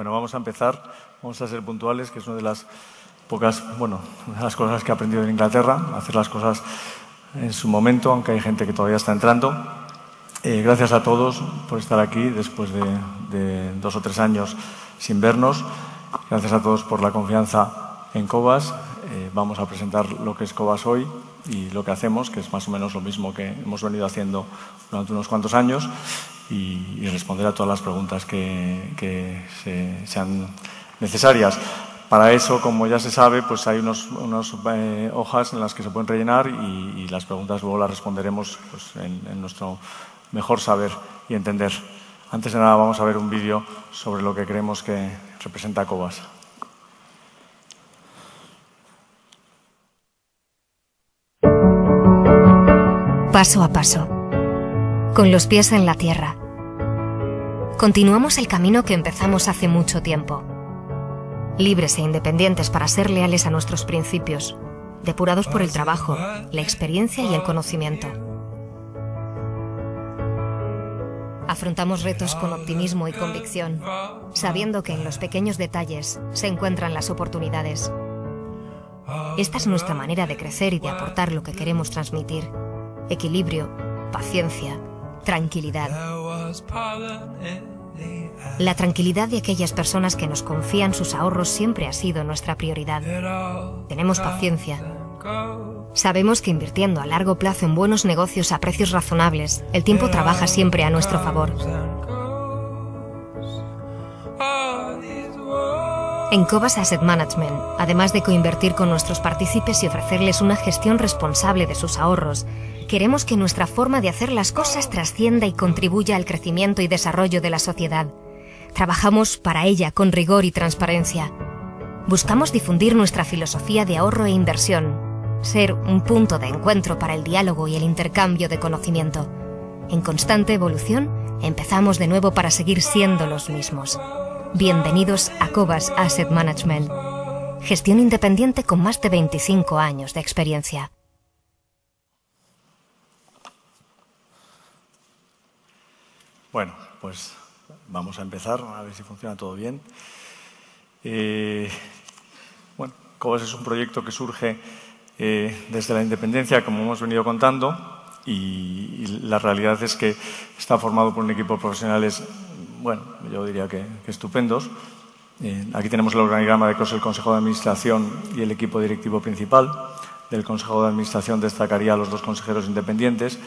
Bueno, vamos a empezar. Vamos a ser puntuales, que es una de las pocas, bueno, de las cosas que he aprendido en Inglaterra, hacer las cosas en su momento, aunque hay gente que todavía está entrando. Eh, gracias a todos por estar aquí después de, dos o tres años sin vernos. Gracias a todos por la confianza en Cobas. Eh, vamos a presentar lo que es Cobas hoy y lo que hacemos, que es más o menos lo mismo que hemos venido haciendo durante unos cuantos años y, responder a todas las preguntas que, sean necesarias. Para eso, como ya se sabe, pues hay unas eh, hojas en las que se pueden rellenar y, las preguntas luego las responderemos pues, en, nuestro mejor saber y entender. Antes de nada vamos a ver un vídeo sobre lo que creemos que representa Cobas. Paso a paso, con los pies en la tierra continuamos el camino que empezamos hace mucho tiempo. Libres e independientes para ser leales a nuestros principios, depurados por el trabajo, la experiencia y el conocimiento. Afrontamos retos con optimismo y convicción, sabiendo que en los pequeños detalles se encuentran las oportunidades. Esta es nuestra manera de crecer y de aportar lo que queremos transmitir. Equilibrio, paciencia, tranquilidad. La tranquilidad de aquellas personas que nos confían sus ahorros siempre ha sido nuestra prioridad. Tenemos paciencia. Sabemos que invirtiendo a largo plazo en buenos negocios a precios razonables, el tiempo trabaja siempre a nuestro favor. En Cobas Asset Management, además de coinvertir con nuestros partícipes y ofrecerles una gestión responsable de sus ahorros, queremos que nuestra forma de hacer las cosas trascienda y contribuya al crecimiento y desarrollo de la sociedad. Trabajamos para ella con rigor y transparencia. Buscamos difundir nuestra filosofía de ahorro e inversión, ser un punto de encuentro para el diálogo y el intercambio de conocimiento. En constante evolución, empezamos de nuevo para seguir siendo los mismos. Bienvenidos a Cobas Asset Management, gestión independiente con más de 25 años de experiencia. Bueno, pues vamos a empezar, a ver si funciona todo bien. Eh, bueno, Cobas es un proyecto que surge eh, desde la independencia, como hemos venido contando, y, la realidad es que está formado por un equipo de profesionales bueno, yo diría que, estupendos. Eh, aquí tenemos el organigrama de es el Consejo de Administración y el equipo directivo principal. Del Consejo de Administración destacaría a los dos consejeros independientes,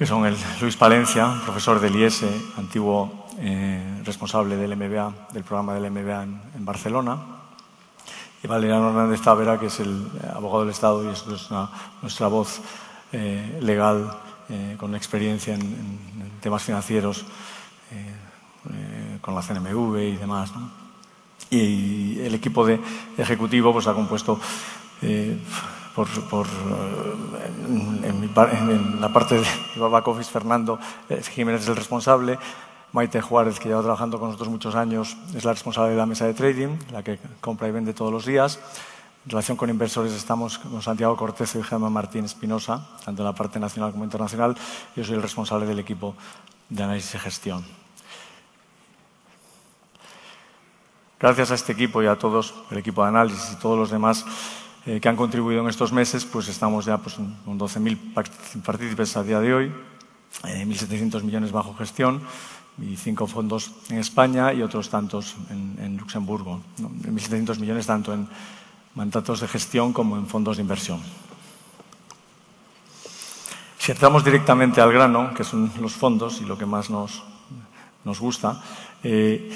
que son el Luis Palencia, profesor del IES, antiguo eh, responsable del MBA, del programa del MBA en, Barcelona, y Valeriano Hernández Távera, que es el abogado del Estado y es nuestra voz eh, legal con experiencia en temas financieros eh, con la CNMV y demás. Y el equipo de ejecutivo pues, ha compuesto eh, por, en, la parte de back office Fernando eh, Jiménez es el responsable, Maite Juárez, que lleva trabajando con nosotros muchos años, es la responsable de la mesa de trading, la que compra y vende todos los días. En relación con inversores estamos con Santiago Cortés y Gemma Martín Espinosa, tanto en la parte nacional como internacional. Yo soy el responsable del equipo de análisis y gestión. Gracias a este equipo y a todos, el equipo de análisis y todos los demás eh, que han contribuido en estos meses, pues estamos ya pues, con 12.000 partícipes a día de hoy, 1.700 eh, millones bajo gestión y cinco fondos en España y otros tantos en, Luxemburgo. 1.700 millones tanto en mandatos de gestión como en fondos de inversión. Si entramos directamente al grano, que son los fondos y lo que más nos, nos gusta, eh,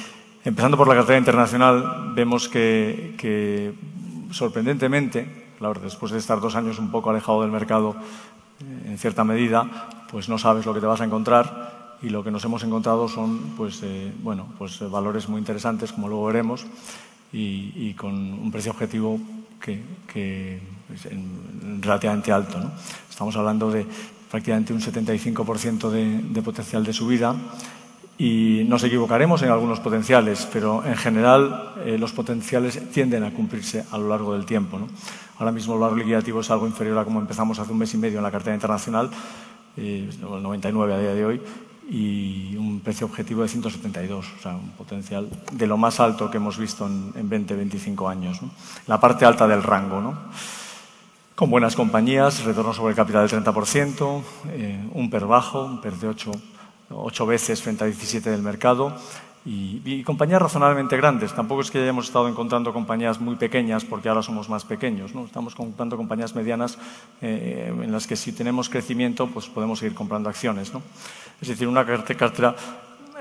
Empezando por la cartera internacional, vemos que, sorprendentemente, claro, después de estar dos años un poco alejado del mercado, eh, en cierta medida, pues no sabes lo que te vas a encontrar y lo que nos hemos encontrado son pues, eh, bueno, pues, eh, valores muy interesantes, como luego veremos, y, con un precio objetivo que, es relativamente alto. Estamos hablando de prácticamente un 75% de, de potencial de subida y nos equivocaremos en algunos potenciales, pero en general eh, los potenciales tienden a cumplirse a lo largo del tiempo. Ahora mismo el valor liquidativo es algo inferior a como empezamos hace un mes y medio en la cartera internacional, eh, el 99 a día de hoy, y un precio objetivo de 172, o sea, un potencial de lo más alto que hemos visto en, 20-25 años. La parte alta del rango, ¿no? con buenas compañías, retorno sobre el capital del 30%, eh, un PER bajo, un PER de 8, 8 veces frente a 17 del mercado, y, compañías razonablemente grandes. Tampoco es que hayamos estado encontrando compañías muy pequeñas porque ahora somos más pequeños. ¿no? Estamos comprando compañías medianas eh, en las que si tenemos crecimiento pues podemos seguir comprando acciones. ¿no? Es decir, una cartera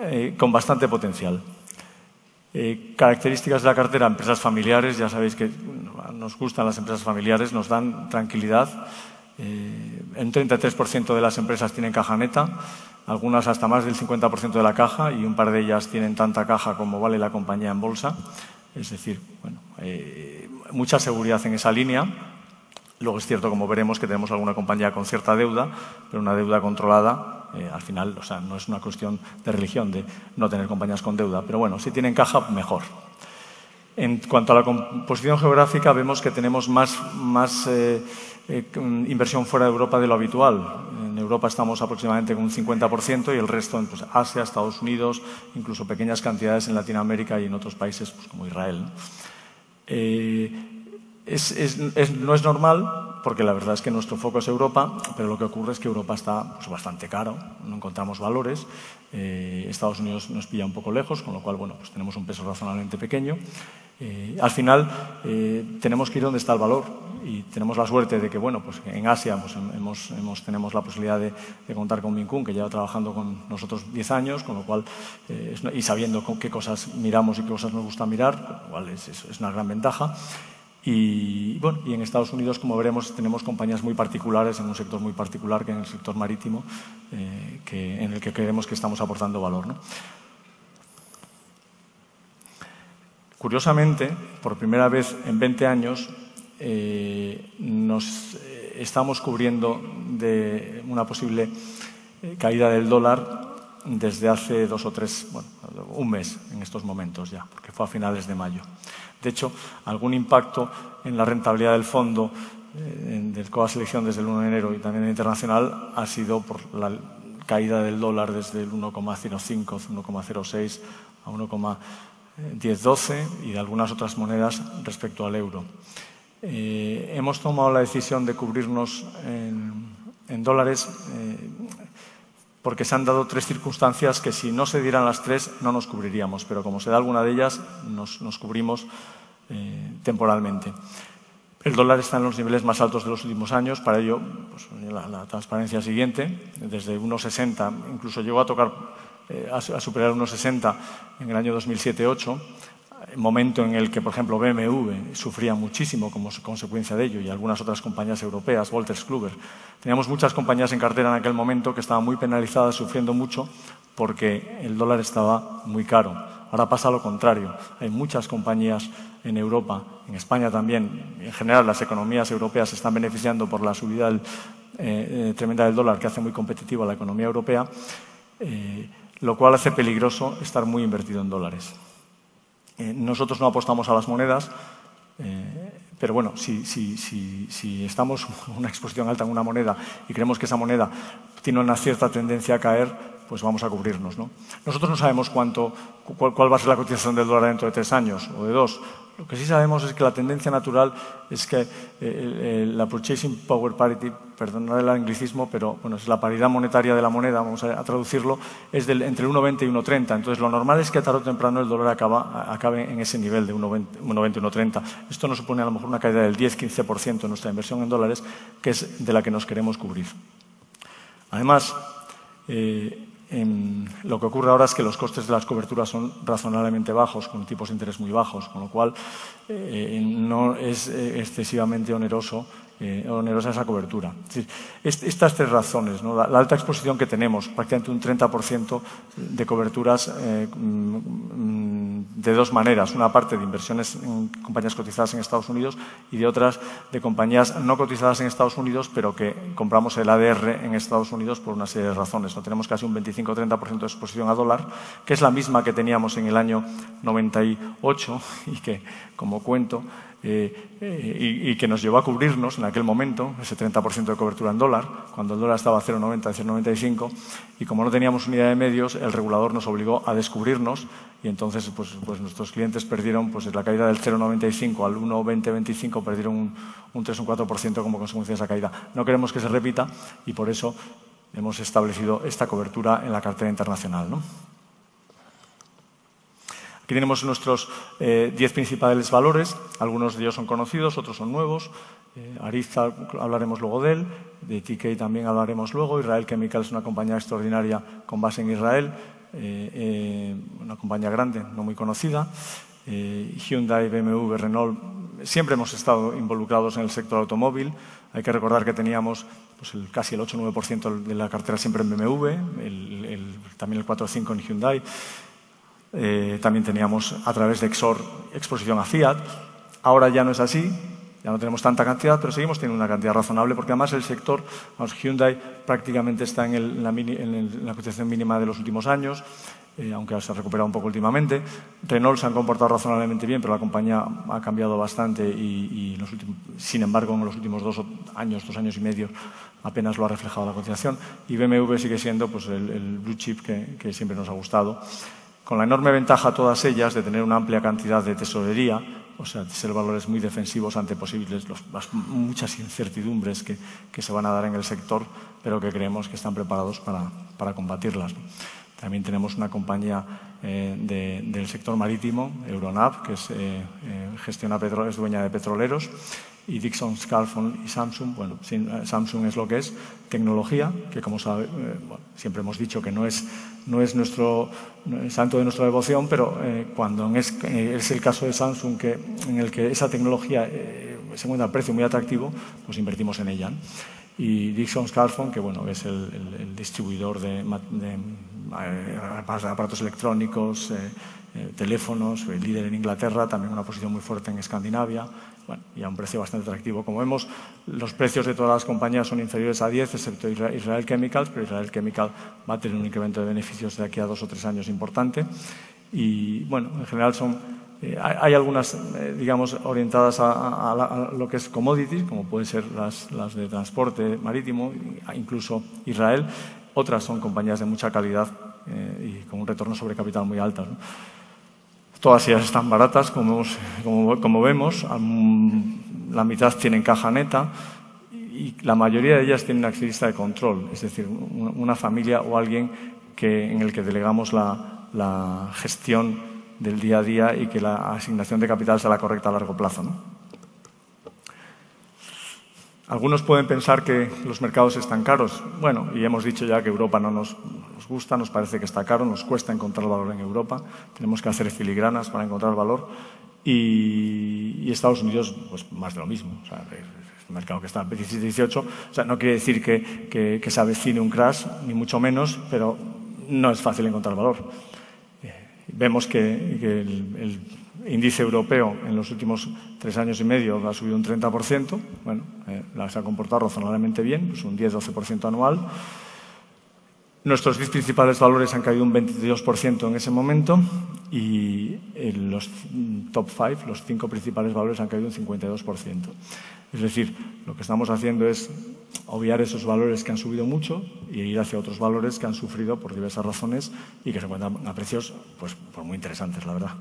eh, con bastante potencial. Eh, características de la cartera, empresas familiares, ya sabéis que nos gustan las empresas familiares, nos dan tranquilidad. un 33% de las empresas tienen caja neta algunas hasta más del 50% de la caja y un par de ellas tienen tanta caja como vale la compañía en bolsa. Es decir, bueno, eh, mucha seguridad en esa línea. Luego es cierto, como veremos, que tenemos alguna compañía con cierta deuda, pero una deuda controlada, eh, al final, o sea, no es una cuestión de religión, de no tener compañías con deuda. Pero bueno, si tienen caja, mejor. En cuanto a la composición geográfica, vemos que tenemos más, eh, inversión fuera de Europa de lo habitual. En Europa estamos aproximadamente con un 50% y el resto en pues, Asia, Estados Unidos, incluso pequeñas cantidades en Latinoamérica y en otros países pues, como Israel. Eh, no es normal, porque la verdad es que nuestro foco es Europa, pero lo que ocurre es que Europa está pues, bastante caro, no encontramos valores. Eh, Estados Unidos nos pilla un poco lejos, con lo cual bueno, pues tenemos un peso razonablemente pequeño. Eh, al final tenemos que ir donde está el valor y tenemos la suerte de que bueno, pues en Asia pues, tenemos la posibilidad de, contar con Minkun, que lleva trabajando con nosotros 10 años, con lo cual, eh, y sabiendo qué cosas miramos y qué cosas nos gusta mirar, con lo cual es, una gran ventaja. Y, bueno, y en Estados Unidos, como veremos, tenemos compañías muy particulares en un sector muy particular, que en el sector marítimo, eh, que, en el que creemos que estamos aportando valor. ¿no? Curiosamente, por primera vez en 20 años, eh, nos eh, estamos cubriendo de una posible caída del dólar desde hace dos o tres, bueno, un mes en estos momentos ya, porque fue a finales de mayo. De hecho, algún impacto en la rentabilidad del fondo del COA Selección desde el 1 de enero y también en internacional ha sido por la caída del dólar desde el 1,05, 1,06 a 1,1012 y de algunas otras monedas respecto al euro. Eh, hemos tomado la decisión de cubrirnos en, dólares eh, porque se han dado tres circunstancias que si no se dieran las tres no nos cubriríamos, pero como se da alguna de ellas nos, cubrimos eh, temporalmente. El dólar está en los niveles más altos de los últimos años, para ello pues, la, transparencia siguiente, desde 1,60, incluso llegó a tocar, a, a superar 1,60 en el año 2007-2008 momento en el que, por ejemplo, BMW sufría muchísimo como consecuencia de ello y algunas otras compañías europeas, Wolters Kluwer. Teníamos muchas compañías en cartera en aquel momento que estaban muy penalizadas, sufriendo mucho porque el dólar estaba muy caro. Ahora pasa lo contrario. Hay muchas compañías en Europa, en España también. En general, las economías europeas se están beneficiando por la subida eh, eh, tremenda del dólar que hace muy competitiva la economía europea, eh, lo cual hace peligroso estar muy invertido en dólares. Eh, nosotros no apostamos a las monedas, eh, pero bueno, si, si, estamos una exposición alta en una moneda y creemos que esa moneda tiene una cierta tendencia a caer, pues vamos a cubrirnos. ¿no? Nosotros no sabemos cuánto, cuál, cuál, va a ser la cotización del dólar dentro de tres años o de dos. Lo que sí sabemos es que la tendencia natural es que eh, la purchasing power parity, perdonad el anglicismo, pero bueno, es la paridad monetaria de la moneda, vamos a, traducirlo, es entre 1,20 y 1,30. Entonces, lo normal es que tarde o temprano el dólar acabe en ese nivel de 1,20 y 1,30. Esto nos supone a lo mejor una caída del 10-15% de nuestra inversión en dólares, que es de la que nos queremos cubrir. Además, eh, lo que ocurre ahora es que los costes de las coberturas son razonablemente bajos, con tipos de interés muy bajos, con lo cual eh, no es eh, excesivamente oneroso eh, onerosa esa cobertura. estas tres razones, la, alta exposición que tenemos, prácticamente un 30% de coberturas eh, mm, de dos maneras. Una parte de inversiones en compañías cotizadas en Estados Unidos y de otras de compañías no cotizadas en Estados Unidos, pero que compramos el ADR en Estados Unidos por una serie de razones. ¿no? Tenemos casi un 25-30% de exposición a dólar, que es la misma que teníamos en el año 98 y que, como cuento, y, que nos llevó a cubrirnos en aquel momento, ese 30% de cobertura en dólar, cuando el dólar estaba a 0,90, 0,95, y como no teníamos unidad de medios, el regulador nos obligó a descubrirnos y entonces pues, pues nuestros clientes perdieron pues la caída del 0,95 al 1,20-25 perdieron un, un 3 o un 4% como consecuencia de esa caída. No queremos que se repita y por eso hemos establecido esta cobertura en la cartera internacional. ¿no? Aquí tenemos nuestros 10 eh, principales valores, algunos de ellos son conocidos, otros son nuevos. Eh, Ariza hablaremos luego de él, de TK también hablaremos luego. Israel Chemical es una compañía extraordinaria con base en Israel. Eh, eh, una compañía grande, no muy conocida. Hyundai, BMW, Renault, siempre hemos estado involucrados en el sector automóvil. Hay que recordar que teníamos pues, el, casi el 8-9% de la cartera siempre en BMW, también el 4-5 en Hyundai. También teníamos a través de Exor exposición a Fiat. Ahora ya no es así, ya no tenemos tanta cantidad, pero seguimos teniendo una cantidad razonable porque además el sector, Hyundai prácticamente está en, la, cotización mínima de los últimos años, eh, aunque se ha recuperado un poco últimamente. Renault se han comportado razonablemente bien, pero la compañía ha cambiado bastante y, sin embargo, en los últimos dos años, dos años y medio, apenas lo ha reflejado la cotización. Y BMW sigue siendo pues, el, blue chip que siempre nos ha gustado con la enorme ventaja todas ellas de tener una amplia cantidad de tesorería o sea, ser valores muy defensivos ante posibles las, muchas incertidumbres que, que, se van a dar en el sector, pero que creemos que están preparados para, para combatirlas. También tenemos una compañía eh, del sector marítimo, Euronav, que es, eh, eh, gestiona es dueña de petroleros, y Dixon, Scarfon y Samsung. Bueno, Samsung es lo que es tecnología, que como sabe, siempre hemos dicho que no es no es nuestro santo de nuestra devoción, pero eh, cuando es, eh, el caso de Samsung que, en el que esa tecnología eh, se encuentra a precio muy atractivo, pues invertimos en ella. Y Dixon Scarphone, que bueno, es el, distribuidor de, aparatos electrónicos, teléfonos, el líder en Inglaterra, también una posición muy fuerte en Escandinavia, bueno, y a un precio bastante atractivo. Como vemos, los precios de todas las compañías son inferiores a 10, excepto Israel Chemicals, pero Israel Chemical va a tener un incremento de beneficios de aquí a dos o tres años importante. Y, bueno, en general son, eh, hay, algunas, eh, digamos, orientadas a, lo que es commodities, como pueden ser las, de transporte marítimo, incluso Israel. Otras son compañías de mucha calidad eh, y con un retorno sobre capital muy alto. Todas ellas están baratas, como, como, vemos. La mitad tienen caja neta y la mayoría de ellas tienen accionista de control, es decir, una familia o alguien que, en el que delegamos la, gestión del día a día y que la asignación de capital sea la correcta a largo plazo. Algunos pueden pensar que los mercados están caros. Bueno, y hemos dicho ya que Europa no nos, gusta, nos parece que está caro, nos cuesta encontrar valor en Europa. Tenemos que hacer filigranas para encontrar valor. Y, Estados Unidos, pues más de lo mismo. O sea, es un mercado que está en 17-18. O sea, no quiere decir que, que, se avecine un crash, ni mucho menos, pero no es fácil encontrar valor. Eh, vemos que, el índice europeo en los últimos tres años y medio ha subido un 30%, bueno, eh, se ha comportado razonablemente bien, pues un 10-12% anual. Nuestros 10 principales valores han caído un 22% en ese momento y en los top 5, los cinco principales valores han caído un 52%. Es decir, lo que estamos haciendo es obviar esos valores que han subido mucho y ir hacia otros valores que han sufrido por diversas razones y que se encuentran a precios pues, pues muy interesantes, la verdad.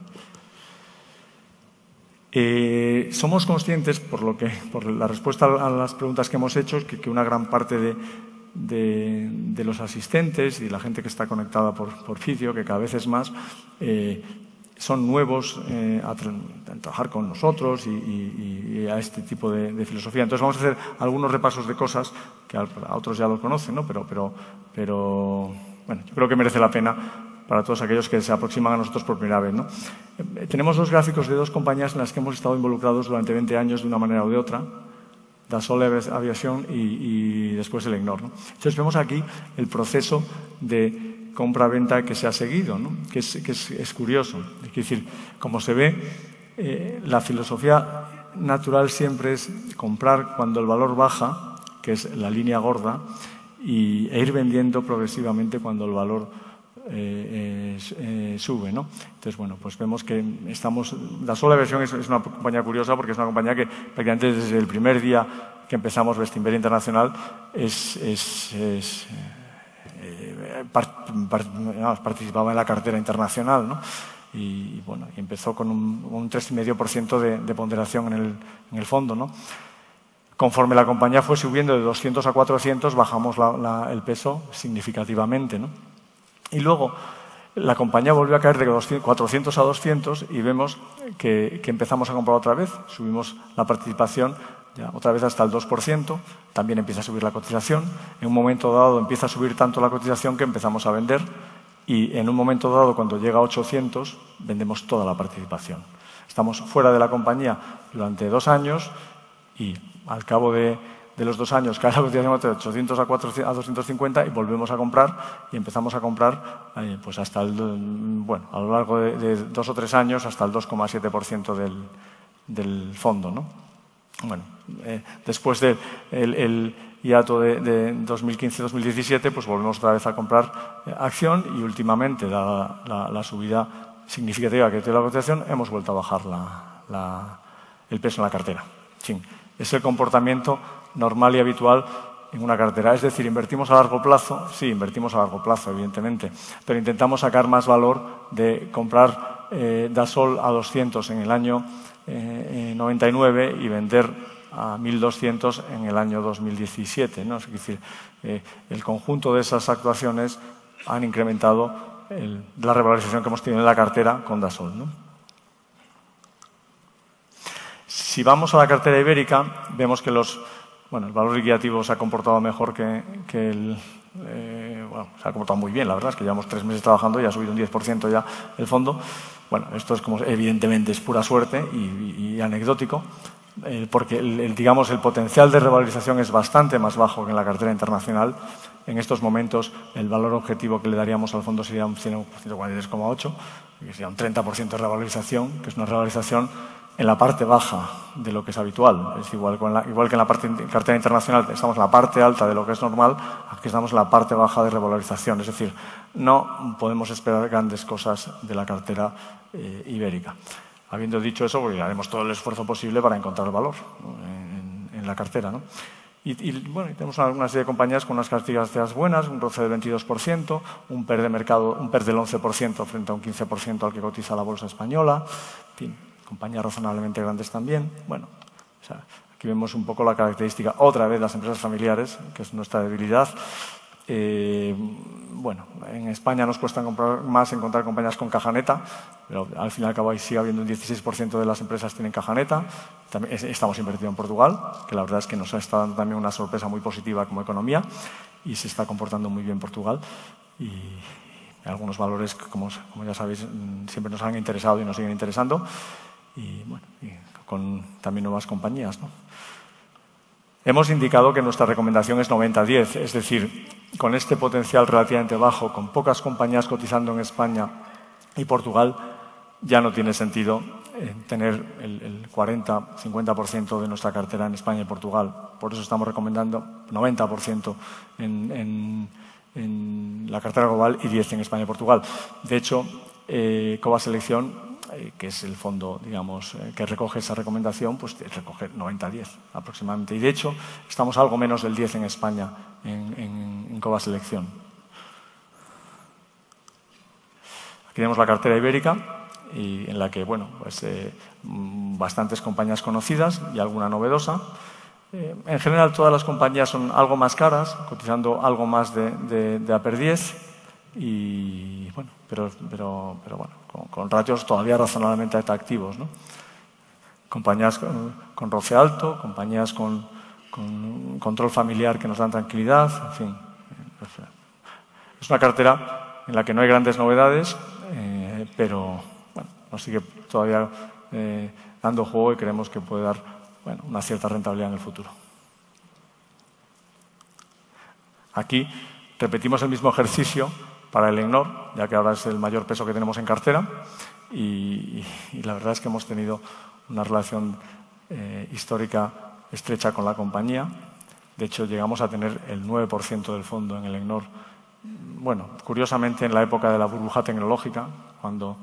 Eh, somos conscientes, por, lo que, por la respuesta a las preguntas que hemos hecho, que, una gran parte de, de, los asistentes y la gente que está conectada por, por que cada vez es más, eh, son nuevos eh, a, trabajar con nosotros y, a este tipo de, filosofía. Entonces vamos a hacer algunos repasos de cosas que a, otros ya lo conocen, ¿no? pero, pero, pero bueno, yo creo que merece la pena para todos aquellos que se aproximan a nosotros por primera vez. ¿no? Eh, tenemos dos gráficos de dos compañías en las que hemos estado involucrados durante 20 años de una manera o de otra, Dassault Aviación y, después el EGNOR. ¿no? Entonces vemos aquí el proceso de compra-venta que se ha seguido, que, es, curioso. Es decir, como se ve, eh, la filosofía natural siempre es comprar cuando el valor baja, que es la línea gorda, y, e ir vendiendo progresivamente cuando el valor eh, eh, sube. ¿no? Entonces, bueno, pues vemos que estamos... La sola versión es, una compañía curiosa porque es una compañía que prácticamente desde el primer día que empezamos Vestimber Internacional es, participaba en la cartera internacional. ¿no? Y, bueno, empezó con un, un 3,5% de, de ponderación en el, en el fondo. ¿no? Conforme la compañía fue subiendo de 200 a 400, bajamos el peso significativamente. ¿no? Y luego la compañía volvió a caer de 400 a 200 y vemos que, empezamos a comprar otra vez. Subimos la participación otra vez hasta el 2%, también empieza a subir la cotización. En un momento dado empieza a subir tanto la cotización que empezamos a vender y en un momento dado, cuando llega a 800, vendemos toda la participación. Estamos fuera de la compañía durante dos años y al cabo de, los dos años la cotización de 800 a, 250 y volvemos a comprar y empezamos a comprar eh, pues hasta el, bueno, a lo largo de, dos o tres años hasta el 2,7% del, del fondo. ¿no? Bueno, eh, después del el, hiato de, 2015-2017, pues volvemos otra vez a comprar eh, acción y últimamente, la, la, subida significativa que tiene la cotización, hemos vuelto a bajar el peso en la cartera. Sí. Es el comportamiento normal y habitual en una cartera. Es decir, invertimos a largo plazo, sí, invertimos a largo plazo, evidentemente, pero intentamos sacar más valor de comprar eh, Dasol a 200 en el año 99 eh, y vender a 1.200 en el año 2017. ¿no? Es decir, eh, el conjunto de esas actuaciones han incrementado la revalorización que hemos tenido en la cartera con Dasol. Si vamos a la cartera ibérica, vemos que los, bueno, el valor liquidativo se ha comportado mejor que, el... Eh, bueno, se ha comportado muy bien, la verdad es que llevamos tres meses trabajando y ha subido un 10% ya el fondo. Bueno, esto es como, evidentemente, es pura suerte y, anecdótico, eh, porque el, digamos, el potencial de revalorización es bastante más bajo que en la cartera internacional. En estos momentos, el valor objetivo que le daríamos al fondo sería un 143,8, que sería un 30% de revalorización, que es una revalorización en la parte baja de lo que es habitual. Es igual, que en la parte, cartera internacional estamos en la parte alta de lo que es normal, aquí estamos en la parte baja de revalorización. Es decir, no podemos esperar grandes cosas de la cartera eh, ibérica. Habiendo dicho eso, pues haremos todo el esfuerzo posible para encontrar valor en, la cartera. ¿no? Y, bueno, tenemos una, serie de compañías con unas características buenas, un roce del 22%, un PER de mercado, un PER del 11% frente a un 15% al que cotiza la bolsa española. Compañías razonablemente grandes también. Bueno, aquí vemos un poco la característica, otra vez, las empresas familiares, que es nuestra debilidad. Eh, bueno, en España nos cuesta más encontrar compañías con caja neta, pero al fin y al cabo sigue habiendo un 16% de las empresas tienen caja neta. También estamos invertidos en Portugal, que la verdad es que nos estado dando también una sorpresa muy positiva como economía y se está comportando muy bien Portugal. Y algunos valores, como, como ya sabéis, mm, siempre nos han interesado y nos siguen interesando y, bueno, con también nuevas compañías. Hemos indicado que nuestra recomendación es 90-10, es decir, con este potencial relativamente bajo, con pocas compañías cotizando en España y Portugal, ya no tiene sentido eh, tener el, 40-50% de nuestra cartera en España y Portugal. Por eso estamos recomendando 90% en, en, la cartera global y 10% en España y Portugal. De hecho, eh, Cova Selección eh, que es el fondo, digamos, eh, que recoge esa recomendación, pues recoge 90-10 aproximadamente. Y de hecho, estamos algo menos del 10 en España en, en, Cova Selección. Aquí tenemos la cartera ibérica, y en la que, bueno, pues eh, bastantes compañías conocidas y alguna novedosa. en general, todas las compañías son algo más caras, cotizando algo más de, de, de APER 10, y, bueno, pero, pero, pero bueno, con, ratios todavía razonablemente atractivos. ¿no? Compañías con, roce alto, compañías con, control familiar que nos dan tranquilidad, en fin. Es una cartera en la que no hay grandes novedades, eh, pero bueno, nos sigue todavía eh, dando juego y creemos que puede dar bueno, una cierta rentabilidad en el futuro. Aquí repetimos el mismo ejercicio para el EGNOR, ya que ahora es el mayor peso que tenemos en cartera. Y, la verdad es que hemos tenido una relación eh, histórica estrecha con la compañía. De hecho, llegamos a tener el 9% del fondo en el EGNOR bueno, curiosamente en la época de la burbuja tecnológica, cuando,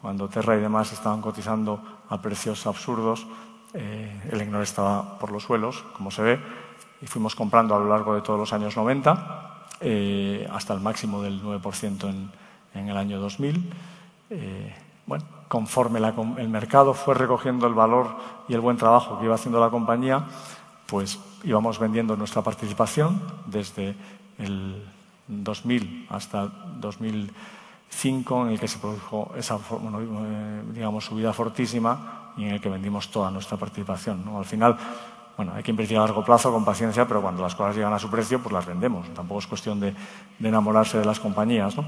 cuando Terra y demás estaban cotizando a precios absurdos, eh, el Ignor estaba por los suelos, como se ve, y fuimos comprando a lo largo de todos los años 90, eh, hasta el máximo del 9% en, en, el año 2000. Eh, bueno, conforme el mercado fue recogiendo el valor y el buen trabajo que iba haciendo la compañía, pues íbamos vendiendo nuestra participación desde el 2000 hasta 2005, en el que se produjo esa eh, digamos, subida fortísima y en el que vendimos toda nuestra participación. ¿no? Al final, bueno, hay que invertir a largo plazo con paciencia, pero cuando las cosas llegan a su precio, pues las vendemos. Tampoco es cuestión de, enamorarse de las compañías. ¿no?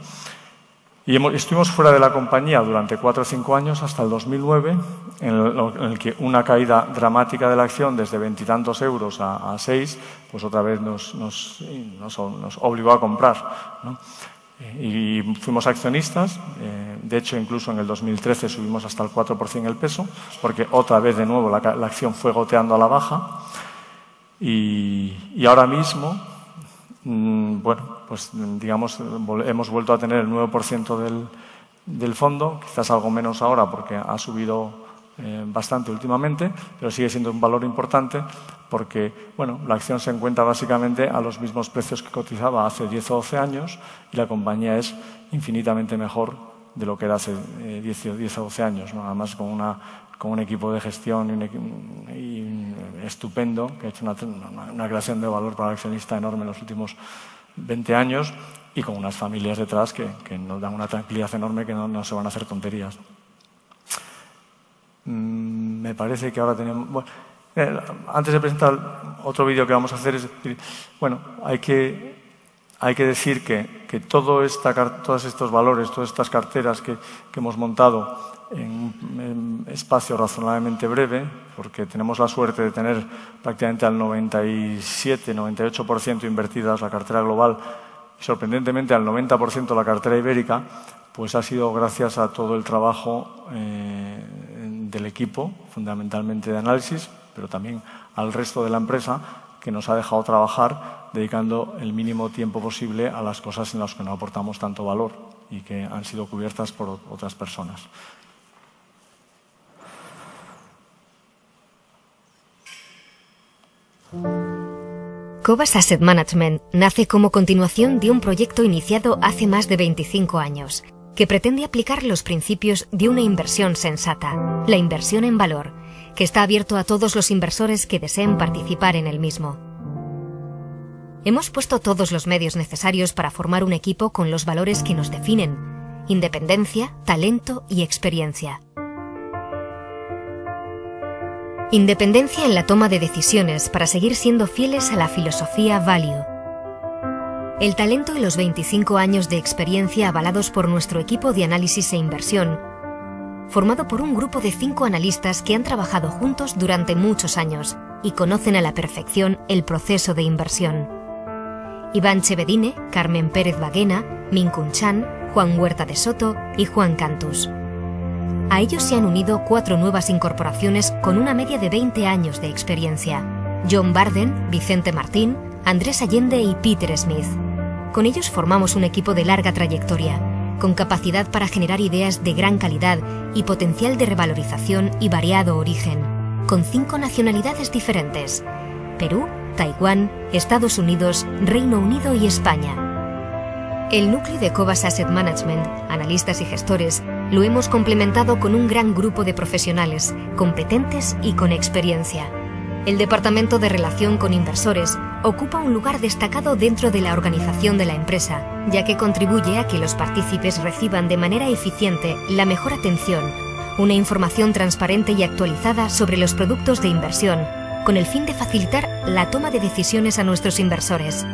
Y estuvimos fuera de la compañía durante cuatro o cinco años hasta el 2009, en el, que una caída dramática de la acción desde veintitantos euros a, seis, pues otra vez nos, nos, nos, obligó a comprar. ¿no? Y fuimos accionistas, eh, de hecho incluso en el 2013 subimos hasta el 4% el peso, porque otra vez de nuevo la, la acción fue goteando a la baja. Y, y ahora mismo, mmm, bueno, pues digamos, hemos vuelto a tener el 9% del, del, fondo, quizás algo menos ahora porque ha subido eh, bastante últimamente, pero sigue siendo un valor importante porque bueno, la acción se encuentra básicamente a los mismos precios que cotizaba hace 10 o 12 años y la compañía es infinitamente mejor de lo que era hace 10, eh, 10 o 12 años, ¿no? además con, una, con un equipo de gestión y estupendo que ha hecho una, creación de valor para el accionista enorme en los últimos 20 años y con unas familias detrás que, que nos dan una tranquilidad enorme que no, no se van a hacer tonterías. Mm, me parece que ahora tenemos... Bueno, eh, antes de presentar otro vídeo que vamos a hacer, es bueno, hay que, decir que, todo esta, todos estos valores, todas estas carteras que, que hemos montado en un espacio razonablemente breve, porque tenemos la suerte de tener prácticamente al 97-98% invertidas la cartera global y sorprendentemente al 90% la cartera ibérica, pues ha sido gracias a todo el trabajo eh, del equipo, fundamentalmente de análisis, pero también al resto de la empresa que nos ha dejado trabajar dedicando el mínimo tiempo posible a las cosas en las que no aportamos tanto valor y que han sido cubiertas por otras personas. Cobas Asset Management nace como continuación de un proyecto iniciado hace más de 25 años, que pretende aplicar los principios de una inversión sensata, la inversión en valor, que está abierto a todos los inversores que deseen participar en el mismo. Hemos puesto todos los medios necesarios para formar un equipo con los valores que nos definen, independencia, talento y experiencia. Independencia en la toma de decisiones para seguir siendo fieles a la filosofía Value. El talento y los 25 años de experiencia avalados por nuestro equipo de análisis e inversión, formado por un grupo de cinco analistas que han trabajado juntos durante muchos años y conocen a la perfección el proceso de inversión. Iván Chevedine, Carmen Pérez Baguena, Min Chan, Juan Huerta de Soto y Juan Cantus. A ellos se han unido cuatro nuevas incorporaciones con una media de 20 años de experiencia. John Barden, Vicente Martín, Andrés Allende y Peter Smith. Con ellos formamos un equipo de larga trayectoria, con capacidad para generar ideas de gran calidad y potencial de revalorización y variado origen, con cinco nacionalidades diferentes. Perú, Taiwán, Estados Unidos, Reino Unido y España. El núcleo de Cobas Asset Management, analistas y gestores, lo hemos complementado con un gran grupo de profesionales, competentes y con experiencia. El Departamento de Relación con Inversores ocupa un lugar destacado dentro de la organización de la empresa, ya que contribuye a que los partícipes reciban de manera eficiente la mejor atención, una información transparente y actualizada sobre los productos de inversión, con el fin de facilitar la toma de decisiones a nuestros inversores.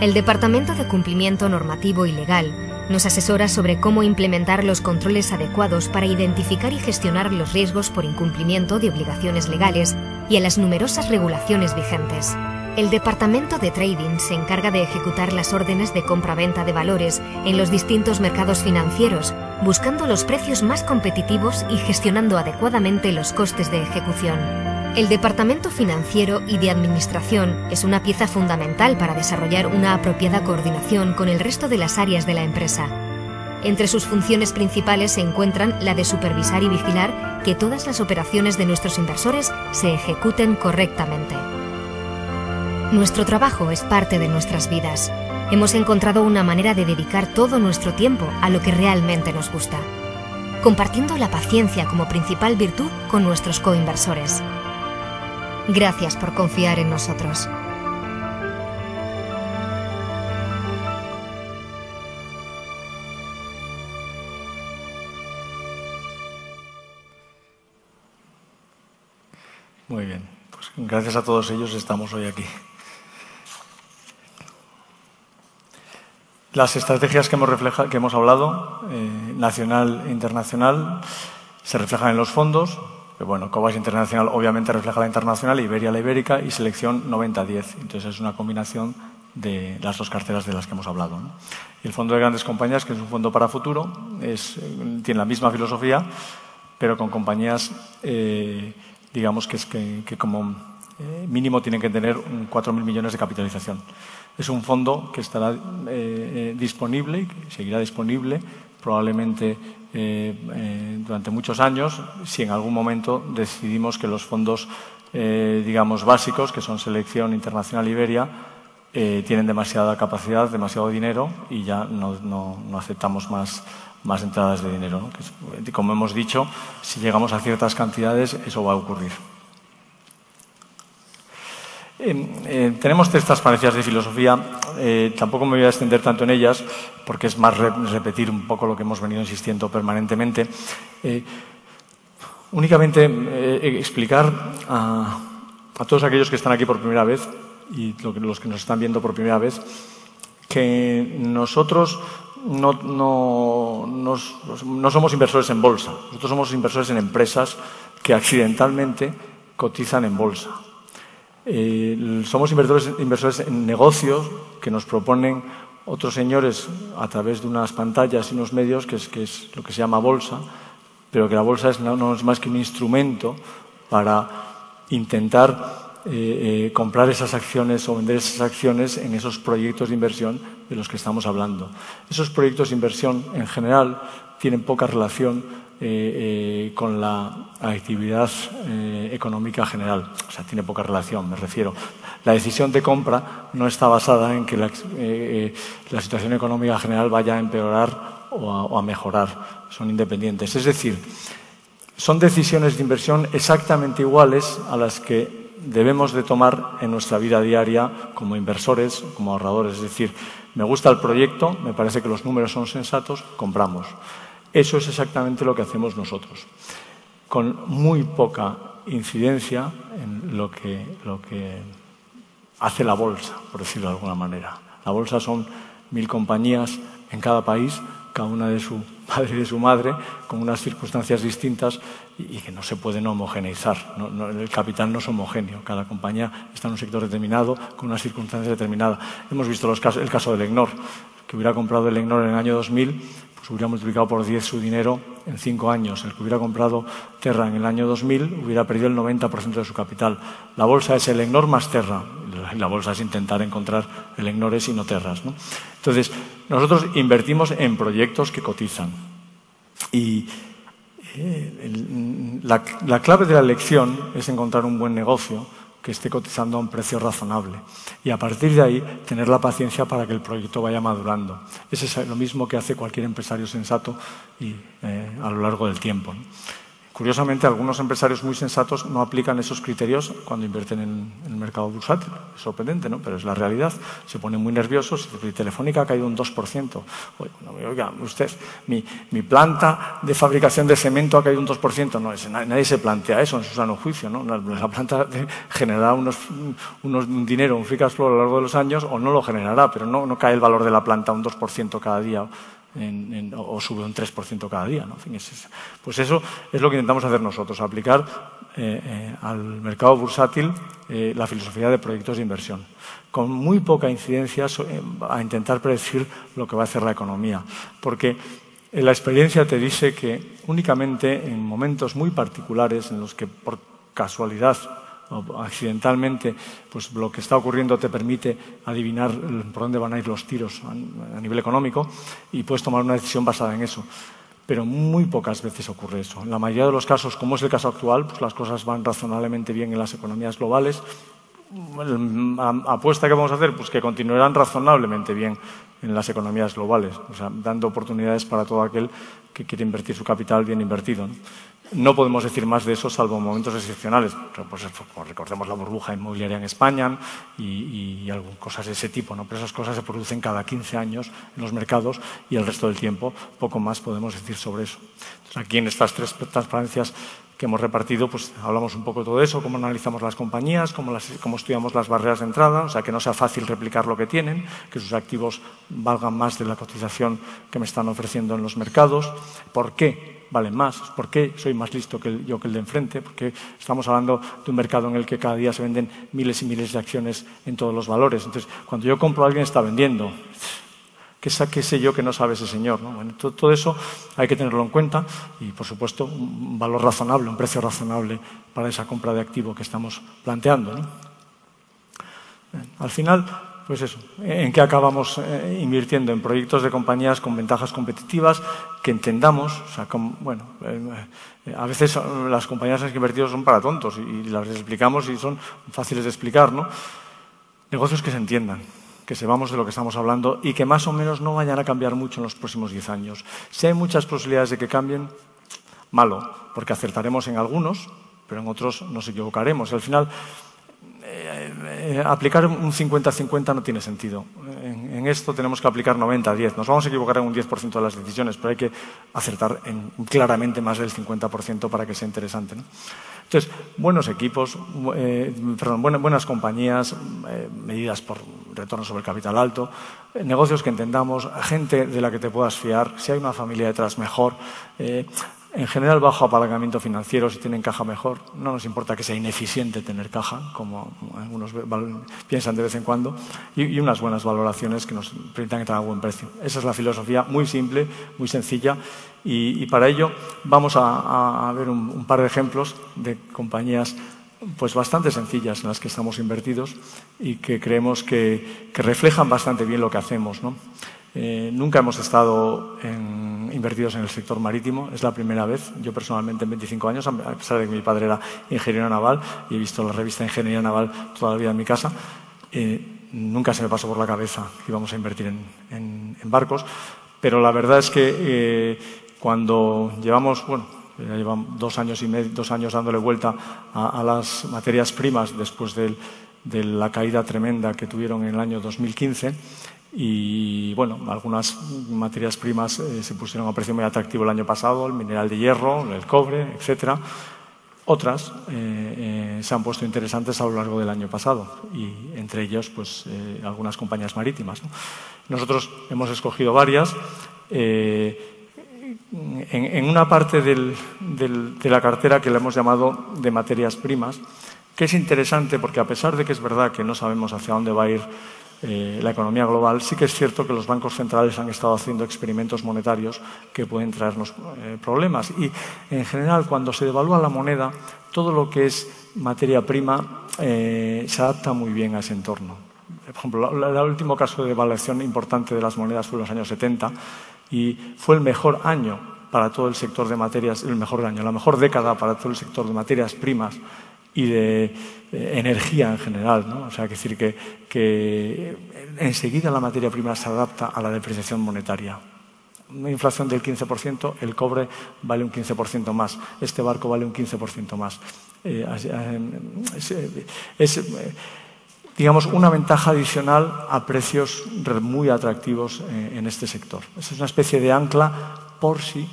El Departamento de Cumplimiento Normativo y Legal nos asesora sobre cómo implementar los controles adecuados para identificar y gestionar los riesgos por incumplimiento de obligaciones legales y a las numerosas regulaciones vigentes. El Departamento de Trading se encarga de ejecutar las órdenes de compra-venta de valores en los distintos mercados financieros, buscando los precios más competitivos y gestionando adecuadamente los costes de ejecución. El departamento financiero y de administración es una pieza fundamental para desarrollar una apropiada coordinación con el resto de las áreas de la empresa. Entre sus funciones principales se encuentran la de supervisar y vigilar que todas las operaciones de nuestros inversores se ejecuten correctamente. Nuestro trabajo es parte de nuestras vidas. Hemos encontrado una manera de dedicar todo nuestro tiempo a lo que realmente nos gusta, compartiendo la paciencia como principal virtud con nuestros coinversores. Gracias por confiar en nosotros. Muy bien, pues gracias a todos ellos estamos hoy aquí. Las estrategias que hemos, que hemos hablado, eh, nacional e internacional, se reflejan en los fondos. bueno, Cobas Internacional obviamente refleja la internacional, Iberia la ibérica y selección 90-10. Entonces es una combinación de las dos carteras de las que hemos hablado. el fondo de grandes compañías, que es un fondo para futuro, tiene la misma filosofía, pero con compañías, eh, digamos que, como eh, mínimo tienen que tener 4.000 millones de capitalización. Es un fondo que estará eh, eh, disponible y seguirá disponible probablemente eh, durante muchos años si en algún momento decidimos que los fondos, digamos, básicos, que son Selección Internacional Iberia, tienen demasiada capacidad, demasiado dinero y ya no, aceptamos más, más entradas de dinero. como hemos dicho, si llegamos a ciertas cantidades, eso va a ocurrir. Eh, tenemos tres transparencias de filosofía, eh, tampoco me voy a extender tanto en ellas, porque es más repetir un poco lo que hemos venido insistiendo permanentemente. Eh, únicamente explicar a, todos aquellos que están aquí por primera vez y los que nos están viendo por primera vez que nosotros no, no somos inversores en bolsa, nosotros somos inversores en empresas que accidentalmente cotizan en bolsa. Eh, somos inversores, en negocios que nos proponen otros señores a través de unas pantallas y unos medios, que es, que es lo que se llama bolsa, pero que la bolsa es, no, es más que un instrumento para intentar eh, eh, comprar esas acciones o vender esas acciones en esos proyectos de inversión de los que estamos hablando. Esos proyectos de inversión, en general, tienen poca relación eh, eh, con la actividad eh, económica general. O sea, tiene poca relación, me refiero. La decisión de compra no está basada en que la, situación económica general vaya a empeorar o a, mejorar. Son independientes. Es decir, son decisiones de inversión exactamente iguales a las que debemos de tomar en nuestra vida diaria como inversores, como ahorradores. Es decir, me gusta el proyecto, me parece que los números son sensatos, compramos. Eso es exactamente lo que hacemos nosotros, con muy poca incidencia en lo que, hace la bolsa, por decirlo de alguna manera. La bolsa son mil compañías en cada país, cada una de su padre y de su madre, con unas circunstancias distintas y, que no se pueden homogeneizar. el capital no es homogéneo, cada compañía está en un sector determinado, con unas circunstancias determinadas. Hemos visto los casos, el caso del EGNOR, que hubiera comprado el EGNOR en el año 2000 pues hubiera multiplicado por 10 su dinero en 5 años. El que hubiera comprado Terra en el año 2000 hubiera perdido el 90% de su capital. La bolsa es el EGNOR más Terra. La bolsa es intentar encontrar el EGNORES y no Terras. Entonces, nosotros invertimos en proyectos que cotizan. Y eh, la, la clave de la elección es encontrar un buen negocio que esté cotizando a un precio razonable. Y a partir de ahí, tener la paciencia para que el proyecto vaya madurando. Eso es lo mismo que hace cualquier empresario sensato y, eh, a lo largo del tiempo. Curiosamente, algunos empresarios muy sensatos no aplican esos criterios cuando invierten en, el mercado bursátil. Es sorprendente, ¿no? Pero es la realidad. Se ponen muy nerviosos Telefónica ha caído un 2%. Oiga, usted, mi, planta de fabricación de cemento ha caído un 2%. No, nadie se plantea eso en su sano juicio, ¿no? La, planta generará unos, unos dinero, un free cash flow a lo largo de los años o no lo generará, pero no, no cae el valor de la planta un 2% cada día o sube un 3% cada día. ¿no? pues eso es lo que intentamos hacer nosotros, aplicar eh, eh, al mercado bursátil eh, la filosofía de proyectos de inversión, con muy poca incidencia a intentar predecir lo que va a hacer la economía. Porque la experiencia te dice que únicamente en momentos muy particulares en los que por casualidad accidentalmente, pues lo que está ocurriendo te permite adivinar por dónde van a ir los tiros a nivel económico y puedes tomar una decisión basada en eso. Pero muy pocas veces ocurre eso. En la mayoría de los casos, como es el caso actual, pues las cosas van razonablemente bien en las economías globales. La apuesta que vamos a hacer, pues que continuarán razonablemente bien en las economías globales, dando oportunidades para todo aquel que quiere invertir su capital bien invertido. Podemos decir más de eso salvo momentos excepcionales. Pues, recordemos la burbuja inmobiliaria en España y, algunas cosas de ese tipo. ¿no? Pero esas cosas se producen cada 15 años en los mercados y el resto del tiempo poco más podemos decir sobre eso. aquí en estas tres transparencias que hemos repartido, pues hablamos un poco de todo eso, cómo analizamos las compañías, cómo, cómo, estudiamos las barreras de entrada, o sea, que no sea fácil replicar lo que tienen, que sus activos valgan más de la cotización que me están ofreciendo en los mercados. ¿Por qué valen más? ¿Por qué soy más listo que yo que el de enfrente? Porque estamos hablando de un mercado en el que cada día se venden miles y miles de acciones en todos los valores. Entonces, cuando yo compro, alguien está vendiendo. ¿Qué, sé yo que no sabe ese señor? todo, eso hay que tenerlo en cuenta y, por supuesto, un valor razonable, un precio razonable para esa compra de activo que estamos planteando. Al final, pues eso, ¿en qué acabamos eh, invirtiendo? En proyectos de compañías con ventajas competitivas que entendamos. bueno, eh, a veces las compañías en las que invertido son para tontos y, las explicamos y son fáciles de explicar. ¿no? Negocios que se entiendan que sepamos de lo que estamos hablando y que más o menos no vayan a cambiar mucho en los próximos 10 años. Si hay muchas posibilidades de que cambien, malo, porque acertaremos en algunos, pero en otros nos equivocaremos. al final, eh, aplicar un 50-50 no tiene sentido. En, esto tenemos que aplicar 90-10. Nos vamos a equivocar en un 10% de las decisiones, pero hay que acertar en claramente más del 50% para que sea interesante. Entonces, buenos equipos, eh, buenas, compañías, eh, medidas por retorno sobre el capital alto, negocios que entendamos, gente de la que te puedas fiar, si hay una familia detrás, mejor. En general, bajo apalancamiento financiero, si tienen caja mejor. No nos importa que sea ineficiente tener caja, como algunos piensan de vez en cuando, y, unas buenas valoraciones que nos permitan que tengan buen precio. Esa es la filosofía muy simple, muy sencilla, y, para ello vamos a, ver un, par de ejemplos de compañías pues bastante sencillas en las que estamos invertidos y que creemos que, reflejan bastante bien lo que hacemos. Eh, nunca hemos estado invertidos en el sector marítimo, es la primera vez. Yo personalmente en 25 años, a pesar de que mi padre era ingeniero naval y he visto la revista Ingeniería Naval toda la vida en mi casa, eh, nunca se me pasó por la cabeza que íbamos a invertir en, barcos. Pero la verdad es que eh, cuando llevamos, bueno, ya llevan dos años y medio, dos años dándole vuelta a, las materias primas después de la caída tremenda que tuvieron en el año 2015, y bueno, algunas materias primas eh, se pusieron a precio muy atractivo el año pasado, el mineral de hierro, el cobre, etcétera. Otras eh, eh, se han puesto interesantes a lo largo del año pasado y entre ellos pues, algunas compañías marítimas. Nosotros hemos escogido varias. En, una parte de la cartera que le hemos llamado de materias primas, que es interesante porque a pesar de que es verdad que no sabemos hacia dónde va a ir eh, la economía global, sí que es cierto que los bancos centrales han estado haciendo experimentos monetarios que pueden traernos eh, problemas. Y, en general, cuando se devalúa la moneda, todo lo que es materia prima eh, se adapta muy bien a ese entorno. Por ejemplo, el último caso de devaluación importante de las monedas fue en los años 70 y fue el mejor año para todo el sector de materias, el mejor año, la mejor década para todo el sector de materias primas y de energía en general. O sea, que decir que, que enseguida la materia prima se adapta a la depreciación monetaria. Una inflación del 15%, el cobre vale un 15% más, este barco vale un 15% más. Eh, eh, es, eh, digamos, una ventaja adicional a precios muy atractivos en este sector. Es una especie de ancla por si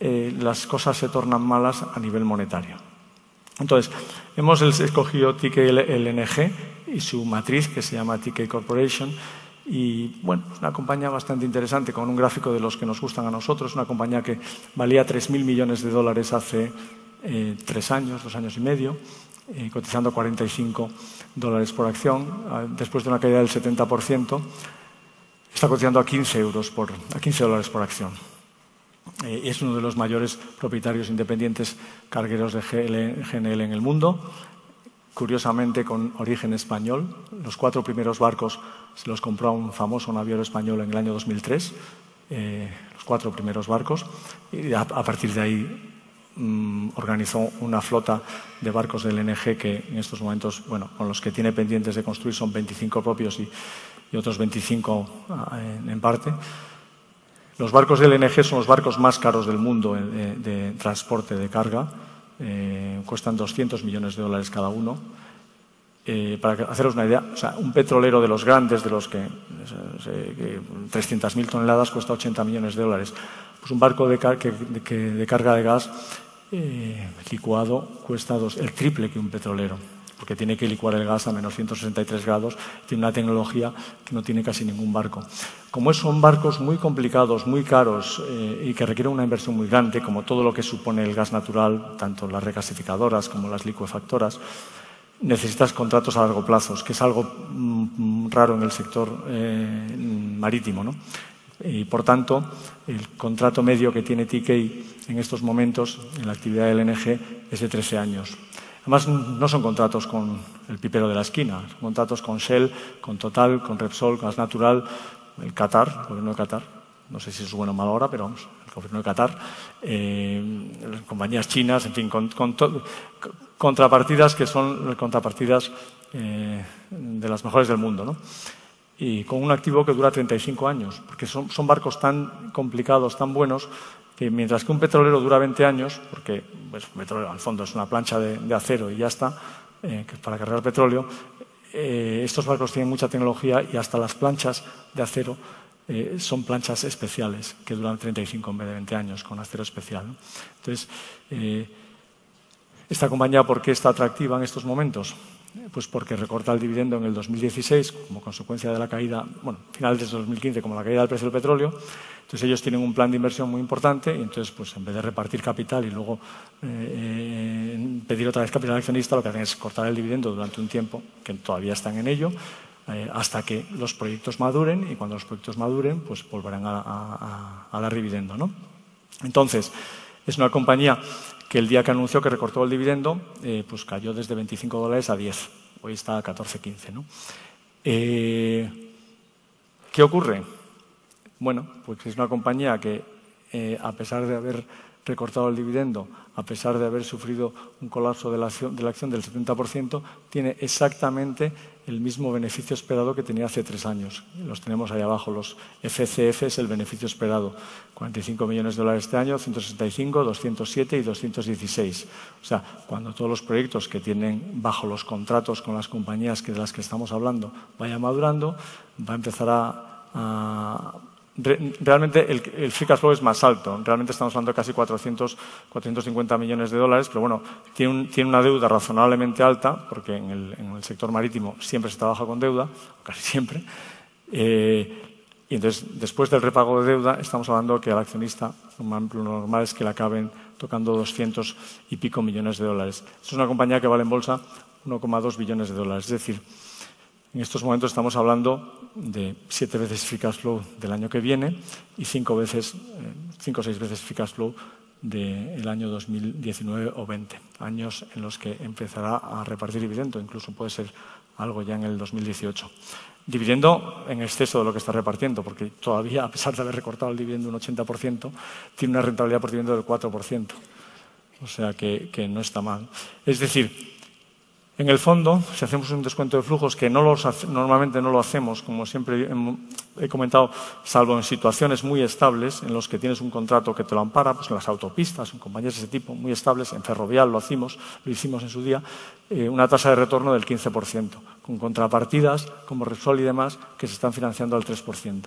las cosas se tornan malas a nivel monetario. Entonces, hemos escogido TK LNG y su matriz, que se llama TK Corporation. Y bueno, es una compañía bastante interesante, con un gráfico de los que nos gustan a nosotros. Una compañía que valía 3.000 millones de dólares hace eh, tres años, dos años y medio, eh, cotizando 45 dólares por acción. Ah, después de una caída del 70%, está cotizando a 15, euros por, a 15 dólares por acción. Eh, es uno de los mayores propietarios independientes cargueros de GNL en el mundo. curiosamente con origen español. Los cuatro primeros barcos se los compró un famoso naviero español en el año 2003, eh, los cuatro primeros barcos, y a, partir de ahí mm, organizó una flota de barcos del LNG que en estos momentos, bueno, con los que tiene pendientes de construir son 25 propios y, otros 25 ah, en, parte. Los barcos del LNG son los barcos más caros del mundo de, de transporte de carga eh, cuestan 200 millones de dólares cada uno. Eh, para haceros una idea, un petrolero de los grandes, de los que, 300.000 toneladas, cuesta 80 millones de dólares. Pues un barco de, de carga de gas eh, licuado cuesta el triple que un petrolero porque tiene que licuar el gas a menos 163 grados, tiene una tecnología que no tiene casi ningún barco. Como son barcos muy complicados, muy caros eh, y que requieren una inversión muy grande, como todo lo que supone el gas natural, tanto las regasificadoras como las licuefactoras, necesitas contratos a largo plazo, que es algo mm, raro en el sector eh, marítimo. ¿no? Y por tanto, el contrato medio que tiene TK en estos momentos en la actividad del LNG es de 13 años. Además, no son contratos con el pipero de la esquina, son contratos con Shell, con Total, con Repsol, con Gas Natural, el Qatar, el gobierno de Qatar, no sé si es bueno o malo ahora, pero vamos, el gobierno de Qatar, eh, compañías chinas, en fin, con, contrapartidas que son contrapartidas eh, de las mejores del mundo. ¿no? Y con un activo que dura 35 años, porque son barcos tan complicados, tan buenos, mientras que un petrolero dura 20 años, porque pues, al fondo es una plancha de, acero y ya está, eh, para cargar petróleo, eh, estos barcos tienen mucha tecnología y hasta las planchas de acero eh, son planchas especiales que duran 35 en vez de 20 años con acero especial. Entonces, esta compañía, ¿por qué está atractiva en estos momentos? Pues porque recorta el dividendo en el 2016 como consecuencia de la caída, bueno, final de 2015 como la caída del precio del petróleo. Entonces ellos tienen un plan de inversión muy importante y entonces pues en vez de repartir capital y luego eh, eh, pedir otra vez capital accionista, lo que hacen es cortar el dividendo durante un tiempo, que todavía están en ello, eh, hasta que los proyectos maduren y cuando los proyectos maduren pues volverán a, dar dividendo. ¿no? Entonces, es una compañía que el día que anunció que recortó el dividendo, eh, pues cayó desde 25 dólares a 10. Hoy está a 14, 15. ¿no? Eh, ¿Qué ocurre? Bueno, pues es una compañía que, eh, a pesar de haber recortado el dividendo, a pesar de haber sufrido un colapso de la acción, de la acción del 70%, tiene exactamente el mismo beneficio esperado que tenía hace tres años. Los tenemos ahí abajo, los FCF es el beneficio esperado. 45 millones de dólares este año, 165, 207 y 216. O sea, cuando todos los proyectos que tienen bajo los contratos con las compañías que de las que estamos hablando vayan madurando, va a empezar a realmente el, free cash flow es más alto. Realmente estamos hablando de casi 400, 450 millones de dólares, pero bueno, tiene, una deuda razonablemente alta, porque en el, sector marítimo siempre se trabaja con deuda, casi siempre. Eh, y entonces, después del repago de deuda, estamos hablando que al accionista lo normal es que le acaben tocando 200 y pico millones de dólares. Es una compañía que vale en bolsa 1,2 billones de dólares. Es decir, en estos momentos estamos hablando de siete veces free flow del año que viene y cinco veces, eh, cinco o seis veces free flow del año 2019 o 20, años en los que empezará a repartir dividendo, incluso puede ser algo ya en el 2018. Dividendo en exceso de lo que está repartiendo, porque todavía, a pesar de haber recortado el dividendo un 80%, tiene una rentabilidad por dividendo del 4%. O sea que, que no está mal. Es decir, en el fondo, si hacemos un descuento de flujos, que no normalmente no lo hacemos, como siempre he comentado, salvo en situaciones muy estables, en los que tienes un contrato que te lo ampara, pues en las autopistas, en compañías de ese tipo, muy estables, en ferrovial lo hicimos, lo hicimos en su día, eh, una tasa de retorno del 15%, con contrapartidas como Repsol y demás que se están financiando al 3%.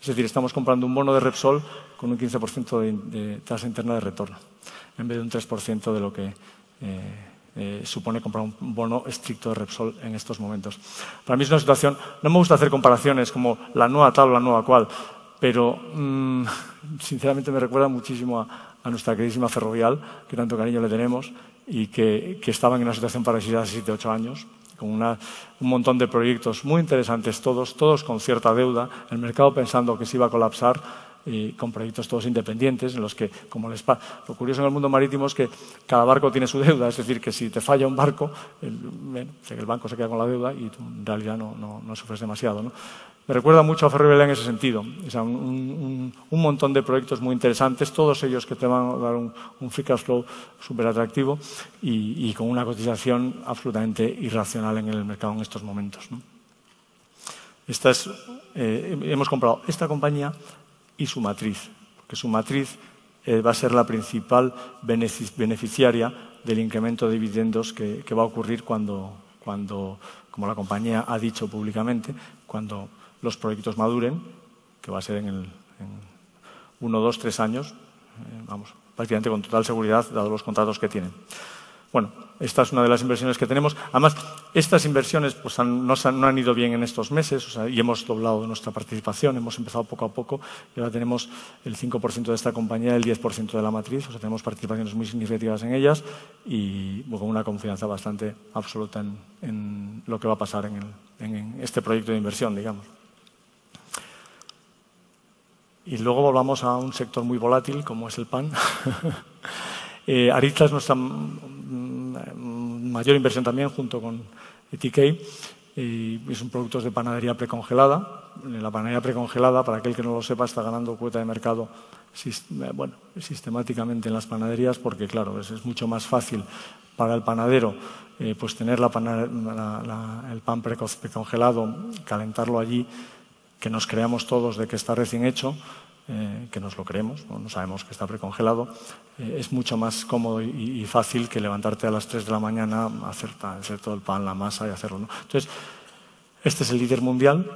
Es decir, estamos comprando un bono de Repsol con un 15% de, tasa interna de retorno, en vez de un 3% de lo que... Eh, eh, supone comprar un bono estricto de Repsol en estos momentos. Para mí es una situación, no me gusta hacer comparaciones como la nueva tal o la nueva cual, pero mm, sinceramente me recuerda muchísimo a, nuestra queridísima Ferrovial, que tanto cariño le tenemos y que, que estaban en una situación parecida hace 7 8 años, con un montón de proyectos muy interesantes todos, todos con cierta deuda, el mercado pensando que se iba a colapsar con proyectos todos independientes, en los que, como les lo curioso en el mundo marítimo es que cada barco tiene su deuda, es decir, que si te falla un barco, el, banco se queda con la deuda y tú en realidad no, no, sufres demasiado. Me recuerda mucho a Ferrovial en ese sentido. O un, montón de proyectos muy interesantes, todos ellos que te van a dar un, free cash flow súper atractivo y, con una cotización absolutamente irracional en el mercado en estos momentos. Eh, hemos comprado esta compañía y su matriz, porque su matriz eh, va a ser la principal beneficiaria del incremento de dividendos que, va a ocurrir cuando, cuando, como la compañía ha dicho públicamente, cuando los proyectos maduren, que va a ser en, uno, dos, tres años, eh, vamos, prácticamente con total seguridad, dado los contratos que tienen. Bueno, esta es una de las inversiones que tenemos. Además, estas inversiones pues, no, han, ido bien en estos meses y hemos doblado nuestra participación, hemos empezado poco a poco y ahora tenemos el 5% de esta compañía, el 10% de la matriz, o sea, tenemos participaciones muy significativas en ellas y con una confianza bastante absoluta en, lo que va a pasar en este proyecto de inversión, digamos. Y luego volvamos a un sector muy volátil como es el pan. eh, es nuestra mayor inversión también junto con ETK y son productos de panadería precongelada. La panadería precongelada, para aquel que no lo sepa, está ganando cuota de mercado bueno, sistemáticamente en las panaderías porque, claro, es, mucho más fácil para el panadero eh, pues tener el pan precongelado, calentarlo allí que nos creamos todos de que está recién hecho, eh, que nos lo creemos, no, sabemos que está precongelado, eh, es mucho más cómodo y, fácil que levantarte a las 3 de la mañana, hacer, hacer todo el pan, la masa y hacerlo. ¿no? Entonces, este es el líder mundial,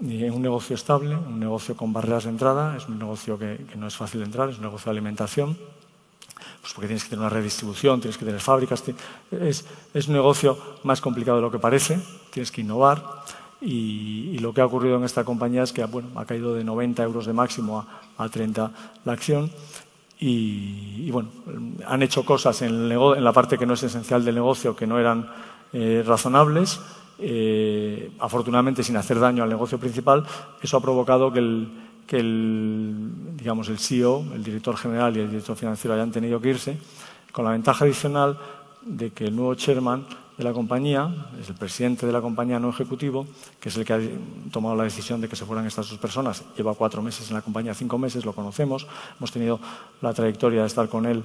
y un negocio estable, un negocio con barreras de entrada, es un negocio que, no es fácil de entrar, es un negocio de alimentación, pues porque tienes que tener una redistribución, tienes que tener fábricas, es, es un negocio más complicado de lo que parece, tienes que innovar. Y, lo que ha ocurrido en esta compañía es que bueno, ha caído de 90 euros de máximo a, 30 la acción. Y, bueno, han hecho cosas en, la parte que no es esencial del negocio que no eran eh, razonables, eh, afortunadamente sin hacer daño al negocio principal. Eso ha provocado que el, que el, digamos, el CEO, el director general y el director financiero hayan tenido que irse, con la ventaja adicional de que el nuevo chairman de la compañía, es el presidente de la compañía no ejecutivo, que es el que ha tomado la decisión de que se fueran estas dos personas. Lleva cuatro meses en la compañía, cinco meses, lo conocemos. Hemos tenido la trayectoria de estar con él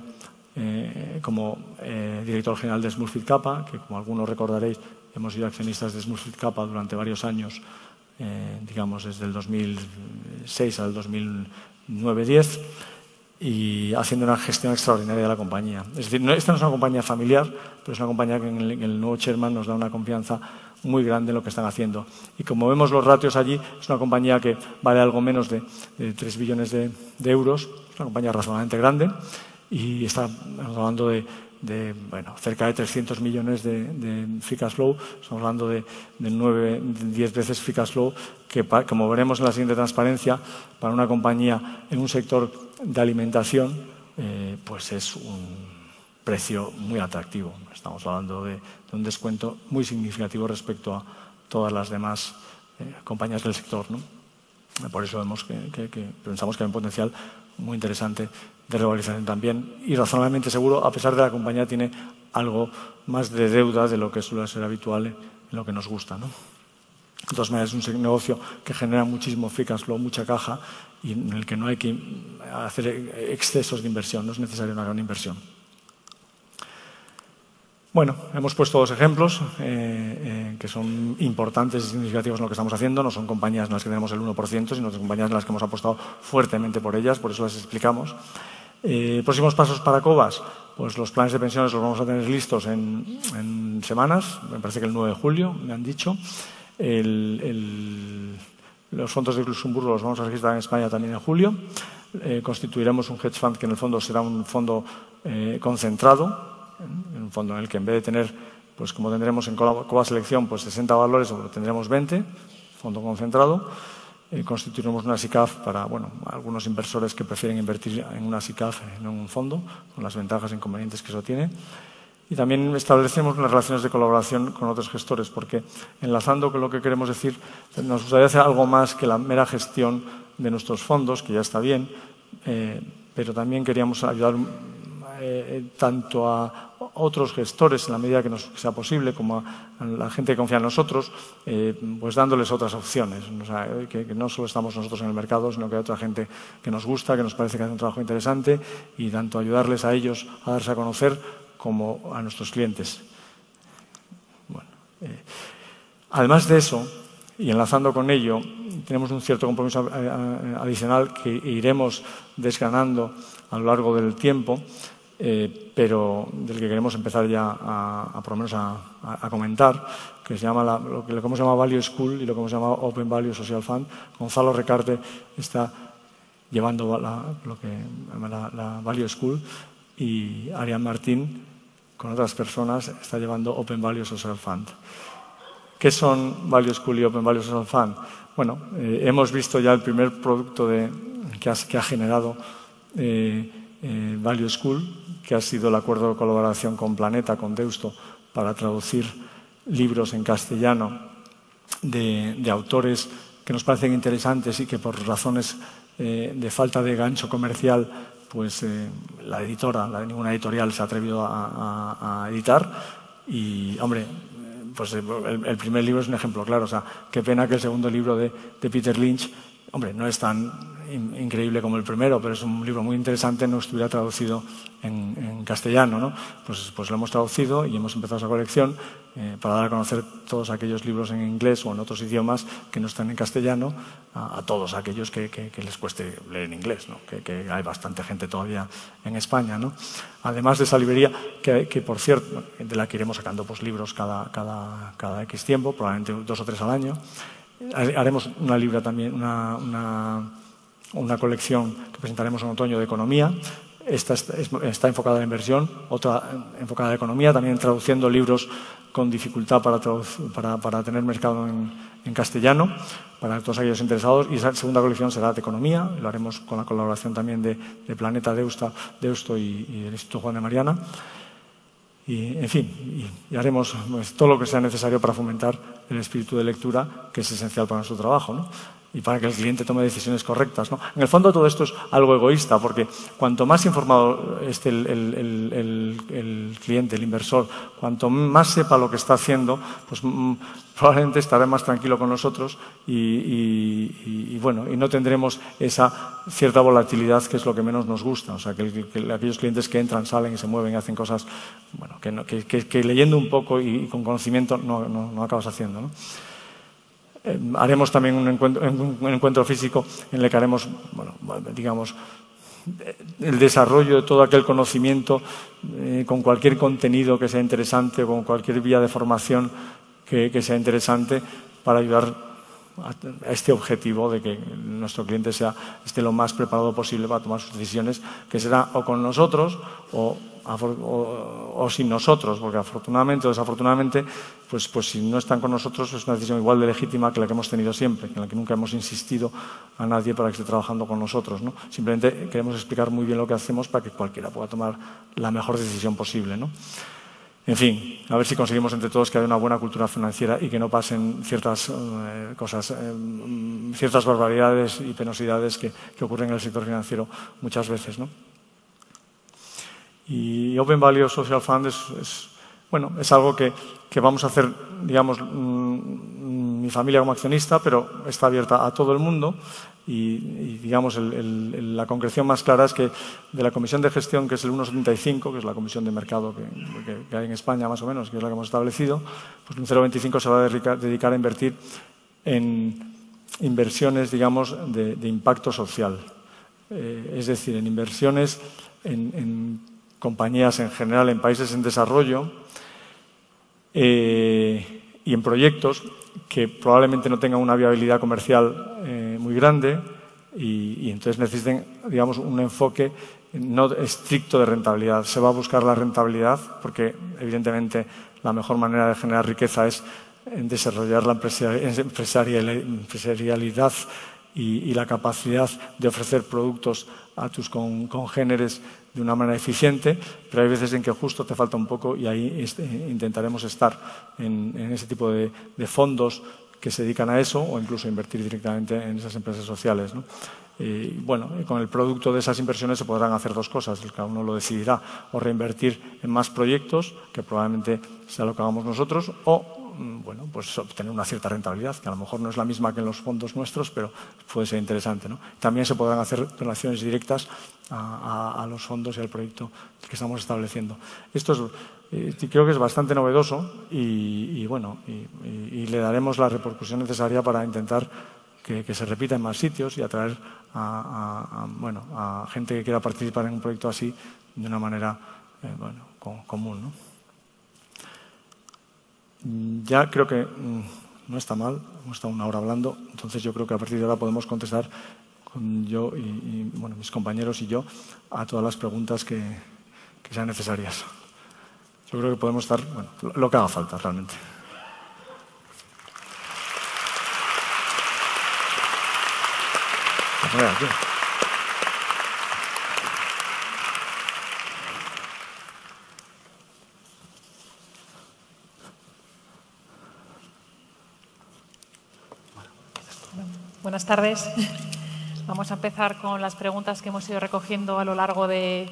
eh, como eh, director general de Smurfit Kappa, que como algunos recordaréis, hemos sido accionistas de Smurfit Kappa durante varios años, eh, digamos desde el 2006 al 2009-10 y haciendo una gestión extraordinaria de la compañía. Es decir, esta no es una compañía familiar, pero es una compañía que en el, nuevo chairman nos da una confianza muy grande en lo que están haciendo. Y como vemos los ratios allí, es una compañía que vale algo menos de, 3 billones de, euros, es una compañía razonablemente grande y está hablando de, bueno, cerca de 300 millones de, de free cash flow, estamos hablando de, 9, 10 veces free cash flow, que como veremos en la siguiente transparencia, para una compañía en un sector de alimentación, eh, pues es un precio muy atractivo. Estamos hablando de, un descuento muy significativo respecto a todas las demás eh, compañías del sector. ¿no? Por eso vemos que, pensamos que hay un potencial muy interesante de revalorización también y razonablemente seguro, a pesar de que la compañía tiene algo más de deuda de lo que suele ser habitual en lo que nos gusta. ¿no? De todas maneras, es un negocio que genera muchísimo free cash flow, mucha caja, y en el que no hay que hacer excesos de inversión, no es necesaria una gran inversión. Bueno, hemos puesto dos ejemplos eh, eh, que son importantes y significativos en lo que estamos haciendo. No son compañías en las que tenemos el 1%, sino compañías en las que hemos apostado fuertemente por ellas, por eso las explicamos. Eh, próximos pasos para Cobas. Pues los planes de pensiones los vamos a tener listos en, semanas, me parece que el 9 de julio, me han dicho. Los fondos de Luxemburgo los vamos a registrar en España también en julio. constituiremos un hedge fund que en el fondo será un fondo concentrado, en un fondo en el que en vez de tener, pues como tendremos en Coba Selección, pues 60 valores, tendremos 20, fondo concentrado. Eh, constituiremos una SICAF para bueno, algunos inversores que prefieren invertir en una SICAF en un fondo, con las ventajas e inconvenientes que eso tiene. Y también establecemos unas relaciones de colaboración con otros gestores, porque enlazando con lo que queremos decir, nos gustaría hacer algo más que la mera gestión de nuestros fondos, que ya está bien, eh, pero también queríamos ayudar eh, tanto a otros gestores en la medida que nos sea posible, como a, la gente que confía en nosotros, eh, pues dándoles otras opciones. que, no solo estamos nosotros en el mercado, sino que hay otra gente que nos gusta, que nos parece que hace un trabajo interesante y tanto ayudarles a ellos a darse a conocer como a nuestros clientes. además de eso, y enlazando con ello, tenemos un cierto compromiso adicional que iremos desgranando a lo largo del tiempo, eh, pero del que queremos empezar ya a, por lo menos a, comentar, que se llama lo que hemos llamado Value School y lo que hemos llamado Open Value Social Fund. Gonzalo Recarte está llevando la, lo que la, la Value School y Arián Martín, con otras personas, está llevando Open Value Social Fund. ¿Qué son Value School y Open Value Social Fund? Bueno, eh, hemos visto ya el primer producto que, ha, generado eh, eh, Value School, que ha sido el acuerdo de colaboración con Planeta, con Deusto, para traducir libros en castellano de, autores que nos parecen interesantes y que por razones de falta de gancho comercial, pues eh, la editora, ninguna editorial se ha atrevido a, editar. Y, hombre, pues el, primer libro es un ejemplo claro. O sea, qué pena que el segundo libro de, de Peter Lynch, hombre, no es tan increíble como el primero, pero es un libro muy interesante, no estuviera traducido en, castellano. ¿no? Pues, pues, lo hemos traducido y hemos empezado esa colección eh, para dar a conocer todos aquellos libros en inglés o en otros idiomas que no están en castellano a, todos aquellos que, les cueste leer en inglés, ¿no? que, hay bastante gente todavía en España. ¿no? Además de esa librería, que, por cierto, de la que iremos sacando pues, libros cada, cada, cada X tiempo, probablemente dos o tres al año. Haremos una libra también, una, una colección que presentaremos en otoño de economía. Esta está enfocada en inversión, otra enfocada en economía, también traduciendo libros con dificultad para, para, tener mercado en, castellano, para todos aquellos interesados. Y esa segunda colección será de economía, lo haremos con la colaboración también de, Planeta Deusta, Deusto y, y, el Instituto Juan de Mariana. Y, en fin, y, haremos pues, todo lo que sea necesario para fomentar el espíritu de lectura, que es esencial para nuestro trabajo. Y para que el cliente tome decisiones correctas. ¿no? En el fondo todo esto es algo egoísta, porque cuanto más informado esté el, cliente, el inversor, cuanto más sepa lo que está haciendo, pues mm, probablemente estará más tranquilo con nosotros y, bueno, y no tendremos esa cierta volatilidad que es lo que menos nos gusta. O sea, que, aquellos clientes que entran, salen y se mueven y hacen cosas bueno, que, leyendo un poco y, con conocimiento no, no acabas haciendo. ¿no? Eh, haremos también un encuentro, físico en el que haremos, bueno, digamos, el desarrollo de todo aquel conocimiento eh, con cualquier contenido que sea interesante o con cualquier vía de formación que, sea interesante para ayudar a, este objetivo de que nuestro cliente sea, esté lo más preparado posible para tomar sus decisiones, que será o con nosotros o o, sin nosotros, porque afortunadamente o desafortunadamente, pues, pues si no están con nosotros es una decisión igual de legítima que la que hemos tenido siempre, en la que nunca hemos insistido a nadie para que esté trabajando con nosotros. ¿no? Simplemente queremos explicar muy bien lo que hacemos para que cualquiera pueda tomar la mejor decisión posible. ¿no? En fin, a ver si conseguimos entre todos que haya una buena cultura financiera y que no pasen ciertas eh, cosas, eh, ciertas barbaridades y penosidades que, que ocurren en el sector financiero muchas veces. ¿no? Y Open Value Social Fund es, bueno, es algo que, que, vamos a hacer, digamos, mm, mi familia como accionista, pero está abierta a todo el mundo. Y, digamos, la concreción más clara es que de la comisión de gestión, que es el 1,75, que es la comisión de mercado que, hay en España más o menos, que es la que hemos establecido, pues un 0,25 se va a dedicar, a invertir en inversiones, digamos, de, impacto social. Eh, es decir, en inversiones en compañías en general en países en desarrollo eh, y en proyectos que probablemente no tengan una viabilidad comercial eh, muy grande y, entonces necesiten, digamos, un enfoque no estricto de rentabilidad. Se va a buscar la rentabilidad porque, evidentemente, la mejor manera de generar riqueza es desarrollar la empresarialidad y, la capacidad de ofrecer productos a tus congéneres de una manera eficiente, pero hay veces en que justo te falta un poco y ahí este, intentaremos estar en, ese tipo de, fondos que se dedican a eso o incluso invertir directamente en esas empresas sociales. Y bueno, con el producto de esas inversiones se podrán hacer dos cosas. Cada uno lo decidirá o reinvertir en más proyectos, que probablemente sea lo que hagamos nosotros, o bueno, pues obtener una cierta rentabilidad, que a lo mejor no es la misma que en los fondos nuestros, pero puede ser interesante. También se podrán hacer donaciones directas a, los fondos y al proyecto que estamos estableciendo. Esto eh, creo que es bastante novedoso y, bueno, y, le daremos la repercusión necesaria para intentar que, se repita en más sitios y atraer a, bueno, a gente que quiera participar en un proyecto así de una manera eh, bueno, común. ¿no? Ya creo que mm, no está mal, hemos estado una hora hablando, entonces yo creo que a partir de ahora podemos contestar con yo y, bueno, mis compañeros y yo a todas las preguntas que, sean necesarias. Yo creo que podemos estar, bueno, lo que haga falta realmente. Buenas tardes. Vamos a empezar con las preguntas que hemos ido recogiendo a lo largo de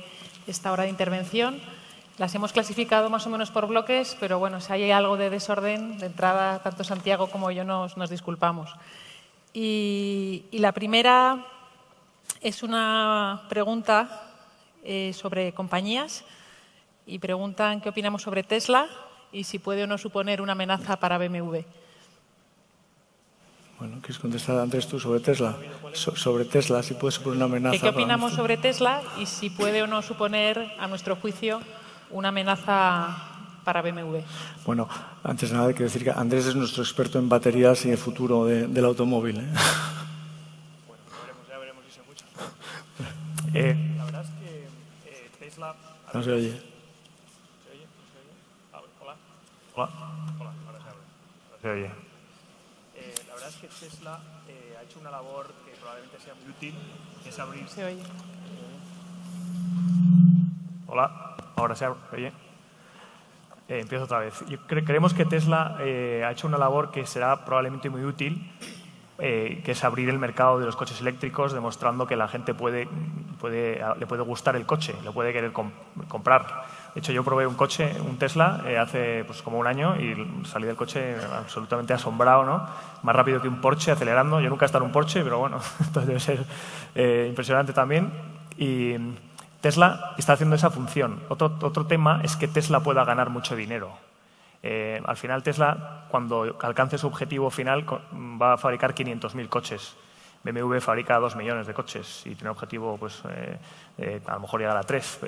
esta hora de intervención. Las hemos clasificado más o menos por bloques, pero bueno, si hay algo de desorden de entrada, tanto Santiago como yo nos, disculpamos. Y, la primera es una pregunta eh, sobre compañías y preguntan qué opinamos sobre Tesla y si puede o no suponer una amenaza para BMW. Bueno, ¿quieres contestar antes tú sobre Tesla? sobre Tesla, si puede suponer una amenaza. ¿Qué, opinamos sobre Tesla y si puede o no suponer, a nuestro juicio, una amenaza para BMW? Bueno, antes de nada hay que decir que Andrés es nuestro experto en baterías y el futuro del automóvil. ¿eh? Bueno, ya veremos, si se escucha. Eh, la verdad es que eh, Tesla... No se oye. ¿Se oye? ¿Se oye? Ah, hola. Hola. Hola, ahora se abre. Ahora se oye Tesla eh, ha hecho una labor que probablemente sea muy útil, es abrir... ¿Se oye? Hola, ahora se oye. Eh, empiezo otra vez. creemos que Tesla eh, ha hecho una labor que será probablemente muy útil, que es abrir el mercado de los coches eléctricos, demostrando que la gente puede, puede, le puede gustar el coche, lo puede querer comprar. De hecho, yo probé un coche, un Tesla, eh, hace pues, como un año y salí del coche absolutamente asombrado, ¿no? Más rápido que un Porsche, acelerando. Yo nunca he estado en un Porsche, pero bueno, esto debe ser eh, impresionante también. Y Tesla está haciendo esa función. Otro, otro tema es que Tesla pueda ganar mucho dinero. Eh, al final, Tesla, cuando alcance su objetivo final, va a fabricar 500.000 coches. BMW fabrica 2 millones de coches y tiene objetivo, pues, eh, eh, a lo mejor llegar a 3.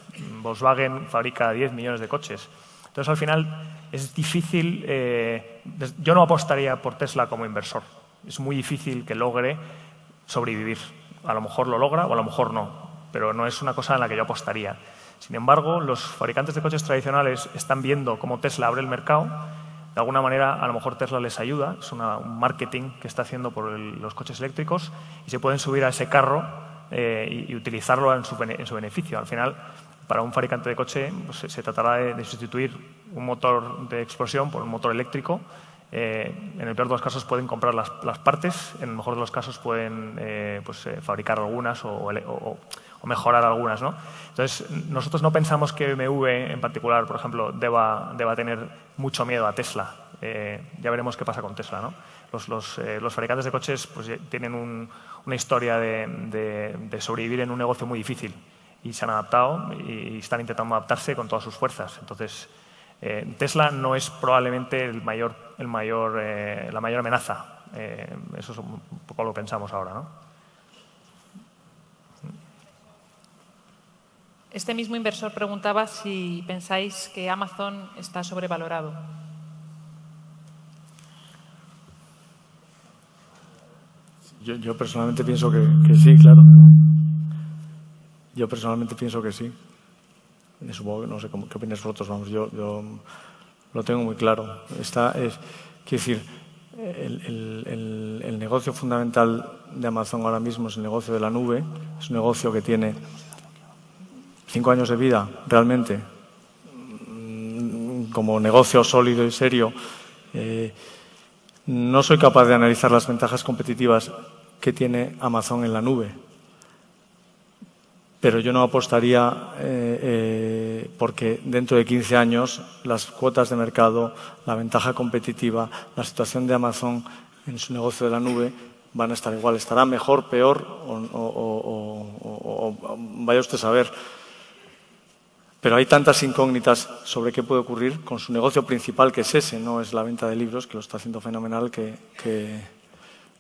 Volkswagen fabrica 10 millones de coches. Entonces, al final, es difícil. Eh, yo no apostaría por Tesla como inversor. Es muy difícil que logre sobrevivir. A lo mejor lo logra o a lo mejor no, pero no es una cosa en la que yo apostaría. Sin embargo, los fabricantes de coches tradicionales están viendo cómo Tesla abre el mercado de alguna manera, a lo mejor Tesla les ayuda, es un marketing que está haciendo por los coches eléctricos y se pueden subir a ese carro eh, y, utilizarlo en su, beneficio. Al final, para un fabricante de coche pues, se, tratará de, sustituir un motor de explosión por un motor eléctrico. Eh, en el peor de los casos pueden comprar las, partes, en el mejor de los casos pueden eh, pues, fabricar algunas o, mejorar algunas. ¿no? Entonces, nosotros no pensamos que BMW en particular, por ejemplo, deba, deba tener mucho miedo a Tesla. Eh, ya veremos qué pasa con Tesla. ¿no? Los, eh, fabricantes de coches pues, tienen una historia de, sobrevivir en un negocio muy difícil y se han adaptado y están intentando adaptarse con todas sus fuerzas. Entonces, eh, Tesla no es probablemente el mayor, el mayor, la mayor amenaza. eso es un poco lo que pensamos ahora. ¿no? Este mismo inversor preguntaba si pensáis que Amazon está sobrevalorado. Yo, personalmente pienso que, sí, claro. Yo personalmente pienso que sí. Supongo no sé cómo, qué opináis vosotros, vamos, yo, lo tengo muy claro. Está, es, quiero decir, el negocio fundamental de Amazon ahora mismo es el negocio de la nube, es un negocio que tiene cinco años de vida realmente mm, como negocio sólido y serio, eh, No soy capaz de analizar las ventajas competitivas que tiene Amazon en la nube, pero yo no apostaría eh, eh, porque dentro de 15 años las cuotas de mercado, la ventaja competitiva, la situación de Amazon en su negocio de la nube van a estar igual. Estará mejor, peor o, vaya usted a saber. Pero hay tantas incógnitas sobre qué puede ocurrir con su negocio principal, que es ese, no es la venta de libros, que lo está haciendo fenomenal, que,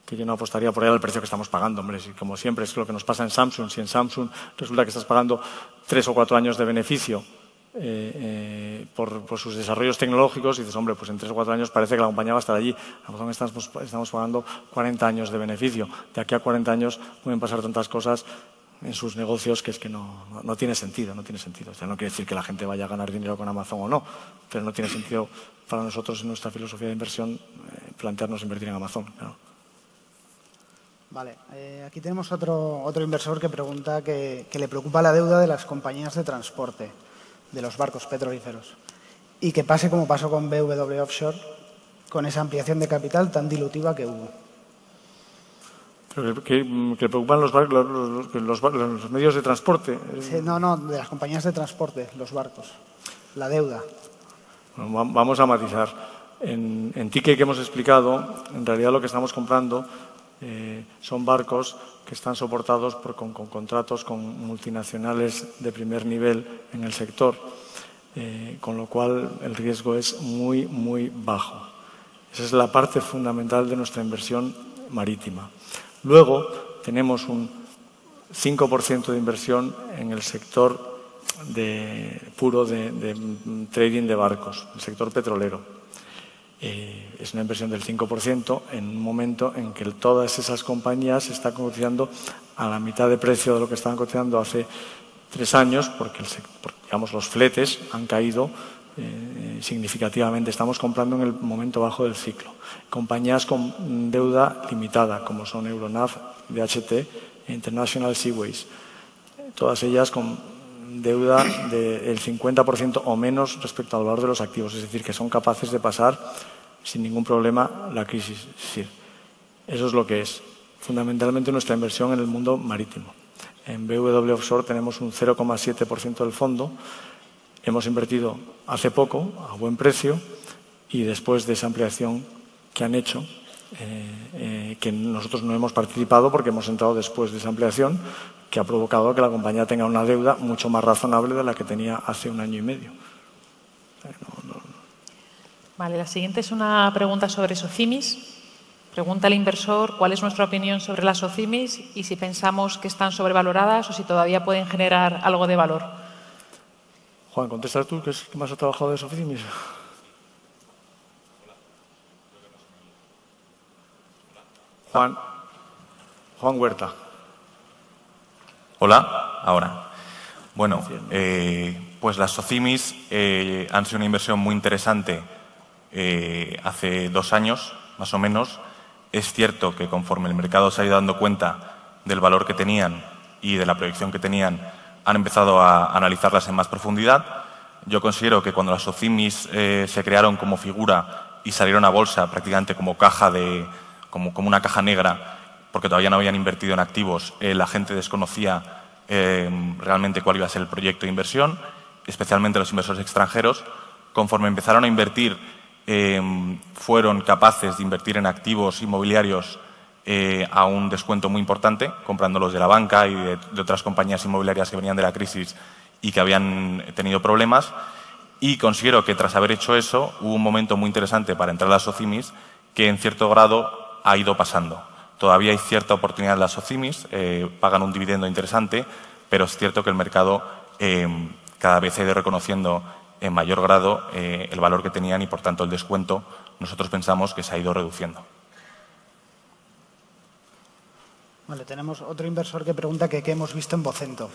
yo no apostaría por ahí al precio que estamos pagando, hombre. como siempre, es lo que nos pasa en Samsung. Si en Samsung resulta que estás pagando tres o cuatro años de beneficio eh, eh, por, sus desarrollos tecnológicos y dices, hombre, pues en tres o cuatro años parece que la compañía va a estar allí. Amazon estamos, estamos pagando 40 años de beneficio. De aquí a 40 años pueden pasar tantas cosas en sus negocios que es que no, no, tiene sentido, no tiene sentido. O sea, no quiere decir que la gente vaya a ganar dinero con Amazon o no, pero no tiene sentido para nosotros en nuestra filosofía de inversión eh, plantearnos invertir en Amazon. Vale, aquí tenemos otro, otro inversor que pregunta que, que le preocupa la deuda de las compañías de transporte de los barcos petrolíferos y que pase como pasó con BW Offshore, con esa ampliación de capital tan dilutiva que hubo. Pero que, preocupan los, los, medios de transporte. no, no, de las compañías de transporte, los barcos, la deuda. vamos a matizar. En, en Tique que hemos explicado, en realidad lo que estamos comprando eh, son barcos que están soportados por, con, contratos con multinacionales de primer nivel en el sector, eh, con lo cual el riesgo es muy, muy bajo. Esa es la parte fundamental de nuestra inversión marítima. Luego tenemos un 5% de inversión en el sector puro de, trading de barcos, el sector petrolero. Eh, es una inversión del 5% en un momento en que todas esas compañías están cotizando a la mitad de precio de lo que estaban cotizando hace tres años, porque, digamos, los fletes han caído eh, significativamente. Estamos comprando en el momento bajo del ciclo. Compañías con deuda limitada, como son Euronav, DHT International Seaways. Todas ellas con deuda del 50% o menos respecto al valor de los activos, es decir, que son capaces de pasar sin ningún problema la crisis. eso es lo que es fundamentalmente nuestra inversión en el mundo marítimo. En BW Offshore tenemos un 0,7% del fondo. Hemos invertido hace poco, a buen precio, y después de esa ampliación que han hecho, eh, eh, que nosotros no hemos participado porque hemos entrado después de esa ampliación, que ha provocado que la compañía tenga una deuda mucho más razonable de la que tenía hace un año y medio. Vale, la siguiente es una pregunta sobre SOCIMIS. Pregunta el inversor cuál es nuestra opinión sobre las SOCIMIS y si pensamos que están sobrevaloradas o si todavía pueden generar algo de valor. Juan, contestas tú, que es que más ha trabajado de SOCIMIS. Juan, Juan Huerta. Hola, ahora. Bueno, eh, pues las SOCIMIS eh, han sido una inversión muy interesante eh, hace dos años, más o menos. Es cierto que conforme el mercado se ha ido dando cuenta del valor que tenían y de la proyección que tenían, han empezado a analizarlas en más profundidad. Yo considero que cuando las OCIMIS eh, se crearon como figura y salieron a bolsa prácticamente como caja de, como, una caja negra, porque todavía no habían invertido en activos, eh, la gente desconocía realmente cuál iba a ser el proyecto de inversión, especialmente los inversores extranjeros. Conforme empezaron a invertir fueron capaces de invertir en activos inmobiliarios eh, a un descuento muy importante, comprándolos de la banca y de, otras compañías inmobiliarias que venían de la crisis y que habían tenido problemas. Y considero que tras haber hecho eso, hubo un momento muy interesante para entrar a las SOCIMIS que en cierto grado ha ido pasando. Todavía hay cierta oportunidad en las SOCIMIS, eh, pagan un dividendo interesante, pero es cierto que el mercado em, cada vez ha ido reconociendo en mayor grado eh, el valor que tenían y, por tanto, el descuento nosotros pensamos que se ha ido reduciendo. Vale, tenemos otro inversor que pregunta que qué hemos visto en Vocento.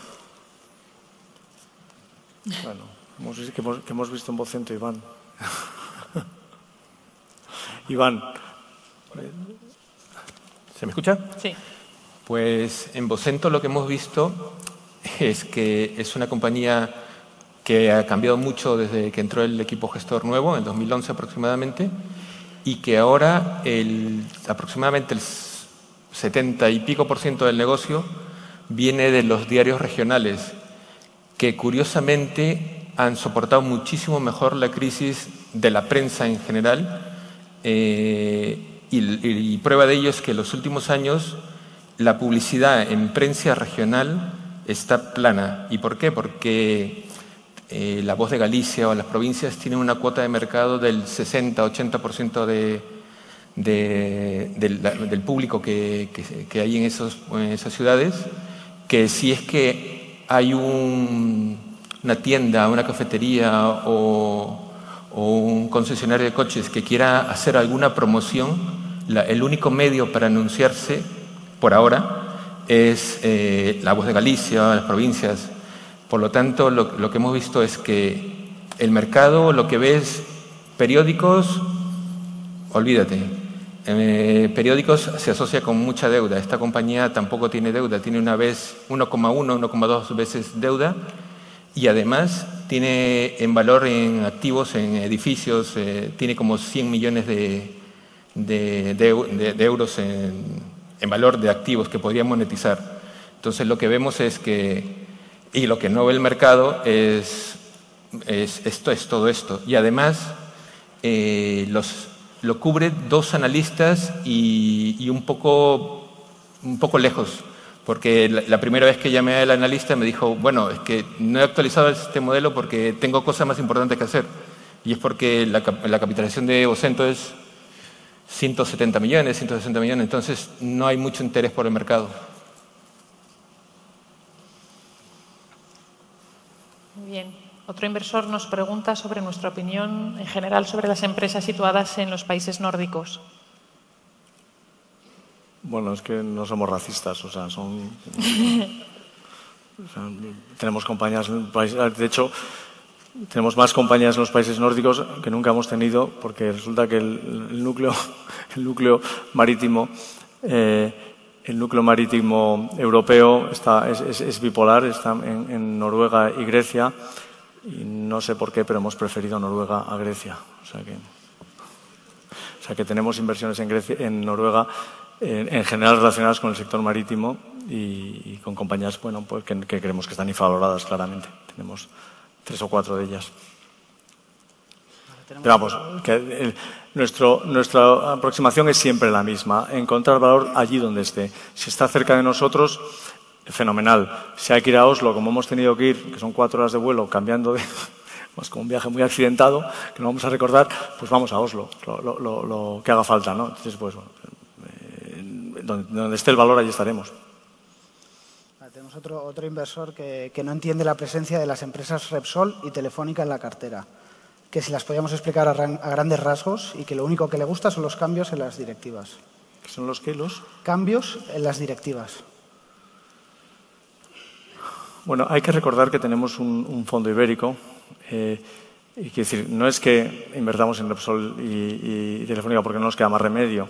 Bueno, ¿qué hemos, visto en Vocento, Iván? Iván. ¿Se me escucha? Sí. Pues en Vocento lo que hemos visto es que es una compañía que ha cambiado mucho desde que entró el equipo gestor nuevo, en 2011 aproximadamente, y que ahora el, aproximadamente el 70 y pico por ciento del negocio viene de los diarios regionales, que curiosamente han soportado muchísimo mejor la crisis de la prensa en general. Eh, y, prueba de ello es que en los últimos años la publicidad en prensa regional está plana. ¿Y por qué? Porque eh, la voz de Galicia o las provincias tienen una cuota de mercado del 60-80% de, del, público que, hay en, esos, esas ciudades, que si es que hay una tienda, una cafetería o, un concesionario de coches que quiera hacer alguna promoción, el único medio para anunciarse por ahora es eh, la voz de Galicia, las provincias. Por lo tanto, lo, que hemos visto es que el mercado lo que ve es periódicos, olvídate. Eh, periódicos se asocia con mucha deuda. Esta compañía tampoco tiene deuda, tiene una vez 1,1, 1,2 veces deuda y además tiene en valor en activos, en edificios, eh, tiene como 100 millones de, euros en, en valor de activos que podría monetizar. Entonces lo que vemos es que, y lo que no ve el mercado es, esto, es todo esto. Y además eh, los, lo cubre dos analistas y, un, poco, un poco lejos. Porque la, primera vez que llamé al analista me dijo, bueno, es que no he actualizado este modelo porque tengo cosas más importantes que hacer. Y es porque la, la capitalización de Ocento es 170 millones, 160 millones, entonces no hay mucho interés por el mercado. Muy bien. Otro inversor nos pregunta sobre nuestra opinión en general sobre las empresas situadas en los países nórdicos. Bueno, es que no somos racistas, o sea, son... tenemos compañías, de hecho, tenemos más compañías en los países nórdicos que nunca hemos tenido porque resulta que el, núcleo, el núcleo marítimo eh, el núcleo marítimo europeo está, es, bipolar, está en, Noruega y Grecia y no sé por qué, pero hemos preferido Noruega a Grecia. O sea que, o sea que tenemos inversiones en, Grecia, en Noruega en, general relacionadas con el sector marítimo y, con compañías bueno, pues que, que creemos que están infravaloradas claramente. Tenemos tres o cuatro de ellas. Pero vamos, que nuestro, nuestra aproximación es siempre la misma, encontrar valor allí donde esté. Si está cerca de nosotros, fenomenal. Si hay que ir a Oslo, como hemos tenido que ir, que son cuatro horas de vuelo, cambiando de... Pues como un viaje muy accidentado, que no vamos a recordar, pues vamos a Oslo, lo, que haga falta, ¿no? Entonces, pues, eh, donde esté el valor, allí estaremos otro, otro inversor que, no entiende la presencia de las empresas Repsol y Telefónica en la cartera, que si las podíamos explicar a, grandes rasgos y que lo único que le gusta son los cambios en las directivas. ¿Qué son los qué? Los cambios en las directivas. Bueno, hay que recordar que tenemos un, fondo ibérico. Eh, y decir, no es que invertamos en Repsol y, Telefónica porque no nos queda más remedio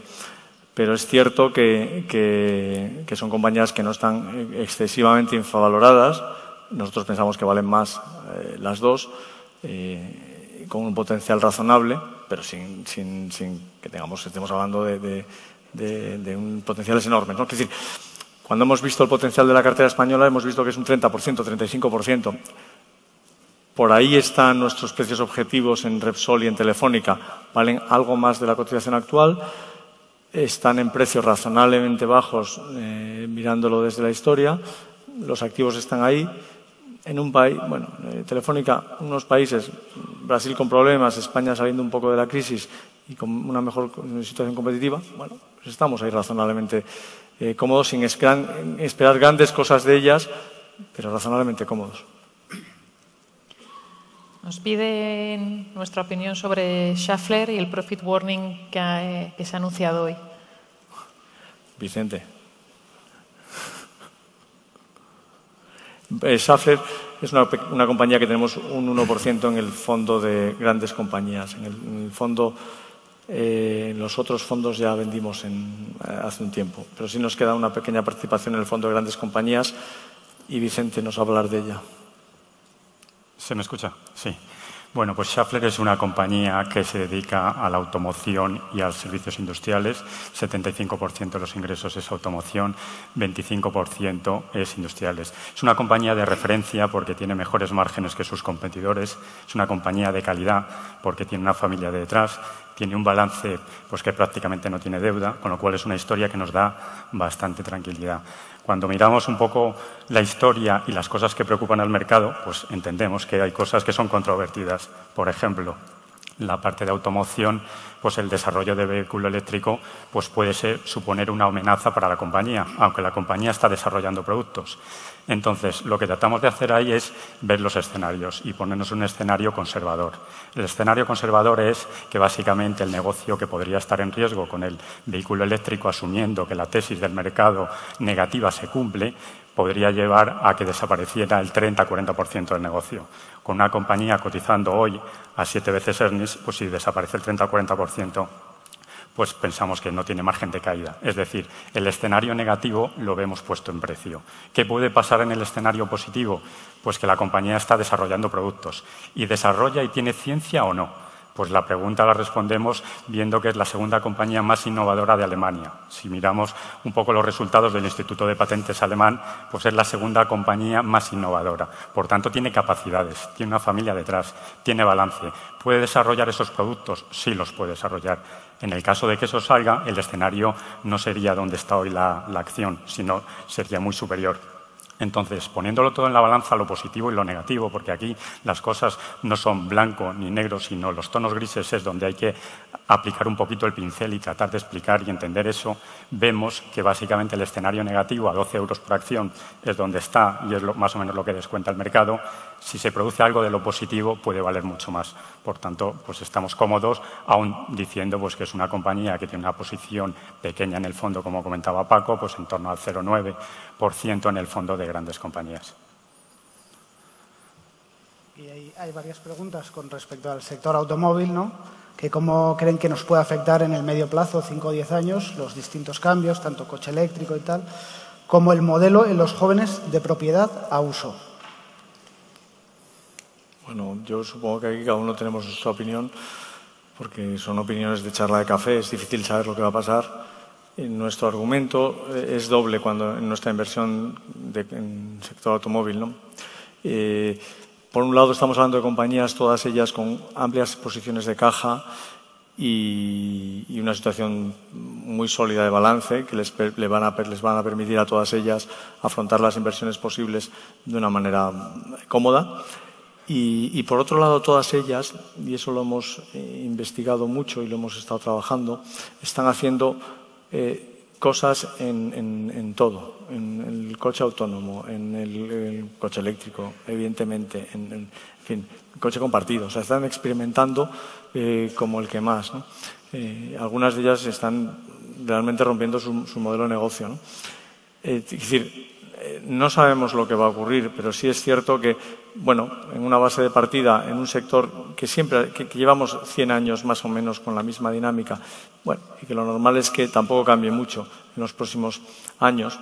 pero es cierto que, son compañías que no están excesivamente infravaloradas. Nosotros pensamos que valen más eh, las dos, eh, con un potencial razonable, pero sin, que tengamos, estemos hablando de, un potenciales enormes. ¿no? Es decir, cuando hemos visto el potencial de la cartera española, hemos visto que es un 30%, 35%. Por ahí están nuestros precios objetivos en Repsol y en Telefónica. Valen algo más de la cotización actual están en precios razonablemente bajos eh, mirándolo desde la historia, los activos están ahí. En un país, bueno, eh, Telefónica, unos países, Brasil con problemas, España saliendo un poco de la crisis y con una mejor situación competitiva, bueno, pues estamos ahí razonablemente eh, cómodos, sin esperar grandes cosas de ellas, pero razonablemente cómodos. Nos piden nuestra opinión sobre Schaeffler y el profit warning que, se ha anunciado hoy. Vicente. Eh, Schaeffler es una, compañía que tenemos un 1% en el fondo de grandes compañías. En el, fondo, eh, los otros fondos ya vendimos en, eh, hace un tiempo, pero sí nos queda una pequeña participación en el fondo de grandes compañías y Vicente nos va a hablar de ella. ¿Se me escucha? Sí. Bueno, pues Schaeffler es una compañía que se dedica a la automoción y a los servicios industriales. 75% de los ingresos es automoción, 25% es industriales. Es una compañía de referencia porque tiene mejores márgenes que sus competidores. Es una compañía de calidad porque tiene una familia detrás. Tiene un balance pues, que prácticamente no tiene deuda, con lo cual es una historia que nos da bastante tranquilidad. Cuando miramos un poco la historia y las cosas que preocupan al mercado, pues entendemos que hay cosas que son controvertidas. Por ejemplo, la parte de automoción, pues el desarrollo de vehículo eléctrico pues puede ser, suponer una amenaza para la compañía, aunque la compañía está desarrollando productos. Entonces, lo que tratamos de hacer ahí es ver los escenarios y ponernos un escenario conservador. El escenario conservador es que básicamente el negocio que podría estar en riesgo con el vehículo eléctrico, asumiendo que la tesis del mercado negativa se cumple, podría llevar a que desapareciera el 30-40% del negocio. Con una compañía cotizando hoy a siete veces earnings, pues si desaparece el 30-40%, pues pensamos que no tiene margen de caída. Es decir, el escenario negativo lo vemos puesto en precio. ¿Qué puede pasar en el escenario positivo? Pues que la compañía está desarrollando productos. ¿Y desarrolla y tiene ciencia o no? Pues la pregunta la respondemos viendo que es la segunda compañía más innovadora de Alemania. Si miramos un poco los resultados del Instituto de Patentes alemán, pues es la segunda compañía más innovadora. Por tanto, tiene capacidades, tiene una familia detrás, tiene balance. ¿Puede desarrollar esos productos? Sí los puede desarrollar. En el caso de que eso salga, el escenario no sería donde está hoy la, acción, sino sería muy superior. Entonces, poniéndolo todo en la balanza, lo positivo y lo negativo, porque aquí las cosas no son blanco ni negro, sino los tonos grises es donde hay que aplicar un poquito el pincel y tratar de explicar y entender eso, vemos que básicamente el escenario negativo a 12 euros por acción es donde está y es más o menos lo que descuenta el mercado. Si se produce algo de lo positivo, puede valer mucho más. Por tanto, pues estamos cómodos, aún diciendo pues, que es una compañía que tiene una posición pequeña en el fondo, como comentaba Paco, pues en torno al 0,9% en el fondo de grandes compañías. Y hay, varias preguntas con respecto al sector automóvil, ¿no? Que cómo creen que nos puede afectar en el medio plazo, 5 o 10 años, los distintos cambios, tanto coche eléctrico y tal, como el modelo en los jóvenes de propiedad a uso. Bueno, yo supongo que aquí cada uno tenemos su opinión, porque son opiniones de charla de café, es difícil saber lo que va a pasar nuestro argumento eh, es doble cuando en nuestra inversión en el sector automóvil. ¿no? Eh, por un lado, estamos hablando de compañías, todas ellas con amplias posiciones de caja y, una situación muy sólida de balance que les, le van a, les van a permitir a todas ellas afrontar las inversiones posibles de una manera cómoda. Y, por otro lado, todas ellas, y eso lo hemos eh, investigado mucho y lo hemos estado trabajando, están haciendo eh, cosas en, todo, en el coche autónomo, en el, coche eléctrico, evidentemente, en, en, fin, coche compartido. O sea, están experimentando eh, como el que más. ¿no? Eh, algunas de ellas están realmente rompiendo su, modelo de negocio. es decir, no sabemos lo que va a ocurrir, pero sí es cierto que, bueno, en una base de partida, en un sector que siempre, que, llevamos 100 años más o menos con la misma dinámica, bueno, y que lo normal es que tampoco cambie mucho en los próximos años,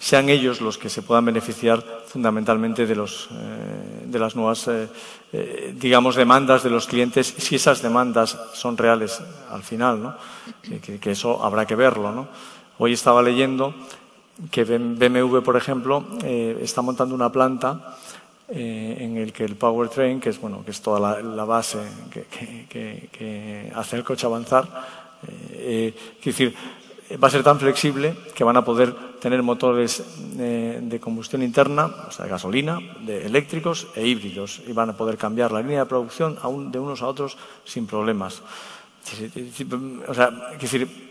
sean ellos los que se puedan beneficiar fundamentalmente de, los, eh, de las nuevas, eh, eh, digamos, demandas de los clientes, si esas demandas son reales al final, ¿no? que, que eso habrá que verlo. ¿no? Hoy estaba leyendo que BMW, por ejemplo, está montando una planta eh, en el que el powertrain, que es, bueno, que es toda la, base que, hace el coche avanzar, eh, es decir, va a ser tan flexible que van a poder tener motores de combustión interna, o sea, de gasolina, de eléctricos e híbridos, y van a poder cambiar la línea de producción de unos a otros sin problemas. O sea, es decir,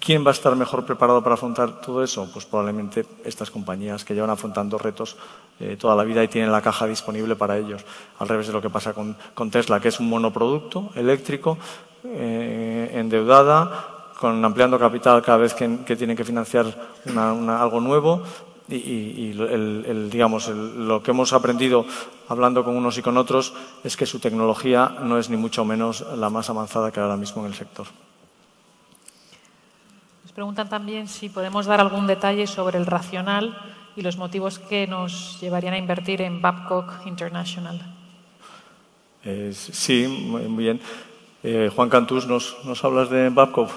¿Quién va a estar mejor preparado para afrontar todo eso? Pues probablemente estas compañías que llevan afrontando retos eh, toda la vida y tienen la caja disponible para ellos. Al revés de lo que pasa con, Tesla, que es un monoproducto eléctrico, eh, endeudada, con ampliando capital cada vez que, tienen que financiar algo nuevo. Y, digamos, lo que hemos aprendido hablando con unos y con otros es que su tecnología no es ni mucho menos la más avanzada que ahora mismo en el sector preguntan también si podemos dar algún detalle sobre el racional y los motivos que nos llevarían a invertir en Babcock International. sí, muy bien. Eh, Juan Cantús, ¿nos, ¿nos, hablas de Babcock?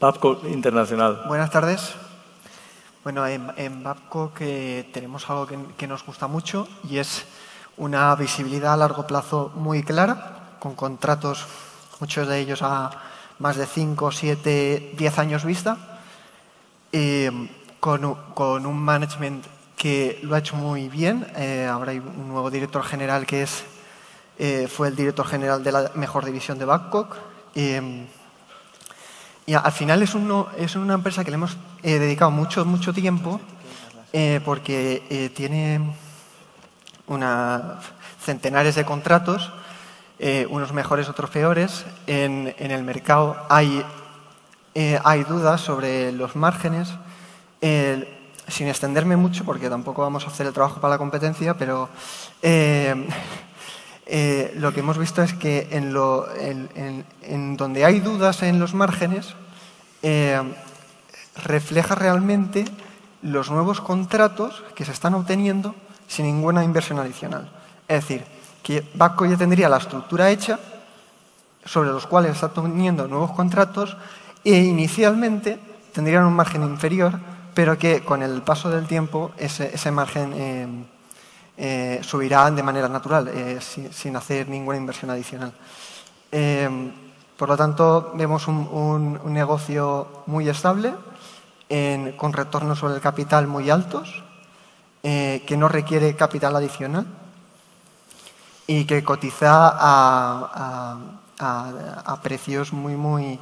Babcock Internacional. Buenas tardes. Bueno, en, en Babcock eh, tenemos algo que, que, nos gusta mucho y es una visibilidad a largo plazo muy clara, con contratos, muchos de ellos a más de 5, 7, 10 años vista, eh, con, un management que lo ha hecho muy bien. Eh, ahora hay un nuevo director general que es eh, fue el director general de la mejor división de. Eh, y al final es, uno, es, una empresa que le hemos dedicado mucho, mucho tiempo porque tiene una, centenares de contratos, unos mejores, otros peores. En, el mercado hay, hay, dudas sobre los márgenes. sin extenderme mucho, porque tampoco vamos a hacer el trabajo para la competencia, pero eh, lo que hemos visto es que en, donde hay dudas en los márgenes, eh, refleja realmente los nuevos contratos que se están obteniendo sin ninguna inversión adicional. Es decir, que Baco ya tendría la estructura hecha sobre los cuales está obteniendo nuevos contratos e inicialmente tendrían un margen inferior, pero que con el paso del tiempo ese, margen eh, eh, subirán de manera natural, eh, sin, hacer ninguna inversión adicional. Por lo tanto, vemos un, negocio muy estable, con retornos sobre el capital muy altos, que no requiere capital adicional y que cotiza a, a, precios muy, muy,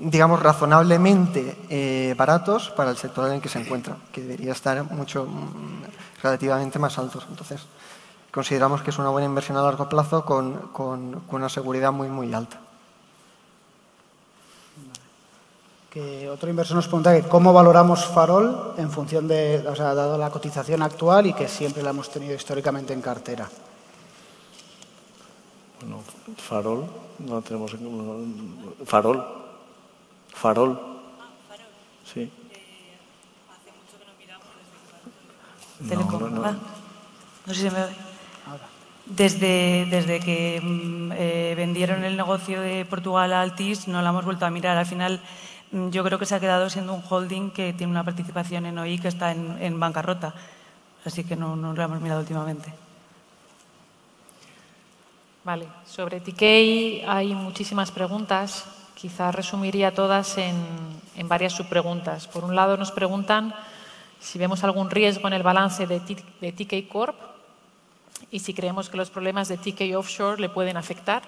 digamos, razonablemente eh, baratos para el sector en el que se encuentra, que debería estar mucho relativamente más altos. Entonces, consideramos que es una buena inversión a largo plazo con, con, con una seguridad muy, muy alta. Que otro inversor nos pregunta que cómo valoramos Farol en función de, o sea, dado la cotización actual y que siempre la hemos tenido históricamente en cartera. Bueno, Farol, no tenemos Farol, Farol, sí. Telecom, no, no, no. no sé si me Desde, desde que mm, eh, vendieron el negocio de Portugal a Altis no la hemos vuelto a mirar. Al final mm, yo creo que se ha quedado siendo un holding que tiene una participación en OI que está en, en bancarrota. Así que no, no la hemos mirado últimamente. Vale, sobre TK hay muchísimas preguntas. Quizás resumiría todas en, varias subpreguntas. Por un lado nos preguntan si vemos algún riesgo en el balance de, de TK Corp y si creemos que los problemas de TK Offshore le pueden afectar.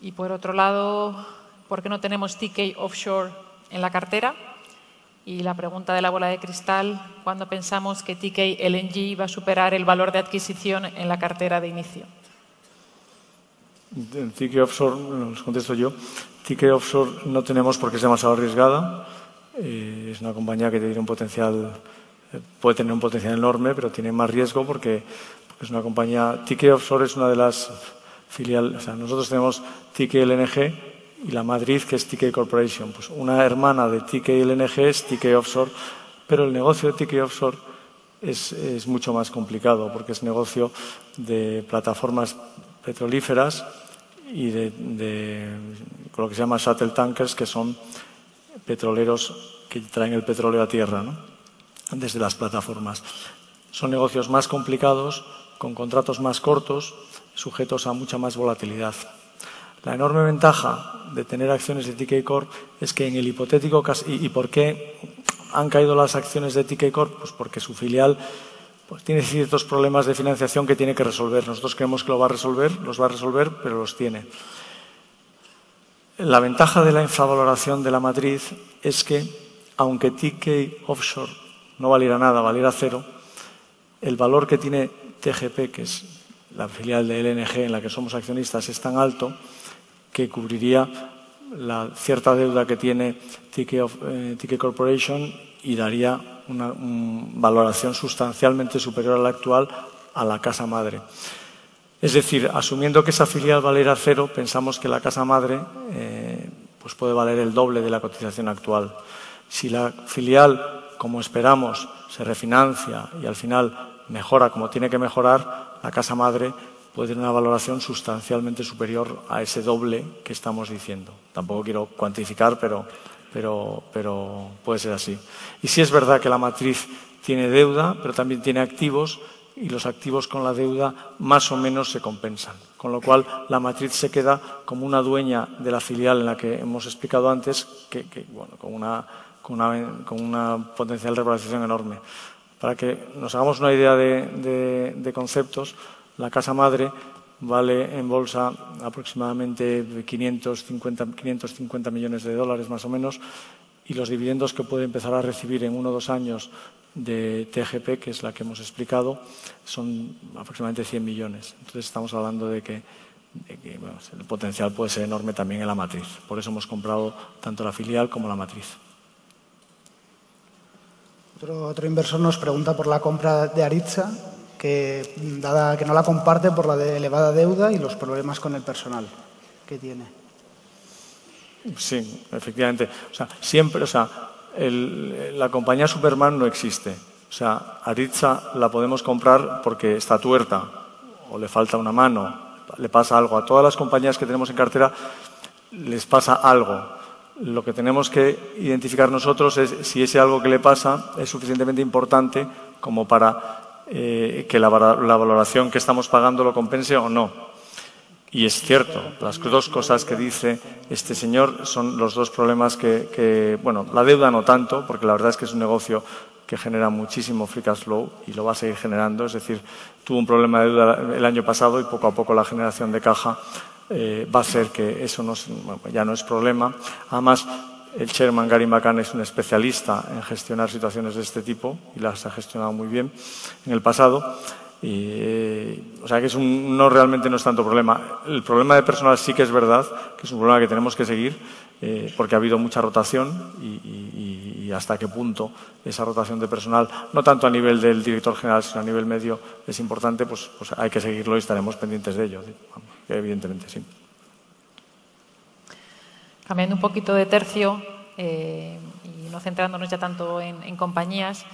Y por otro lado, ¿por qué no tenemos TK Offshore en la cartera? Y la pregunta de la bola de cristal, ¿cuándo pensamos que TK LNG va a superar el valor de adquisición en la cartera de inicio? TK Offshore, los contesto yo. TK Offshore no tenemos porque es demasiado arriesgada eh, es una compañía que tiene un potencial, eh, puede tener un potencial enorme, pero tiene más riesgo porque, porque es una compañía. TK Offshore es una de las filiales. O sea, nosotros tenemos TK LNG y la Madrid, que es TK Corporation. Pues una hermana de TK LNG es TK Offshore, pero el negocio de TK Offshore es, es mucho más complicado porque es negocio de plataformas petrolíferas y de, de, lo que se llama shuttle tankers, que son petroleros que traen el petróleo a tierra, ¿no? desde las plataformas. Son negocios más complicados, con contratos más cortos, sujetos a mucha más volatilidad. La enorme ventaja de tener acciones de TK Corp es que en el hipotético caso, ¿y, por qué han caído las acciones de TK Corp? Pues porque su filial pues, tiene ciertos problemas de financiación que tiene que resolver. Nosotros creemos que lo va a resolver, los va a resolver, pero los tiene. La ventaja de la infravaloración de la matriz es que, aunque TK Offshore no valiera nada, valiera cero, el valor que tiene TGP, que es la filial de LNG en la que somos accionistas, es tan alto que cubriría la cierta deuda que tiene TK, eh, Corporation y daría una, una valoración sustancialmente superior a la actual a la casa madre. Es decir, asumiendo que esa filial valiera cero, pensamos que la casa madre eh, pues puede valer el doble de la cotización actual. Si la filial, como esperamos, se refinancia y al final mejora como tiene que mejorar, la casa madre puede tener una valoración sustancialmente superior a ese doble que estamos diciendo. Tampoco quiero cuantificar, pero, pero, pero puede ser así. Y sí es verdad que la matriz tiene deuda, pero también tiene activos y los activos con la deuda más o menos se compensan. Con lo cual, la matriz se queda como una dueña de la filial en la que hemos explicado antes, que, bueno, con, una, con, una, con, una, potencial revalorización enorme. Para que nos hagamos una idea de, conceptos, la casa madre vale en bolsa aproximadamente 550, 550 millones de dólares más o menos y los dividendos que puede empezar a recibir en uno o dos años de TGP, que es la que hemos explicado, son aproximadamente 100 millones. Entonces estamos hablando de que, el potencial puede ser enorme también en la matriz. Por eso hemos comprado tanto la filial como la matriz. Otro, inversor nos pregunta por la compra de Aritza, que, dada que no la comparte por la de elevada deuda y los problemas con el personal que tiene. Sí, efectivamente. O sea, siempre, o sea, la compañía Superman no existe. O sea, Aritza la podemos comprar porque está tuerta o le falta una mano, le pasa algo. A todas las compañías que tenemos en cartera les pasa algo lo que tenemos que identificar nosotros es si ese algo que le pasa es suficientemente importante como para eh, que la, valoración que estamos pagando lo compense o no. Y es cierto, las dos cosas que dice este señor son los dos problemas que, bueno, la deuda no tanto, porque la verdad es que es un negocio que genera muchísimo free cash flow y lo va a seguir generando. Es decir, tuvo un problema de deuda el año pasado y poco a poco la generación de caja eh, va a ser que eso ya no es problema. Además, el chairman Gary McCann es un especialista en gestionar situaciones de este tipo y las ha gestionado muy bien en el pasado. Eh, o sea que es un, no realmente no es tanto problema. El problema de personal sí que es verdad, que es un problema que tenemos que seguir, eh, porque ha habido mucha rotación y, hasta qué punto esa rotación de personal, no tanto a nivel del director general, sino a nivel medio, es importante, pues, pues hay que seguirlo y estaremos pendientes de ello evidentemente sí. Cambiando un poquito de tercio eh, y no centrándonos ya tanto en, compañías,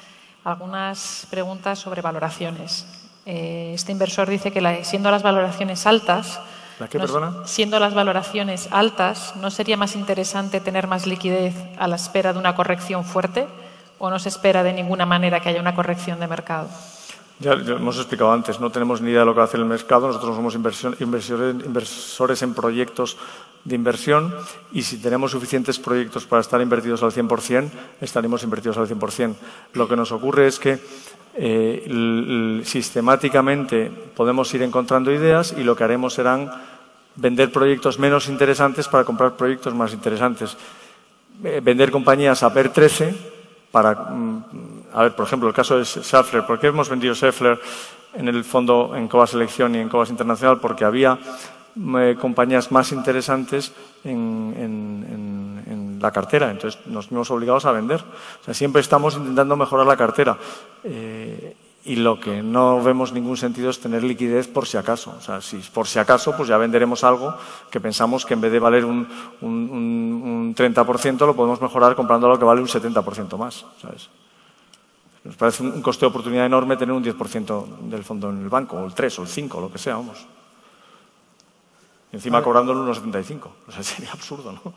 algunas preguntas sobre valoraciones. Eh, este inversor dice que siendo las valoraciones altas, ¿La qué, perdona? siendo las valoraciones altas, ¿no sería más interesante tener más liquidez a la espera de una corrección fuerte o no se espera de ninguna manera que haya una corrección de mercado? Ya, hemos explicado antes, no tenemos ni idea de lo que va a hacer el mercado, nosotros somos inversores, en proyectos de inversión y si tenemos suficientes proyectos para estar invertidos al 100%, estaremos invertidos al 100%. Lo que nos ocurre es que eh, sistemáticamente podemos ir encontrando ideas y lo que haremos serán vender proyectos menos interesantes para comprar proyectos más interesantes. Eh, vender compañías a PER 13 para, mm, a ver, por ejemplo, el caso de Schaeffler. ¿Por qué hemos vendido Schaeffler en el fondo en Cobas Selección y en Cobas Internacional? Porque había eh, compañías más interesantes en, la cartera, entonces nos vimos obligados a vender. O sea, siempre estamos intentando mejorar la cartera. Eh, y lo que no vemos ningún sentido es tener liquidez por si acaso. O sea, si por si acaso, pues ya venderemos algo que pensamos que en vez de valer un, un, 30% lo podemos mejorar comprando algo que vale un 70% más. ¿sabes? Nos parece un coste de oportunidad enorme tener un 10% del fondo en el banco, o el 3, o el 5, o lo que sea, vamos. Y encima cobrando el 1,75. O sea, sería absurdo, ¿no?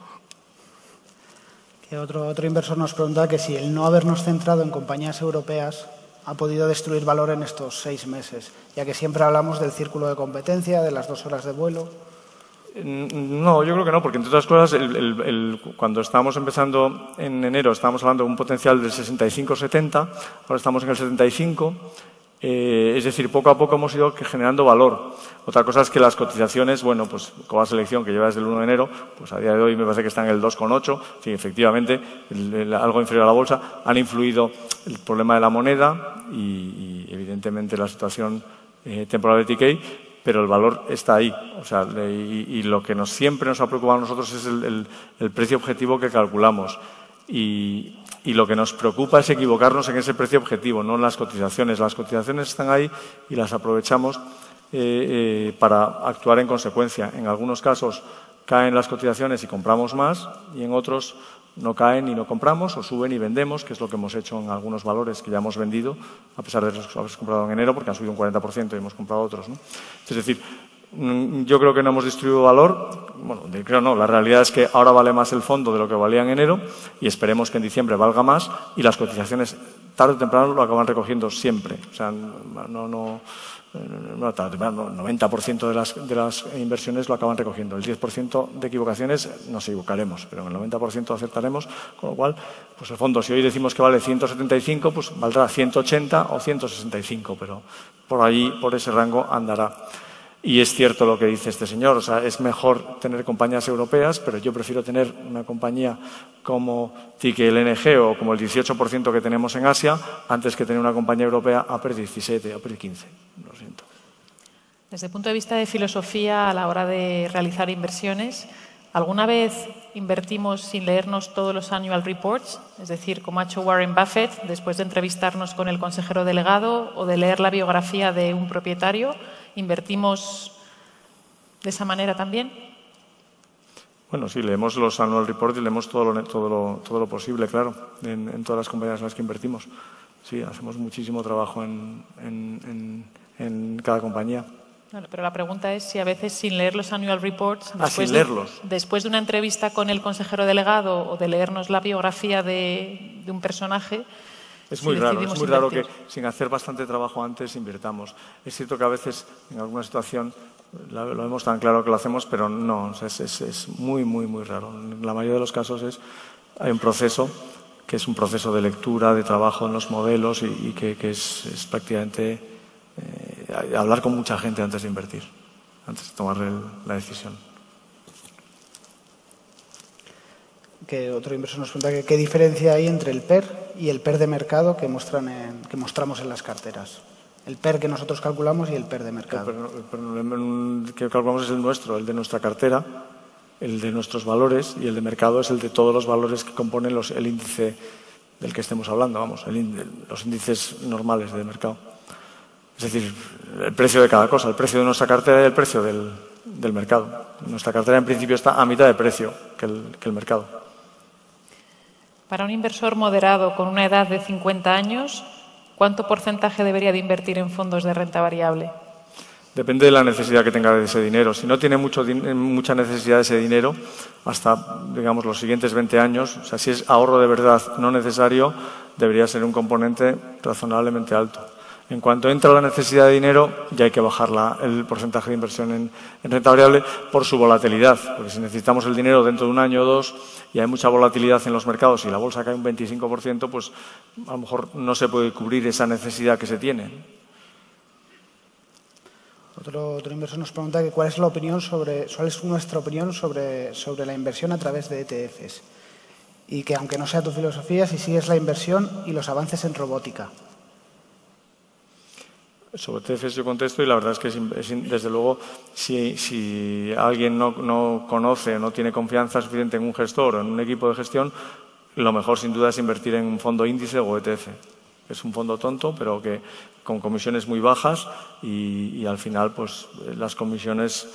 Que otro, otro inversor nos pregunta que si el no habernos centrado en compañías europeas ha podido destruir valor en estos seis meses? Ya que siempre hablamos del círculo de competencia, de las dos horas de vuelo. No, yo creo que no, porque entre otras cosas, cuando estábamos empezando en enero, estábamos hablando de un potencial del 65-70, ahora estamos en el 75 eh, es decir, poco a poco hemos ido generando valor. Otra cosa es que las cotizaciones, bueno, pues con la selección que lleva desde el 1 de enero, pues a día de hoy me parece que están en el 2,8. Sí, efectivamente, algo inferior a la bolsa. Han influido el problema de la moneda y, evidentemente la situación eh, temporal de TK, pero el valor está ahí. O sea, y, lo que nos, siempre nos ha preocupado a nosotros es el, precio objetivo que calculamos. Y, y lo que nos preocupa es equivocarnos en ese precio objetivo, no en las cotizaciones. Las cotizaciones están ahí y las aprovechamos eh, eh, para actuar en consecuencia. En algunos casos caen las cotizaciones y compramos más y en otros no caen y no compramos o suben y vendemos, que es lo que hemos hecho en algunos valores que ya hemos vendido, a pesar de haberlos comprado en enero, porque han subido un 40% y hemos comprado otros. ¿no? Es decir, mm, yo creo que no hemos distribuido valor. Bueno, creo no, la realidad es que ahora vale más el fondo de lo que valía en enero y esperemos que en diciembre valga más y las cotizaciones tarde o temprano lo acaban recogiendo siempre. O sea, no, no, no, 90% de las, de las inversiones lo acaban recogiendo. El 10% de equivocaciones nos equivocaremos, pero el 90% acertaremos, con lo cual, pues el fondo, si hoy decimos que vale 175, pues valdrá 180 o 165, pero por ahí, por ese rango andará. Y es cierto lo que dice este señor, o sea, es mejor tener compañías europeas, pero yo prefiero tener una compañía como TIC LNG o como el 18% que tenemos en Asia, antes que tener una compañía europea a PER 17 o PER 15. Desde el punto de vista de filosofía, a la hora de realizar inversiones, ¿alguna vez invertimos sin leernos todos los annual reports? Es decir, como ha hecho Warren Buffett, después de entrevistarnos con el consejero delegado o de leer la biografía de un propietario, ¿Invertimos de esa manera también? Bueno, sí, leemos los annual reports y leemos todo lo, todo lo, todo lo posible, claro, en, todas las compañías en las que invertimos. Sí, hacemos muchísimo trabajo en, cada compañía. Pero la pregunta es si a veces sin leer los annual reports, ah, después, De, después de una entrevista con el consejero delegado o de leernos la biografía de, de un personaje, es muy raro, es muy raro que sin hacer bastante trabajo antes invirtamos. Es cierto que a veces en alguna situación lo vemos tan claro que lo hacemos, pero no, es, es, muy, muy, muy raro. En la mayoría de los casos es, hay un proceso que es un proceso de lectura, de trabajo en los modelos y, que, es, prácticamente eh, hablar con mucha gente antes de invertir, antes de tomar la decisión. que otro inversor nos pregunta qué diferencia hay entre el PER y el PER de mercado que, muestran que mostramos en las carteras. El PER que nosotros calculamos y el PER de mercado. El PER que calculamos es el nuestro, el de nuestra cartera, el de nuestros valores y el de mercado es el de todos los valores que componen los, el índice del que estemos hablando, vamos, los índices normales de mercado. Es decir, el precio de cada cosa, el precio de nuestra cartera y el precio del, del mercado. Nuestra cartera en principio está a mitad de precio que el, que el mercado. Para un inversor moderado con una edad de 50 años, ¿cuánto porcentaje debería de invertir en fondos de renta variable? Depende de la necesidad que tenga de ese dinero. Si no tiene mucho, mucha necesidad de ese dinero, hasta digamos los siguientes 20 años, o sea, si es ahorro de verdad no necesario, debería ser un componente razonablemente alto. En cuanto entra la necesidad de dinero, ya hay que bajar el porcentaje de inversión en, renta variable por su volatilidad. Porque si necesitamos el dinero dentro de un año o dos y hay mucha volatilidad en los mercados y la bolsa cae un 25%, pues a lo mejor no se puede cubrir esa necesidad que se tiene. Otro, inversor nos pregunta cuál es la opinión sobre, cuál es nuestra opinión sobre, sobre la inversión a través de ETFs. Y que aunque no sea tu filosofía, si sigues la inversión y los avances en robótica. Sobre TFS yo contesto y la verdad es que desde luego si, alguien no, no conoce o no tiene confianza suficiente en un gestor o en un equipo de gestión, lo mejor sin duda es invertir en un fondo índice o ETF. Es un fondo tonto, pero que con comisiones muy bajas y, y al final pues las comisiones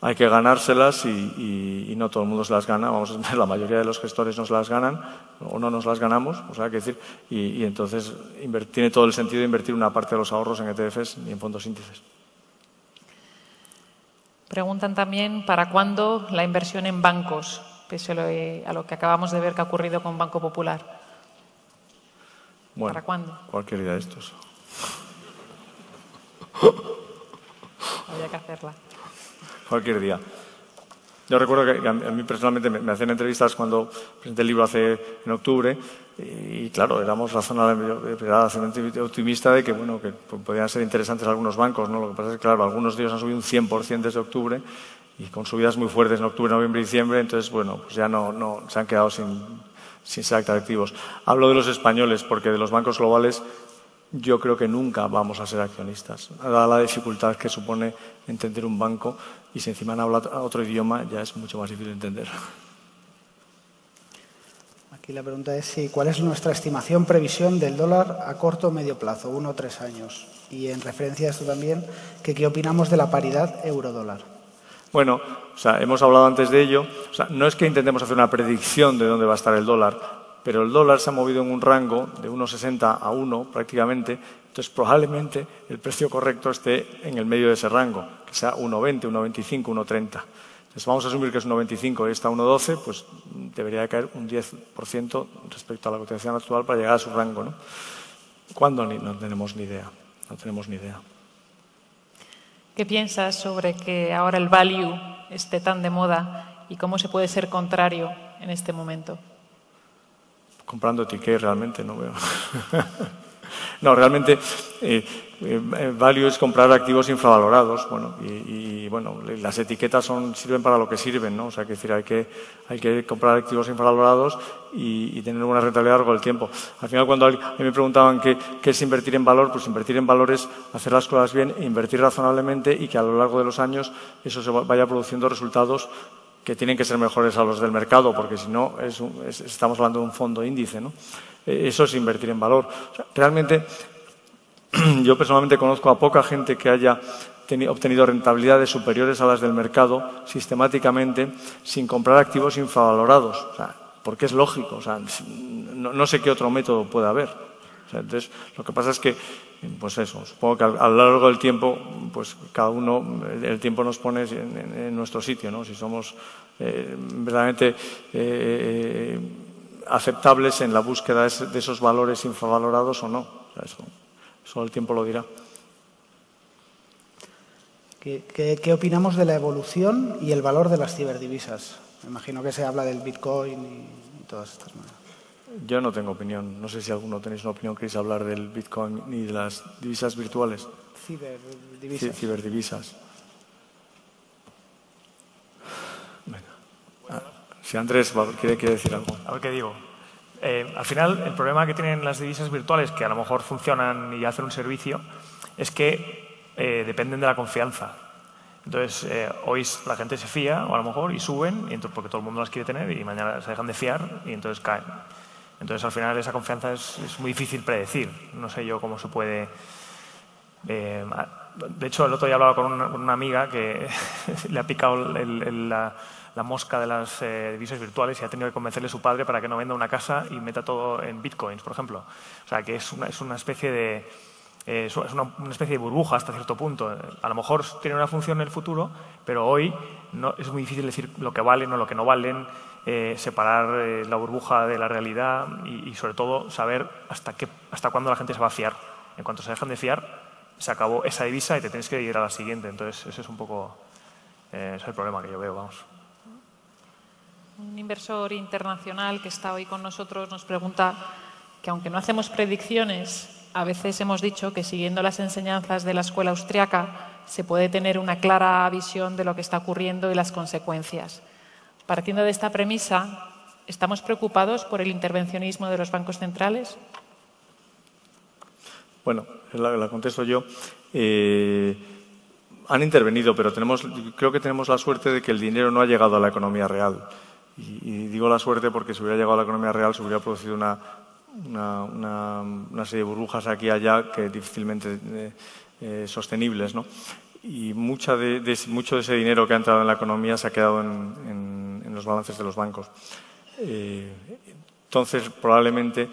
hay que ganárselas y, no todo el mundo se las gana. Vamos a la mayoría de los gestores nos las ganan o no nos las ganamos, o sea, que decir, y, entonces tiene todo el sentido invertir una parte de los ahorros en ETFs y en fondos índices. Preguntan también para cuándo la inversión en bancos, pese a lo que acabamos de ver que ha ocurrido con Banco Popular. Bueno, ¿Para cuándo? Cualquier día de estos. Había que hacerla cualquier día. Yo recuerdo que a mí personalmente me hacían entrevistas cuando presenté el libro hace en octubre y claro, éramos razonablemente optimistas de que bueno que podían ser interesantes algunos bancos, ¿no? Lo que pasa es que claro, algunos de ellos han subido un 100% desde octubre y con subidas muy fuertes en octubre, noviembre y diciembre, entonces bueno, pues ya no, no se han quedado sin, sin ser atractivos. Hablo de los españoles porque de los bancos globales yo creo que nunca vamos a ser accionistas. Dada la dificultad que supone entender un banco y si encima habla otro idioma ya es mucho más difícil de entender. Aquí la pregunta es si, cuál es nuestra estimación, previsión del dólar a corto o medio plazo, uno o tres años. Y en referencia a esto también, que qué opinamos de la paridad euro-dólar. Bueno, o sea, hemos hablado antes de ello. O sea, no es que intentemos hacer una predicción de dónde va a estar el dólar, pero el dólar se ha movido en un rango de 1,60 a 1 prácticamente. Entonces, probablemente el precio correcto esté en el medio de ese rango, que sea 1,20, 1,25, 1,30. Entonces, vamos a asumir que es 1,25 y está 1,12, pues debería caer un 10% respecto a la cotización actual para llegar a su rango. ¿no? ¿Cuándo? no tenemos ni idea. No tenemos ni idea. ¿Qué piensas sobre que ahora el value esté tan de moda y cómo se puede ser contrario en este momento? Comprando ticket realmente, no veo. no, realmente eh, eh, value es comprar activos infravalorados, bueno, y, bueno, las etiquetas son, sirven para lo que sirven, ¿no? O sea, que decir, hay que, hay que comprar activos infravalorados y, tener una rentabilidad a lo largo del tiempo. Al final, cuando a mí me preguntaban qué, es invertir en valor, pues invertir en valor es hacer las cosas bien, invertir razonablemente y que a lo largo de los años eso se vaya produciendo resultados que tienen que ser mejores a los del mercado, porque si no, estamos hablando de un fondo índice, ¿no? Eso es invertir en valor. O sea, realmente Yo personalmente conozco a poca gente que haya obtenido rentabilidades superiores a las del mercado sistemáticamente sin comprar activos infravalorados, porque es lógico, no, sé qué otro método puede haber. entonces, lo que pasa es que, pues eso, supongo que a, lo largo del tiempo, pues cada uno, el tiempo nos pone en, nuestro sitio, ¿no? Si somos eh, verdaderamente eh, aceptables en la búsqueda de esos valores infravalorados o no. Solo el tiempo lo dirá. ¿Qué, opinamos de la evolución y el valor de las ciberdivisas? Me imagino que se habla del Bitcoin y, todas estas maneras. Yo no tengo opinión. No sé si alguno tenéis una opinión. ¿Queréis hablar del Bitcoin ni de las divisas virtuales? Ciberdivisas. ciberdivisas. Si Andrés quiere, quiere decir algo. A ver qué digo. Eh, al final, el problema que tienen las divisas virtuales, que a lo mejor funcionan y hacen un servicio, es que eh, dependen de la confianza. Entonces, eh, hoy la gente se fía, o a lo mejor, y suben, y entonces, porque todo el mundo las quiere tener, y mañana se dejan de fiar, y entonces caen. Entonces, al final, esa confianza es, muy difícil predecir. No sé yo cómo se puede... de hecho, el otro día hablaba con una, amiga que le ha picado el, la la mosca de las eh, divisas virtuales y ha tenido que convencerle a su padre para que no venda una casa y meta todo en bitcoins, por ejemplo. O sea, que es una, es una especie de... Eh, es una, especie de burbuja hasta cierto punto. A lo mejor tiene una función en el futuro, pero hoy no, es muy difícil decir lo que valen o lo que no valen, eh, separar la burbuja de la realidad y, sobre todo saber hasta, qué, hasta cuándo la gente se va a fiar. En cuanto se dejan de fiar, se acabó esa divisa y te tienes que ir a la siguiente. Entonces, ese es un poco es el problema que yo veo, vamos. Un inversor internacional que está hoy con nosotros nos pregunta que aunque no hacemos predicciones, a veces hemos dicho que siguiendo las enseñanzas de la escuela austriaca se puede tener una clara visión de lo que está ocurriendo y las consecuencias. Partiendo de esta premisa, ¿estamos preocupados por el intervencionismo de los bancos centrales? Bueno, la, contesto yo. Eh, han intervenido, pero tenemos, creo que tenemos la suerte de que el dinero no ha llegado a la economía real. Y, digo la suerte porque si hubiera llegado a la economía real se hubiera producido una, una, serie de burbujas aquí y allá que difícilmente eh, eh, sostenibles. ¿no? Y mucha de, mucho de ese dinero que ha entrado en la economía se ha quedado en, en, los balances de los bancos. Eh, entonces, probablemente,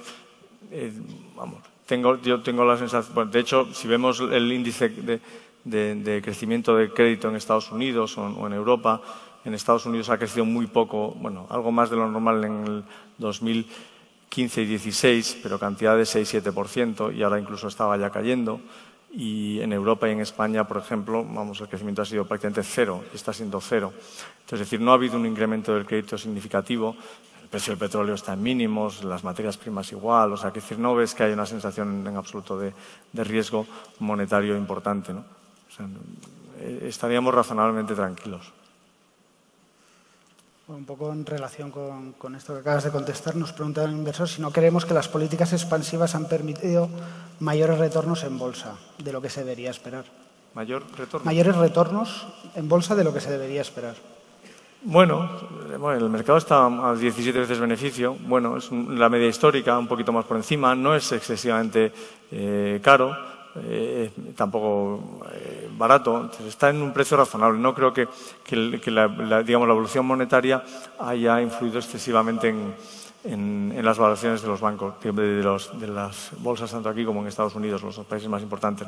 vamos, tengo, yo tengo la sensación, de hecho, si vemos el índice de, de, crecimiento de crédito en Estados Unidos o en Europa, en Estados Unidos ha crecido muy poco, bueno, algo más de lo normal en el 2015 y 16, pero cantidad de 6-7%, y ahora incluso estaba ya cayendo. Y en Europa y en España, por ejemplo, vamos, el crecimiento ha sido prácticamente cero, está siendo cero. Es decir, no ha habido un incremento del crédito significativo, el precio del petróleo está en mínimos, las materias primas igual, o sea, que decir, no ves que hay una sensación en absoluto de, riesgo monetario importante, ¿no? Eh, estaríamos razonablemente tranquilos. Un poco en relación con, esto que acabas de contestar, nos pregunta el inversor si no creemos que las políticas expansivas han permitido mayores retornos en bolsa de lo que se debería esperar. ¿Mayor retorno? Mayores retornos en bolsa de lo que se debería esperar. Bueno, el mercado está a 17 veces beneficio. Bueno, es la media histórica, un poquito más por encima. No es excesivamente eh, caro. Eh, tampoco eh, barato, está en un precio razonable. No creo que, la, digamos, la evolución monetaria haya influido excesivamente en, las valoraciones de los bancos, de, de, las bolsas tanto aquí como en Estados Unidos, los países más importantes.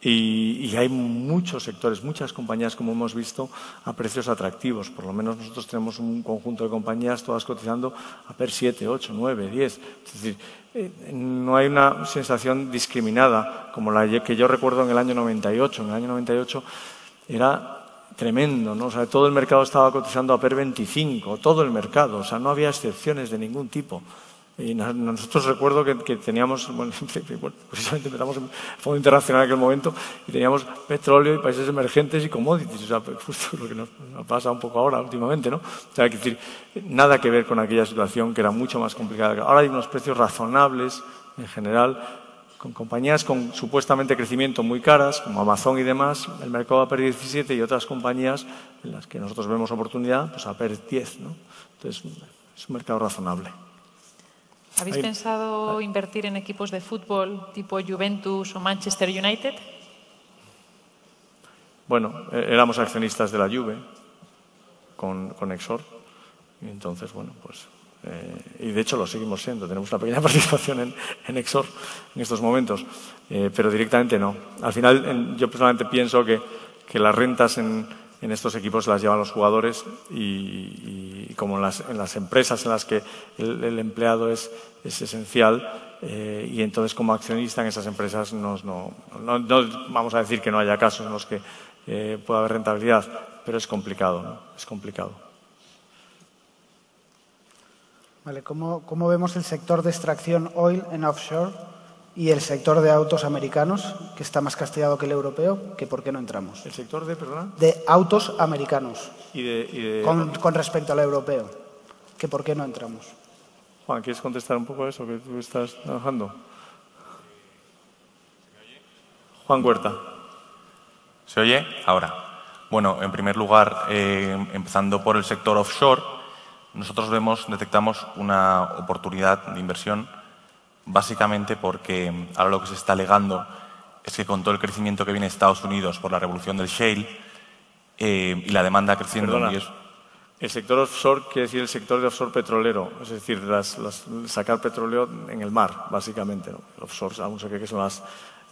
Y, hay muchos sectores, muchas compañías, como hemos visto, a precios atractivos. Por lo menos nosotros tenemos un conjunto de compañías todas cotizando a PER 7, 8, 9, 10. Es decir, eh, no hay una sensación discriminada como la que yo recuerdo en el año 98. En el año 98 era tremendo, ¿no? O sea, todo el mercado estaba cotizando a PER 25, todo el mercado, o sea, no había excepciones de ningún tipo. Y nosotros recuerdo que, teníamos, bueno, precisamente empezamos en Fondo Internacional en aquel momento y teníamos petróleo y países emergentes y commodities, o sea, pues, justo lo que nos, pasa un poco ahora últimamente, ¿no? O sea, hay que decir, nada que ver con aquella situación que era mucho más complicada. Ahora hay unos precios razonables en general, con compañías con supuestamente crecimiento muy caras, como Amazon y demás, el mercado a perder 17 y otras compañías en las que nosotros vemos oportunidad, pues a perder 10, ¿no? Entonces, es un mercado razonable. ¿Habéis pensado invertir en equipos de fútbol tipo Juventus o Manchester United? Bueno, eh, éramos accionistas de la Juve con, con Exor. Y entonces, bueno, pues. Eh, y de hecho lo seguimos siendo. Tenemos una pequeña participación en, en Exor en estos momentos. Eh, pero directamente no. Al final, yo personalmente pienso que, que las rentas en, en estos equipos las llevan los jugadores y, como en las, en las, empresas en las que el, empleado es, es esencial eh, y entonces como accionista en esas empresas no, no, vamos a decir que no haya casos en los que eh, pueda haber rentabilidad, pero es complicado, ¿no? es complicado. Vale, ¿cómo, ¿cómo vemos el sector de extracción oil en offshore? Y el sector de autos americanos, que está más castigado que el europeo, que por qué no entramos. ¿El sector de, perdón? De autos americanos. ¿Y de, Con, con, respecto al europeo, que por qué no entramos. Juan, ¿quieres contestar un poco a eso que tú estás trabajando? Juan Huerta. ¿Se oye? Ahora. Bueno, en primer lugar, eh, empezando por el sector offshore, nosotros vemos, detectamos una oportunidad de inversión básicamente porque ahora lo que se está alegando es que con todo el crecimiento que viene de Estados Unidos por la revolución del shale eh, y la demanda creciendo... El sector offshore quiere decir el sector de offshore petrolero, es decir, sacar petróleo en el mar, básicamente. El offshore, aún se cree que son las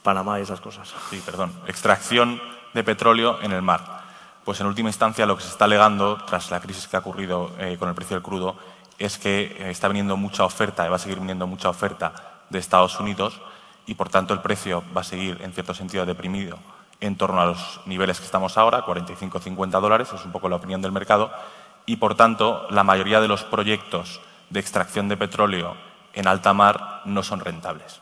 Panamá y esas cosas. Sí, perdón. Extracción de petróleo en el mar. Pues en última instancia lo que se está alegando, tras la crisis que ha ocurrido eh, con el precio del crudo, es que eh, está viniendo mucha oferta y va a seguir viniendo mucha oferta de Estados Unidos y por tanto el precio va a seguir en cierto sentido deprimido en torno a los niveles que estamos ahora, 45-50 dólares, es un poco la opinión del mercado, y por tanto la mayoría de los proyectos de extracción de petróleo en alta mar no son rentables.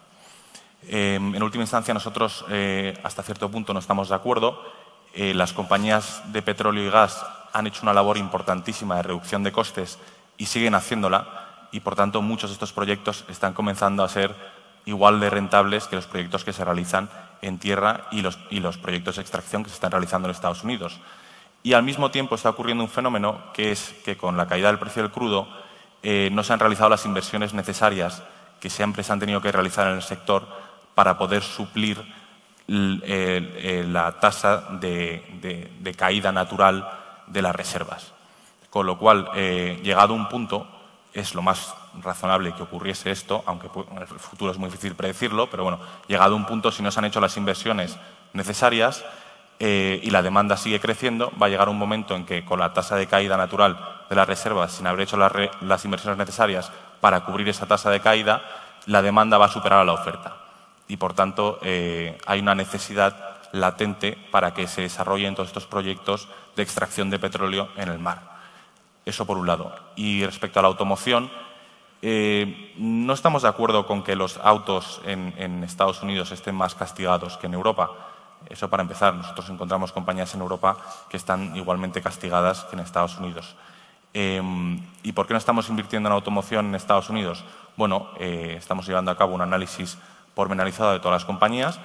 Em, en última instancia, nosotros eh, hasta cierto punto no estamos de acuerdo. Eh, las compañías de petróleo y gas han hecho una labor importantísima de reducción de costes y siguen haciéndola y por tanto muchos de estos proyectos están comenzando a ser igual de rentables que los proyectos que se realizan en tierra y los, y los proyectos de extracción que se están realizando en Estados Unidos. Y al mismo tiempo está ocurriendo un fenómeno que es que con la caída del precio del crudo eh, no se han realizado las inversiones necesarias que siempre se han tenido que realizar en el sector para poder suplir la tasa de caída natural de las reservas. Con lo cual, eh, llegado un punto, es lo más razonable que ocurriese esto, aunque en el futuro es muy difícil predecirlo, pero bueno, llegado un punto, si no se han hecho las inversiones necesarias eh, y la demanda sigue creciendo, va a llegar un momento en que con la tasa de caída natural de las reservas, sin haber hecho las, inversiones necesarias para cubrir esa tasa de caída, la demanda va a superar a la oferta. Y por tanto, eh, hay una necesidad latente para que se desarrollen todos estos proyectos de extracción de petróleo en el mar. Eso por un lado. Y respecto a la automoción, eh, no estamos de acuerdo con que los autos en, Estados Unidos estén más castigados que en Europa. Eso para empezar. Nosotros encontramos compañías en Europa que están igualmente castigadas que en Estados Unidos. Em, ¿Y por qué no estamos invirtiendo en automoción en Estados Unidos? Bueno, eh, estamos llevando a cabo un análisis pormenorizado de todas las compañías.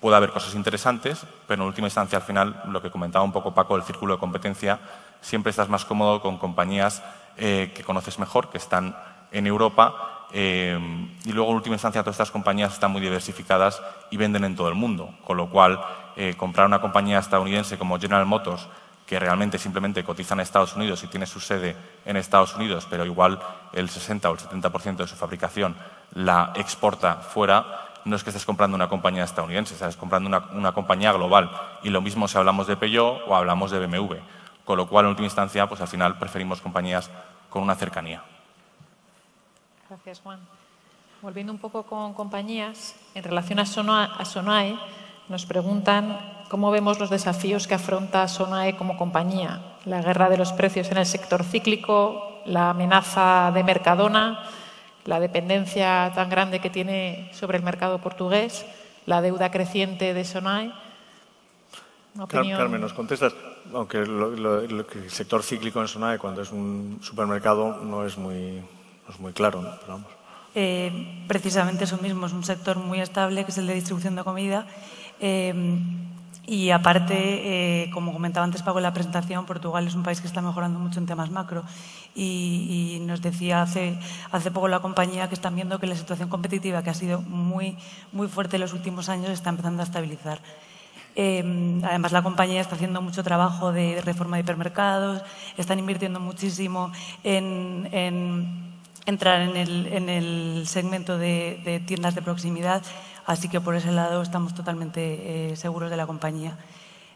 Puede haber cosas interesantes, pero en última instancia, al final, lo que comentaba un poco Paco del círculo de competencia, siempre estás más cómodo con compañías eh, que conoces mejor, que están en Europa eh, y luego, en última instancia, todas estas compañías están muy diversificadas y venden en todo el mundo, con lo cual eh, comprar una compañía estadounidense como General Motors, que realmente simplemente cotiza en Estados Unidos y tiene su sede en Estados Unidos, pero igual el 60 o el 70% de su fabricación la exporta fuera, no es que estés comprando una compañía estadounidense, estás comprando una, una compañía global. Y lo mismo si hablamos de Peugeot o hablamos de BMW. Con lo cual, en última instancia, pues al final preferimos compañías con una cercanía. Gracias, Juan. Volviendo un poco con compañías, en relación a, Sonae, nos preguntan cómo vemos los desafíos que afronta Sonae como compañía. La guerra de los precios en el sector cíclico, la amenaza de Mercadona, la dependencia tan grande que tiene sobre el mercado portugués, la deuda creciente de Sonae. Carmen, nos contestas, aunque el sector cíclico en Sonae, cuando es un supermercado, no es muy es muy claro, ¿no? Pero vamos. Eh, precisamente eso mismo, es un sector muy estable, que es el de distribución de comida. Eh, y aparte, eh, como comentaba antes Pago en la presentación, Portugal es un país que está mejorando mucho en temas macro. Y, y, nos decía hace, hace poco la compañía que están viendo que la situación competitiva, que ha sido muy, muy fuerte en los últimos años, está empezando a estabilizar. Eh, además, la compañía está haciendo mucho trabajo de reforma de hipermercados, están invirtiendo muchísimo en, en entrar en el, segmento de, tiendas de proximidad, así que por ese lado estamos totalmente eh, seguros de la compañía.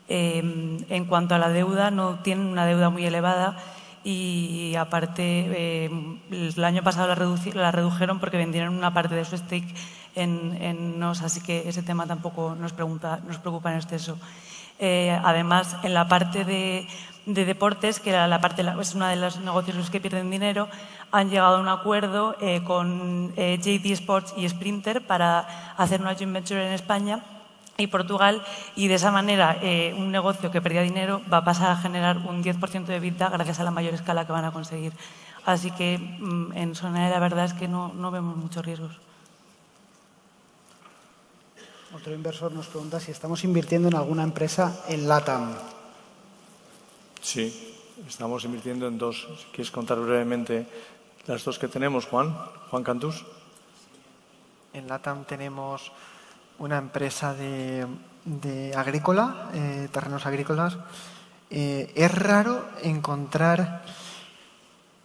Em, en cuanto a la deuda, no tienen una deuda muy elevada y aparte em, el año pasado la, redujeron porque vendieron una parte de su stake en, NOS, así que ese tema tampoco nos, pregunta, nos preocupa en exceso. Eh, además, en la parte de, deportes, que era la parte, es uno de los negocios que pierden dinero, han llegado a un acuerdo eh, con eh, JD Sports y Sprinter para hacer una joint venture en España y Portugal y de esa manera eh, un negocio que perdía dinero va a pasar a generar un 10% de vida gracias a la mayor escala que van a conseguir. Así que mm, en Sonae la verdad es que no, no vemos muchos riesgos. Otro inversor nos pregunta si estamos invirtiendo en alguna empresa en LATAM. Sí, estamos invirtiendo en dos. Si quieres contar brevemente las dos que tenemos, Juan, Juan Cantús. En LATAM tenemos una empresa de, agrícola, eh, terrenos agrícolas. Eh, es raro encontrar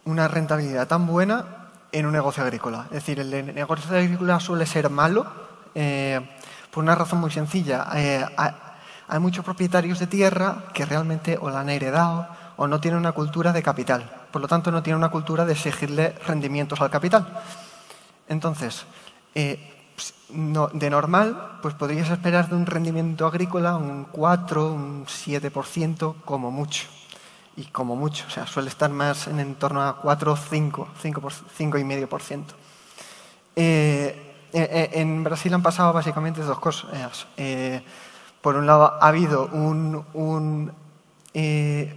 una rentabilidad tan buena en un negocio agrícola. Es decir, el negocio agrícola suele ser malo eh, por una razón muy sencilla. hay muchos propietarios de tierra que realmente o la han heredado o no tienen una cultura de capital por lo tanto no tiene una cultura de exigirle rendimientos al capital. Entonces, eh, de normal, pues podrías esperar de un rendimiento agrícola un 4, un 7% como mucho. Y como mucho, o sea, suele estar más en, torno a 4 o 5, 5,5%. Eh, eh, en Brasil han pasado básicamente dos cosas. por un lado, ha habido un,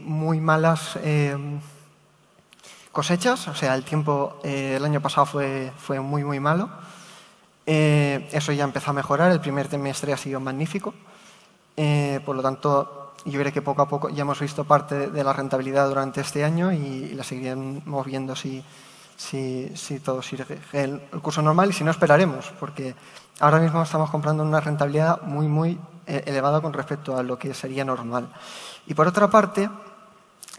muy malas cosechas, o sea, el tiempo eh, el año pasado fue, fue muy, muy malo. Eh, eso ya empezó a mejorar, el primer trimestre ha sido magnífico. Eh, por lo tanto, yo creo que poco a poco ya hemos visto parte de la rentabilidad durante este año y, la seguiremos viendo si, si, si todo sigue el, el, curso normal y si no, esperaremos, porque ahora mismo estamos comprando una rentabilidad muy, muy elevada con respecto a lo que sería normal. Y por otra parte,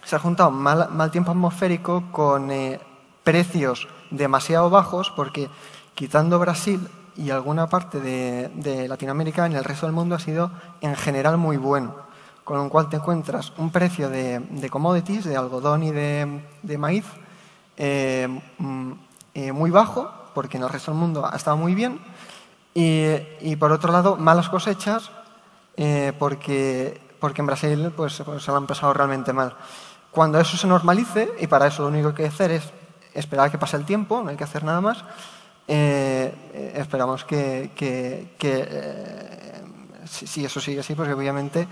se ha juntado mal, mal tiempo atmosférico con eh, precios demasiado bajos, porque quitando Brasil y alguna parte de, Latinoamérica, en el resto del mundo ha sido en general muy bueno. Con lo cual te encuentras un precio de, commodities, de algodón y de, maíz, eh, mm, eh, muy bajo, porque en el resto del mundo ha estado muy bien. Y, por otro lado, malas cosechas, porque, porque en Brasil pues, pues, se lo han pasado realmente mal. Cuando eso se normalice, y para eso lo único que hay que hacer es esperar a que pase el tiempo, no hay que hacer nada más, eh, esperamos que, eh, si, eso sigue así, pues obviamente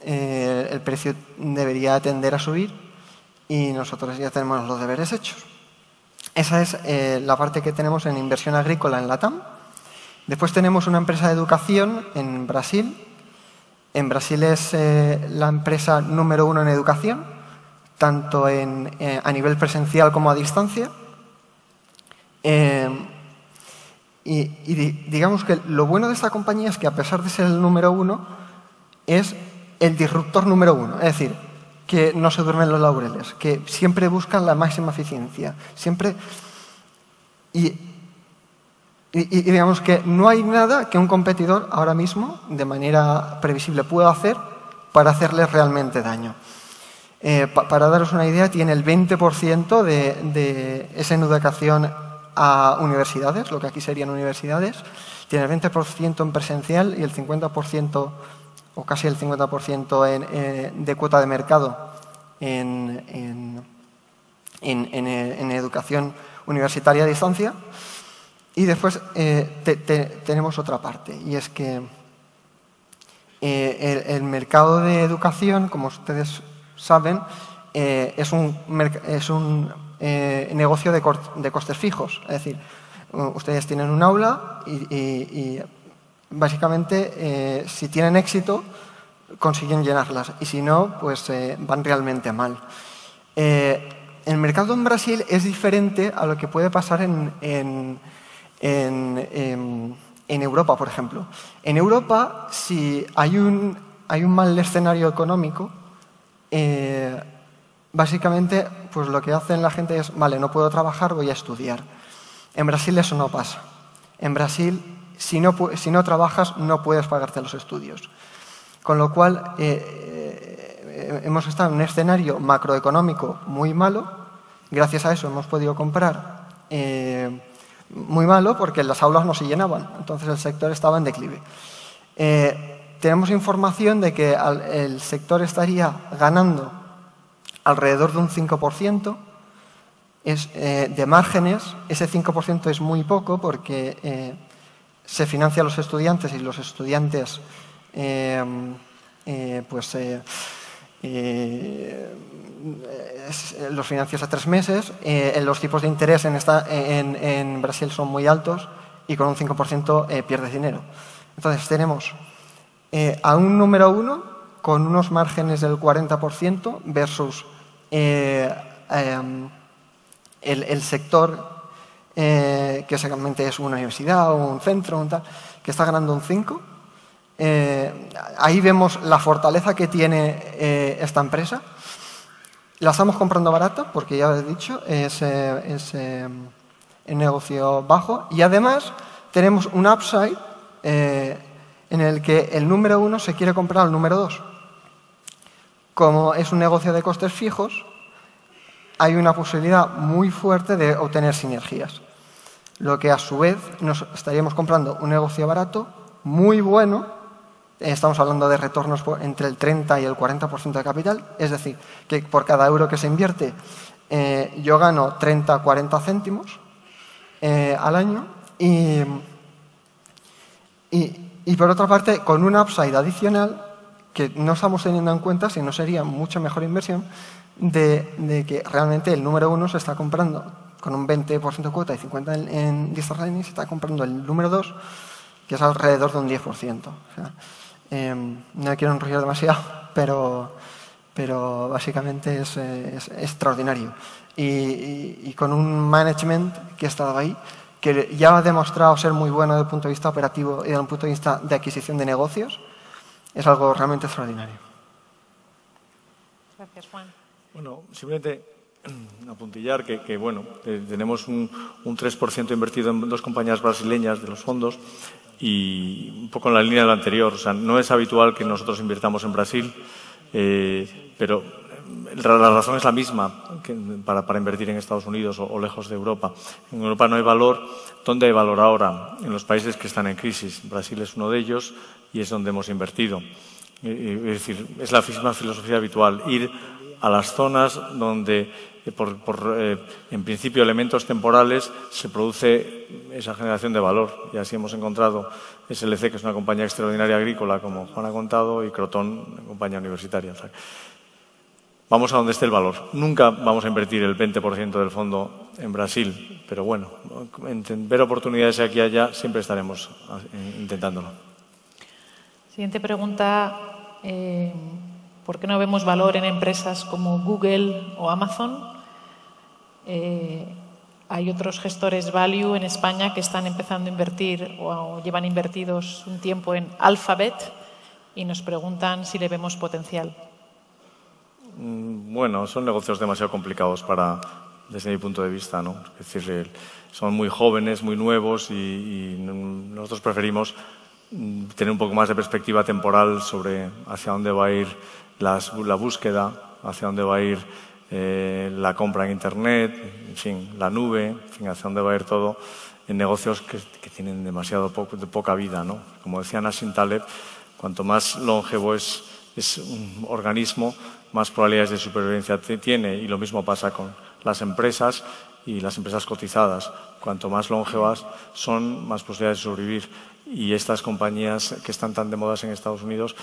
eh, el precio debería tender a subir y nosotros ya tenemos los deberes hechos. Esa es la parte que tenemos en inversión agrícola en Latam. Después tenemos una empresa de educación en Brasil. En Brasil es la empresa número uno en educación tanto en, eh, a nivel presencial como a distancia. Eh, y, digamos que lo bueno de esta compañía es que a pesar de ser el número uno, es el disruptor número uno. Es decir, que no se duermen los laureles, que siempre buscan la máxima eficiencia. Siempre. Y, digamos que no hay nada que un competidor ahora mismo, de manera previsible, pueda hacer para hacerle realmente daño. Eh, para daros una idea, tiene el 20% de, de esa educación a universidades, lo que aquí serían universidades, tiene el 20% en presencial y el 50% o casi el 50% en, eh, de cuota de mercado en, en, en, educación universitaria a distancia. Y después eh, tenemos otra parte, y es que eh, el, mercado de educación, como ustedes saben, es un, es un eh, negocio de, costes fijos. Es decir, ustedes tienen un aula y, básicamente eh, si tienen éxito consiguen llenarlas y si no, pues eh, van realmente mal. el mercado en Brasil es diferente a lo que puede pasar en, en, Europa, por ejemplo. En Europa, si hay un, hay un mal escenario económico, básicamente pues lo que hacen la gente es, vale, no puedo trabajar, voy a estudiar. En Brasil eso no pasa. En Brasil, si no, si no trabajas, no puedes pagarte los estudios. Con lo cual, eh, eh, hemos estado en un escenario macroeconómico muy malo. Gracias a eso hemos podido comprar eh, muy malo porque las aulas no se llenaban. Entonces el sector estaba en declive. tenemos información de que el sector estaría ganando alrededor de un 5%. Es, de márgenes, ese 5% es muy poco porque se financia a los estudiantes y los estudiantes eh, pues los financias a tres meses. los tipos de interés en, en, Brasil son muy altos y con un 5% pierdes dinero. Entonces tenemos a un número uno con unos márgenes del 40% versus eh, em, el, sector eh, que seguramente es una universidad o un centro que está ganando un 5. Eh, ahí vemos la fortaleza que tiene esta empresa. La estamos comprando barata, porque ya he dicho, es, es un negocio bajo. Y además tenemos un upside en el que el número uno se quiere comprar al número dos como es un negocio de costes fijos, hay una posibilidad muy fuerte de obtener sinergias. Lo que a su vez nos estaríamos comprando un negocio barato, muy bueno, estamos hablando de retornos entre el 30 y el 40% de capital, es decir, que por cada euro que se invierte eh, yo gano 30 40 céntimos eh, al año y, y por otra parte, con un upside adicional que no estamos teniendo en cuenta, si no sería mucha mejor inversión, de, que realmente el número uno se está comprando con un 20% de cuota y 50% en, en se está comprando el número dos, que es alrededor de un 10%. Em, no quiero enrollar demasiado, pero, pero básicamente es, extraordinario. Y, y, con un management que ha estado ahí, que ya ha demostrado ser muy bueno desde el punto de vista operativo y desde el punto de vista de adquisición de negocios, es algo realmente extraordinario. Gracias, Juan. Bueno, simplemente apuntillar que, que bueno, tenemos un, un 3% invertido en dos compañías brasileñas de los fondos y un poco en la línea de lo anterior. O sea, no es habitual que nosotros invirtamos en Brasil, eh, pero la razón es la misma para, invertir en Estados Unidos o, o, lejos de Europa. En Europa no hay valor. ¿Dónde hay valor ahora? En los países que están en crisis. Brasil es uno de ellos y es donde hemos invertido. Eh, eh, es decir, es la misma filosofía habitual, ir a las zonas donde, eh, por, en principio, elementos temporales, se produce esa generación de valor. Y así hemos encontrado SLC, que es una compañía extraordinaria agrícola, como Juan ha contado, y Crotón, una compañía universitaria. vamos a donde esté el valor. Nunca vamos a invertir el 20% del fondo en Brasil, pero bueno, en ver oportunidades aquí y allá siempre estaremos intentándolo. Siguiente pregunta. Eh, ¿Por qué no vemos valor en empresas como Google o Amazon? Eh, hay otros gestores value en España que están empezando a invertir o llevan invertidos un tiempo en Alphabet y nos preguntan si le vemos potencial. Mm, bueno, son negocios demasiado complicados para, desde mi punto de vista, ¿no? Es decir, son muy jóvenes, muy nuevos y, nosotros preferimos mm, tener un poco más de perspectiva temporal sobre hacia dónde va a ir la búsqueda, hacia dónde va a ir eh, la compra en Internet, en fin, la nube, fin, hacia dónde va a ir todo en negocios que, tienen demasiado de poca vida. ¿no? Como decía Nassim Taleb, cuanto más longevo es, es un organismo, más probabilidades de supervivencia tiene y lo mismo pasa con las empresas y las empresas cotizadas. Cuanto más longevas son, más posibilidades de sobrevivir. Y estas compañías que están tan de modas en Estados Unidos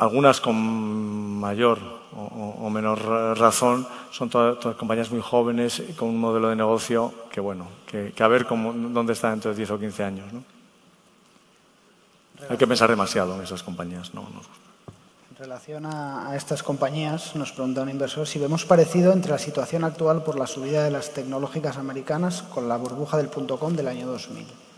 algunas con mayor o, menor razón son todas, compañías muy jóvenes con un modelo de negocio que, bueno, que, a ver cómo, dónde está dentro de 10 o 15 años. ¿no? Hay que pensar demasiado en esas compañías. ¿no? En relación a, a, estas compañías, nos pregunta un inversor si vemos parecido entre la situación actual por la subida de las tecnológicas americanas con la burbuja del punto com del año 2000.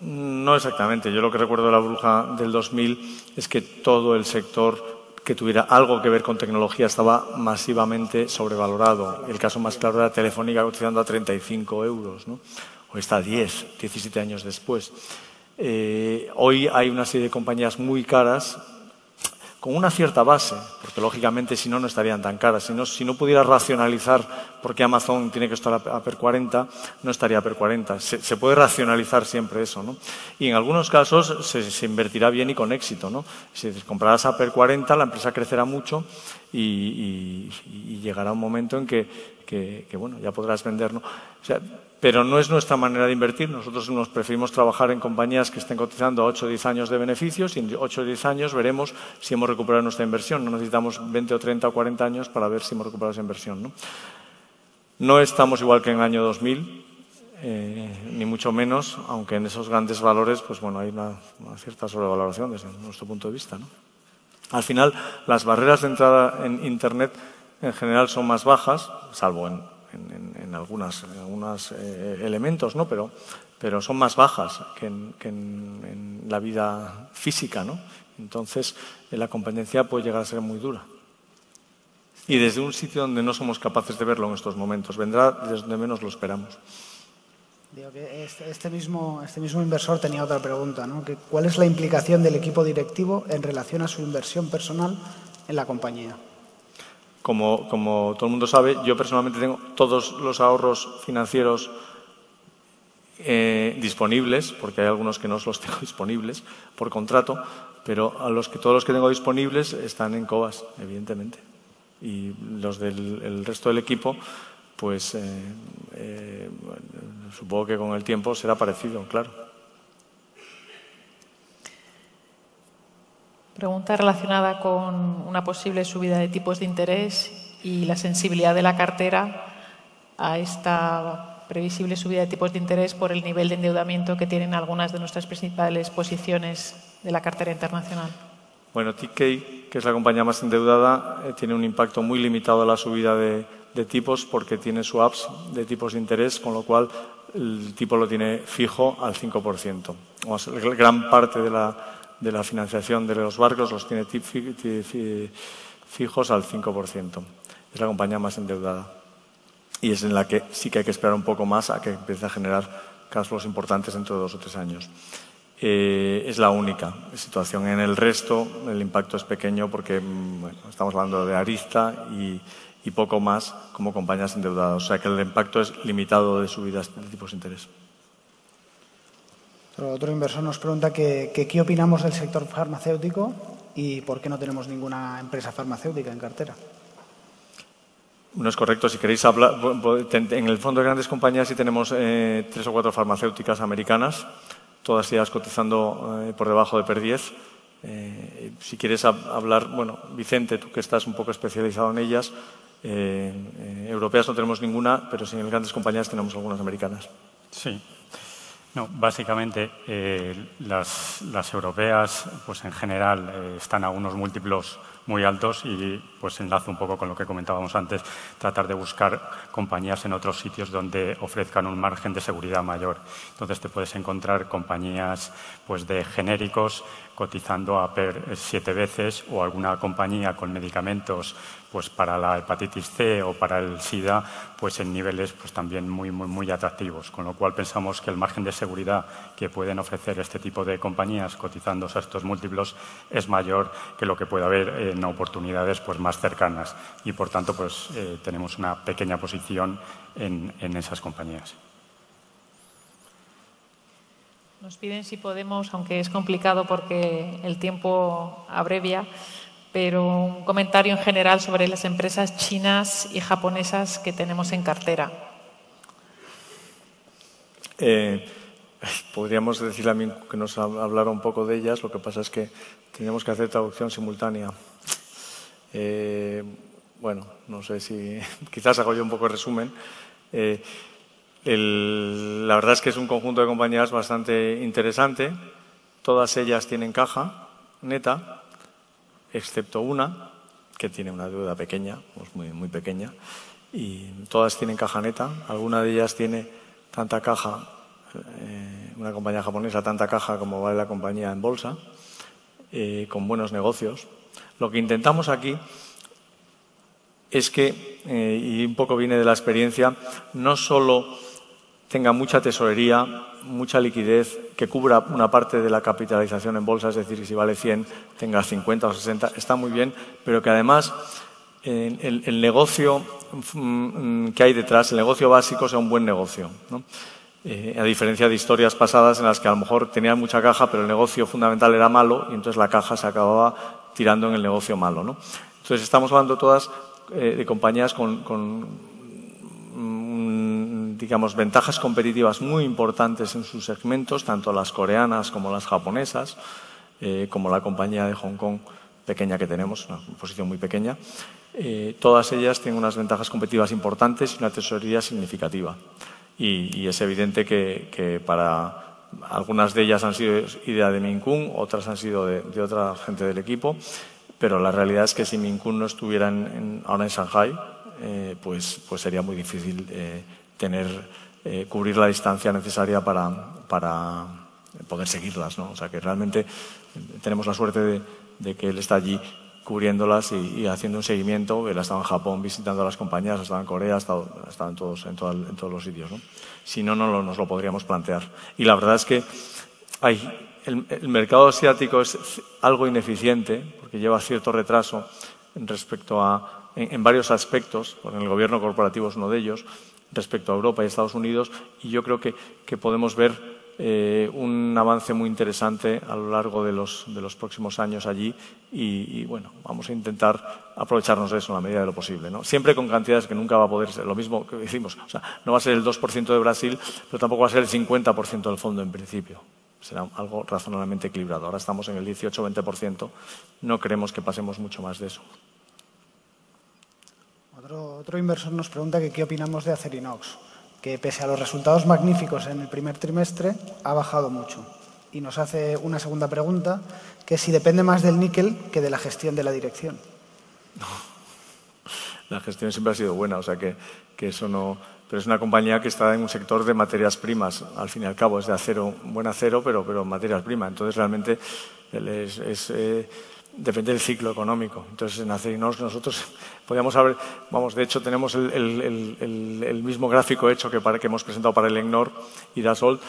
No exactamente. Yo lo que recuerdo de la bruja del 2000 es que todo el sector que tuviera algo que ver con tecnología estaba masivamente sobrevalorado. El caso más claro era Telefónica cotizando a 35 euros, ¿no? o está a 10, 17 años después. Eh, hoy hay una serie de compañías muy caras con una cierta base, porque lógicamente si no, no estarían tan caras. Si no, si no pudiera racionalizar por qué Amazon tiene que estar a, per 40, no estaría a per 40. Se, puede racionalizar siempre eso, ¿no? Y en algunos casos se, invertirá bien y con éxito, ¿no? Si comprarás a per 40, la empresa crecerá mucho y, llegará un momento en que, bueno, ya podrás vender, ¿no? O sea, pero no es nuestra manera de invertir. Nosotros nos preferimos trabajar en compañías que estén cotizando a 8 o 10 años de beneficios y en 8 o 10 años veremos si hemos recuperado nuestra inversión. No necesitamos 20 o 30 o 40 años para ver si hemos recuperado esa inversión. No, no estamos igual que en el año 2000, eh, ni mucho menos, aunque en esos grandes valores pues bueno, hay una, cierta sobrevaloración desde nuestro punto de vista. ¿no? Al final, las barreras de entrada en Internet en general son más bajas, salvo en en, algunos eh, elementos, ¿no? pero, pero son más bajas que en, la vida física. ¿no? Entonces, la competencia puede llegar a ser muy dura. Y desde un sitio donde no somos capaces de verlo en estos momentos, vendrá desde donde menos lo esperamos. Este, este, mismo, este mismo inversor tenía otra pregunta, ¿no? ¿Cuál es la implicación del equipo directivo en relación a su inversión personal en la compañía? Como, todo el mundo sabe, yo personalmente tengo todos los ahorros financieros eh, disponibles, porque hay algunos que no los tengo disponibles por contrato, pero a los que, todos los que tengo disponibles están en COBAS, evidentemente. Y los del resto del equipo, pues eh, eh, supongo que con el tiempo será parecido, claro. Pregunta relacionada con una posible subida de tipos de interés y la sensibilidad de la cartera a esta previsible subida de tipos de interés por el nivel de endeudamiento que tienen algunas de nuestras principales posiciones de la cartera internacional. Bueno, TK, que es la compañía más endeudada, eh, tiene un impacto muy limitado a la subida de, tipos porque tiene swaps de tipos de interés, con lo cual el tipo lo tiene fijo al 5%. O sea, gran parte de la de la financiación de los barcos los tiene fijos al 5%. Es la compañía más endeudada. Y es en la que sí que hay que esperar un poco más a que empiece a generar cash flows importantes dentro de dos o tres años. Eh, es la única situación. En el resto el impacto es pequeño porque mm, estamos hablando de Arista y, y, poco más como compañías endeudadas. O sea que el impacto es limitado de subidas de tipos de interés. Otro inversor nos pregunta que, qué opinamos del sector farmacéutico y por qué no tenemos ninguna empresa farmacéutica en cartera. No es correcto. Si queréis hablar, en el fondo de grandes compañías sí tenemos eh, tres o cuatro farmacéuticas americanas, todas ellas cotizando eh, por debajo de PER 10. Eh, si quieres hablar, bueno, Vicente, tú que estás un poco especializado en ellas, europeas no tenemos ninguna, pero sí en grandes compañías tenemos algunas americanas. Sí, no, básicamente eh, las, europeas, pues en general, eh, están a unos múltiplos muy altos y pues enlazo un poco con lo que comentábamos antes, tratar de buscar compañías en otros sitios donde ofrezcan un margen de seguridad mayor. Entonces te puedes encontrar compañías pues de genéricos cotizando a PER siete veces o alguna compañía con medicamentos pues para la hepatitis C o para el SIDA, pues en niveles pues también muy, muy, muy atractivos. Con lo cual pensamos que el margen de seguridad que pueden ofrecer este tipo de compañías cotizando a estos múltiplos es mayor que lo que puede haber en oportunidades pues más cercanas. Y por tanto, pues eh, tenemos una pequeña posición en, en esas compañías. Nos piden si podemos, aunque es complicado porque el tiempo abrevia, pero un comentario en general sobre las empresas chinas y japonesas que tenemos en cartera. Eh, podríamos decirle a mí que nos hablara un poco de ellas, lo que pasa es que tenemos que hacer traducción simultánea. Eh, bueno, no sé si quizás hago yo un poco de resumen. Eh, la verdad es que es un conjunto de compañías bastante interesante. Todas ellas tienen caja neta excepto una, que tiene una deuda pequeña, pues muy, muy pequeña, y todas tienen caja neta. Alguna de ellas tiene tanta caja, eh, una compañía japonesa, tanta caja como vale la compañía en bolsa, eh, con buenos negocios. Lo que intentamos aquí es que, eh, y un poco viene de la experiencia, no solo tenga mucha tesorería, mucha liquidez, que cubra una parte de la capitalización en bolsa, es decir, que si vale 100, tenga 50 o 60, está muy bien, pero que además el, negocio mm, que hay detrás, el negocio básico, sea un buen negocio. Eh, a diferencia de historias pasadas en las que a lo mejor tenían mucha caja, pero el negocio fundamental era malo y entonces la caja se acababa tirando en el negocio malo. Entonces estamos hablando todas eh, de compañías con digamos, ventajas competitivas muy importantes en sus segmentos, tanto las coreanas como las japonesas, eh, como la compañía de Hong Kong pequeña que tenemos, una posición muy pequeña. Eh, todas ellas tienen unas ventajas competitivas importantes y una tesorería significativa. Y, es evidente que, para algunas de ellas han sido idea de Minkun, otras han sido de, otra gente del equipo, pero la realidad es que si Minkun no estuviera ahora en Shanghai, eh, pues, pues sería muy difícil tener, eh, cubrir la distancia necesaria para, para poder seguirlas. ¿no? O sea que realmente tenemos la suerte de, que él está allí cubriéndolas y, haciendo un seguimiento. Él ha estado en Japón visitando a las compañías, ha estado en Corea, ha estado, en, todos, en, todos los sitios. ¿no? Si no, no nos lo podríamos plantear. Y la verdad es que el, mercado asiático es algo ineficiente porque lleva cierto retraso respecto a, en, en varios aspectos, porque el gobierno corporativo es uno de ellos, respecto a Europa y Estados Unidos y yo creo que, podemos ver eh, un avance muy interesante a lo largo de los, de los próximos años allí y, bueno, vamos a intentar aprovecharnos de eso en la medida de lo posible. ¿no? Siempre con cantidades que nunca va a poder ser lo mismo que decimos. O sea, no va a ser el 2% de Brasil, pero tampoco va a ser el 50% del fondo en principio. Será algo razonablemente equilibrado. Ahora estamos en el 18-20%. No creemos que pasemos mucho más de eso. Otro, inversor nos pregunta que qué opinamos de Acerinox, que pese a los resultados magníficos en el primer trimestre, ha bajado mucho. Y nos hace una segunda pregunta, que si depende más del níquel que de la gestión de la dirección. La gestión siempre ha sido buena, o sea que, eso no... Pero es una compañía que está en un sector de materias primas, al fin y al cabo, es de acero, buen acero, pero, pero materias primas. Entonces, realmente es, eh, depende del ciclo económico. Entonces, en Acerinox nosotros podríamos haber, vamos, de hecho tenemos el, mismo gráfico hecho que, para, que hemos presentado para el EGNOR y Dassault.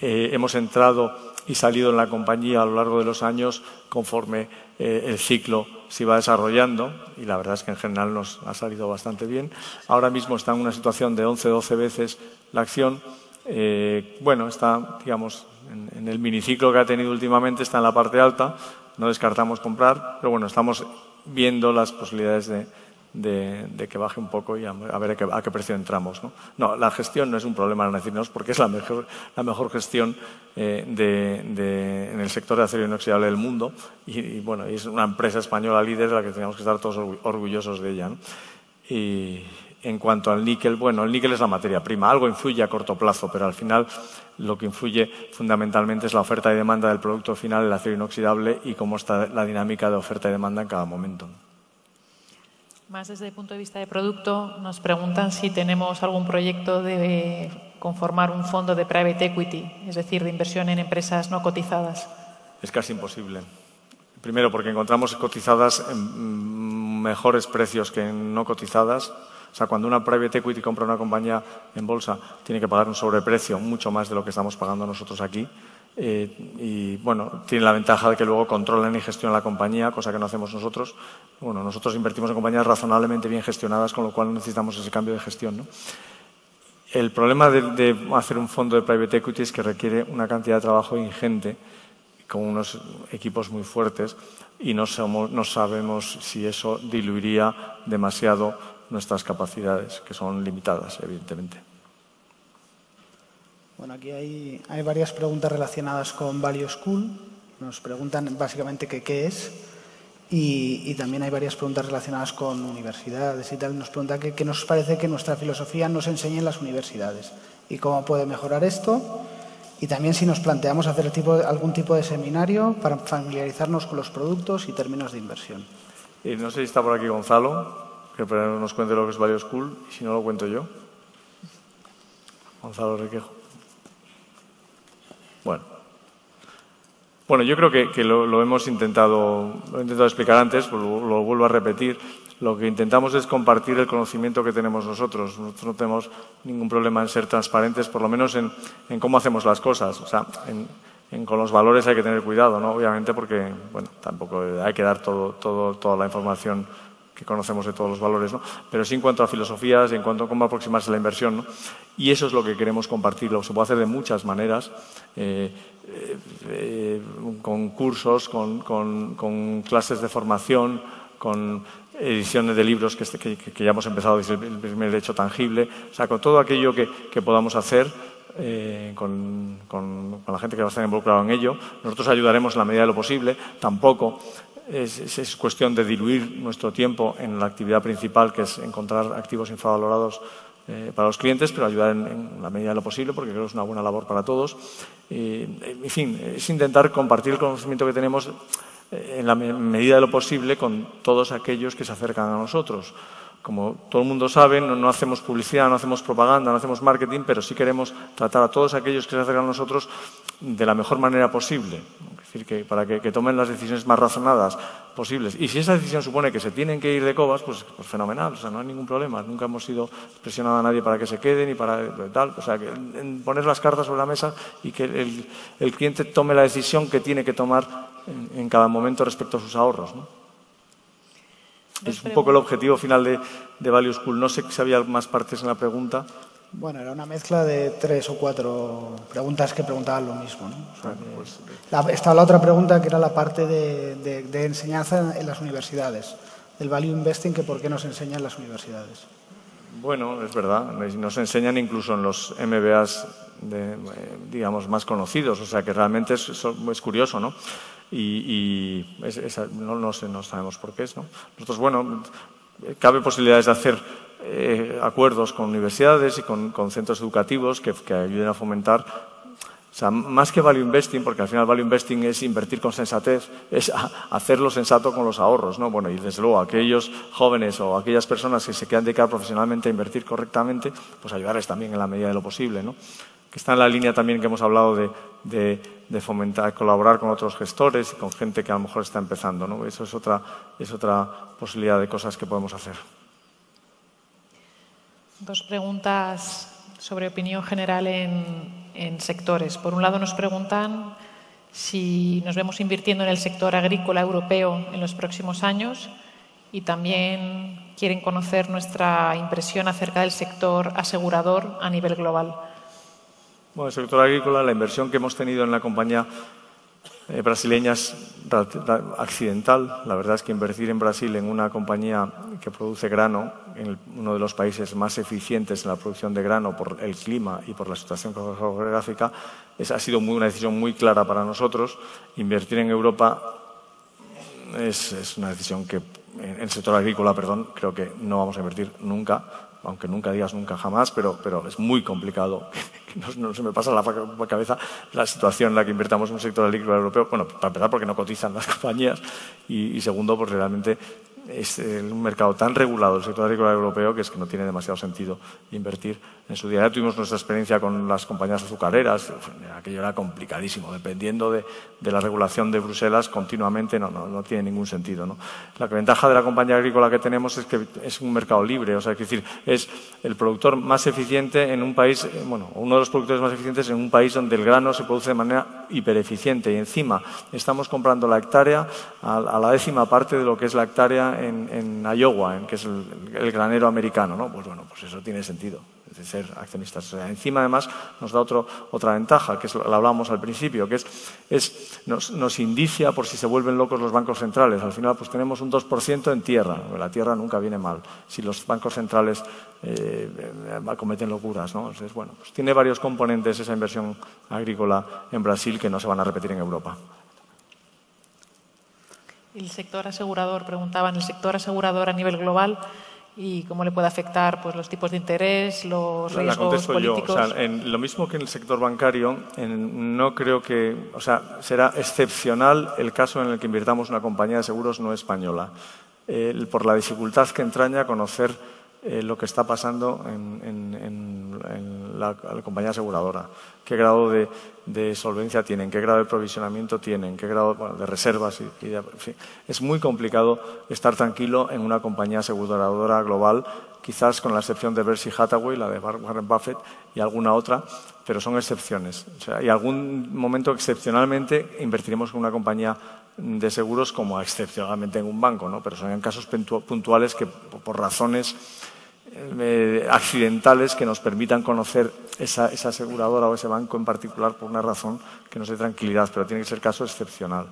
Eh, hemos entrado y salido en la compañía a lo largo de los años conforme eh, el ciclo se iba desarrollando y la verdad es que en general nos ha salido bastante bien. Ahora mismo está en una situación de 11-12 veces la acción. Eh, bueno, está, digamos, en, en el miniciclo que ha tenido últimamente, está en la parte alta no descartamos comprar, pero bueno, estamos viendo las posibilidades de, que baje un poco y a, ver a qué, precio entramos. ¿no? la gestión no es un problema en decirnos porque es la mejor, la mejor gestión eh, en el sector de acero inoxidable del mundo y, bueno, es una empresa española líder de la que tenemos que estar todos orgullosos de ella. Y, En cuanto al níquel, bueno, el níquel es la materia prima, algo influye a corto plazo, pero al final lo que influye fundamentalmente es la oferta y demanda del producto final, el acero inoxidable, y cómo está la dinámica de oferta y demanda en cada momento. Más desde el punto de vista de producto, nos preguntan si tenemos algún proyecto de conformar un fondo de private equity, es decir, de inversión en empresas no cotizadas. Es casi imposible. Primero, porque encontramos cotizadas en mejores precios que en no cotizadas. O sea, cuando una private equity compra una compañía en bolsa, tiene que pagar un sobreprecio mucho más de lo que estamos pagando nosotros aquí. Eh, y bueno, tiene la ventaja de que luego controlan y gestionan la compañía, cosa que no hacemos nosotros. Bueno, nosotros invertimos en compañías razonablemente bien gestionadas, con lo cual necesitamos ese cambio de gestión. El problema de, hacer un fondo de private equity es que requiere una cantidad de trabajo ingente, con unos equipos muy fuertes, y no sabemos si eso diluiría demasiado nuestras capacidades, que son limitadas, evidentemente. Bueno, aquí hay, hay varias preguntas relacionadas con Value School. Nos preguntan básicamente qué es y, también hay varias preguntas relacionadas con universidades y tal. Nos pregunta qué nos parece que nuestra filosofía nos enseñe en las universidades y cómo puede mejorar esto. Y también si nos planteamos hacer tipo, algún tipo de seminario para familiarizarnos con los productos y términos de inversión. Y no sé si está por aquí Gonzalo, que nos cuente lo que es Value School, y si no lo cuento yo. Gonzalo Requejo. Bueno. Bueno, yo creo que, lo, hemos intentado, lo he intentado explicar antes, pues lo, vuelvo a repetir. Lo que intentamos es compartir el conocimiento que tenemos nosotros. Nosotros no tenemos ningún problema en ser transparentes, por lo menos en, cómo hacemos las cosas. O sea, con los valores hay que tener cuidado, ¿no? Obviamente porque, bueno, tampoco hay que dar todo, todo, toda la información que conocemos de todos los valores, ¿no? pero sí en cuanto a filosofías, en cuanto a cómo aproximarse a la inversión. ¿no? Y eso es lo que queremos compartir. Lo se puede hacer de muchas maneras, eh, eh, eh, con cursos, con, clases de formación, con ediciones de libros que, ya hemos empezado, desde el primer hecho tangible, o sea, con todo aquello que, podamos hacer con, con, la gente que va a estar involucrada en ello. Nosotros ayudaremos en la medida de lo posible. Tampoco es, cuestión de diluir nuestro tiempo en la actividad principal, que es encontrar activos infravalorados eh, para los clientes, pero ayudar en, la medida de lo posible, porque creo que es una buena labor para todos. en fin, es intentar compartir el conocimiento que tenemos eh, en la medida de lo posible con todos aquellos que se acercan a nosotros. Como todo el mundo sabe, no, hacemos publicidad, no hacemos propaganda, no hacemos marketing, pero sí queremos tratar a todos aquellos que se acercan a nosotros de la mejor manera posible. Es decir, que para que, tomen las decisiones más razonadas posibles. Y si esa decisión supone que se tienen que ir de cobas, pues, pues fenomenal, o sea, no hay ningún problema. Nunca hemos sido presionado a nadie para que se queden y para tal. O sea, que poner las cartas sobre la mesa y que el, cliente tome la decisión que tiene que tomar en, cada momento respecto a sus ahorros. Es un poco el objetivo final de, de Value School. No sé si había más partes en la pregunta. Bueno, era una mezcla de tres o cuatro preguntas que preguntaban lo mismo. ¿no? Pues, estaba la otra pregunta que era la parte de, enseñanza en las universidades, el value investing, que por qué nos enseñan en las universidades. Bueno, es verdad, nos enseñan incluso en los MBAs, de, digamos, más conocidos, o sea que realmente es, es curioso, ¿no? Y, no, no, sé, no sabemos por qué es, ¿no? Nosotros, bueno, cabe posibilidades de hacer eh, acuerdos con universidades y con, centros educativos que, ayuden a fomentar, o sea, más que value investing, porque al final value investing es invertir con sensatez, es hacerlo sensato con los ahorros, ¿no? Bueno, y desde luego aquellos jóvenes o aquellas personas que se quieran dedicar profesionalmente a invertir correctamente, pues ayudarles también en la medida de lo posible, ¿no? Que está en la línea también que hemos hablado de, de, fomentar, colaborar con otros gestores y con gente que a lo mejor está empezando, ¿no? Eso es otra, es otra posibilidad de cosas que podemos hacer. Dos preguntas sobre opinión general en, sectores. Por un lado nos preguntan si nos vemos invirtiendo en el sector agrícola europeo en los próximos años y también quieren conocer nuestra impresión acerca del sector asegurador a nivel global. Bueno, el sector agrícola, la inversión que hemos tenido en la compañía eh, brasileña es accidental. La verdad es que invertir en Brasil en una compañía que produce grano, en uno de los países más eficientes en la producción de grano por el clima y por la situación geográfica, ha sido una decisión muy clara para nosotros. Invertir en Europa es, una decisión que en el sector agrícola, perdón, creo que no vamos a invertir nunca aunque nunca digas nunca jamás, pero, pero es muy complicado. No, se me pasa la cabeza la situación en la que invertamos en un sector agrícola europeo. Bueno, para empezar, porque no cotizan las compañías y, y segundo, porque realmente es un mercado tan regulado el sector agrícola europeo que es que no tiene demasiado sentido invertir en su día. Tuvimos nuestra experiencia con las compañías azucareras, aquello era complicadísimo, dependiendo de, la regulación de Bruselas continuamente no, tiene ningún sentido. La ventaja de la compañía agrícola que tenemos es que es un mercado libre, o sea, es decir, es el productor más eficiente en un país, eh, bueno, uno de los productores más eficientes en un país donde el grano se produce de manera hipereficiente y encima estamos comprando la hectárea a, la décima parte de lo que es la hectárea en, Iowa, en, que es el, granero americano, ¿no? Pues bueno, pues eso tiene sentido de ser accionistas. encima, además, nos da otro, otra ventaja, que es, la hablábamos al principio, que es, nos, nos, indicia por si se vuelven locos los bancos centrales. Al final, pues tenemos un 2% en tierra. La tierra nunca viene mal si los bancos centrales eh, cometen locuras. ¿no? Entonces, bueno, pues tiene varios componentes esa inversión agrícola en Brasil que no se van a repetir en Europa. El sector asegurador, preguntaba, en el sector asegurador a nivel global, y cómo le puede afectar pues, los tipos de interés, los riesgos políticos. Yo. O sea, en, lo mismo que en el sector bancario, no creo que, o sea, será excepcional el caso en el que invirtamos una compañía de seguros no española, por la dificultad que entraña conocer eh, lo que está pasando en, la, compañía aseguradora. ¿Qué grado de, solvencia tienen? ¿Qué grado de provisionamiento tienen? ¿Qué grado de reservas? Y, Es muy complicado estar tranquilo en una compañía aseguradora global, quizás con la excepción de Berkshire Hathaway, la de Warren Buffett y alguna otra, pero son excepciones. y algún momento excepcionalmente invertiremos en una compañía de seguros como excepcionalmente en un banco, ¿no? pero son en casos puntuales que por razones eh, accidentales que nos permitan conocer esa, aseguradora o ese banco en particular por una razón que nos dé tranquilidad, pero tiene que ser caso excepcional.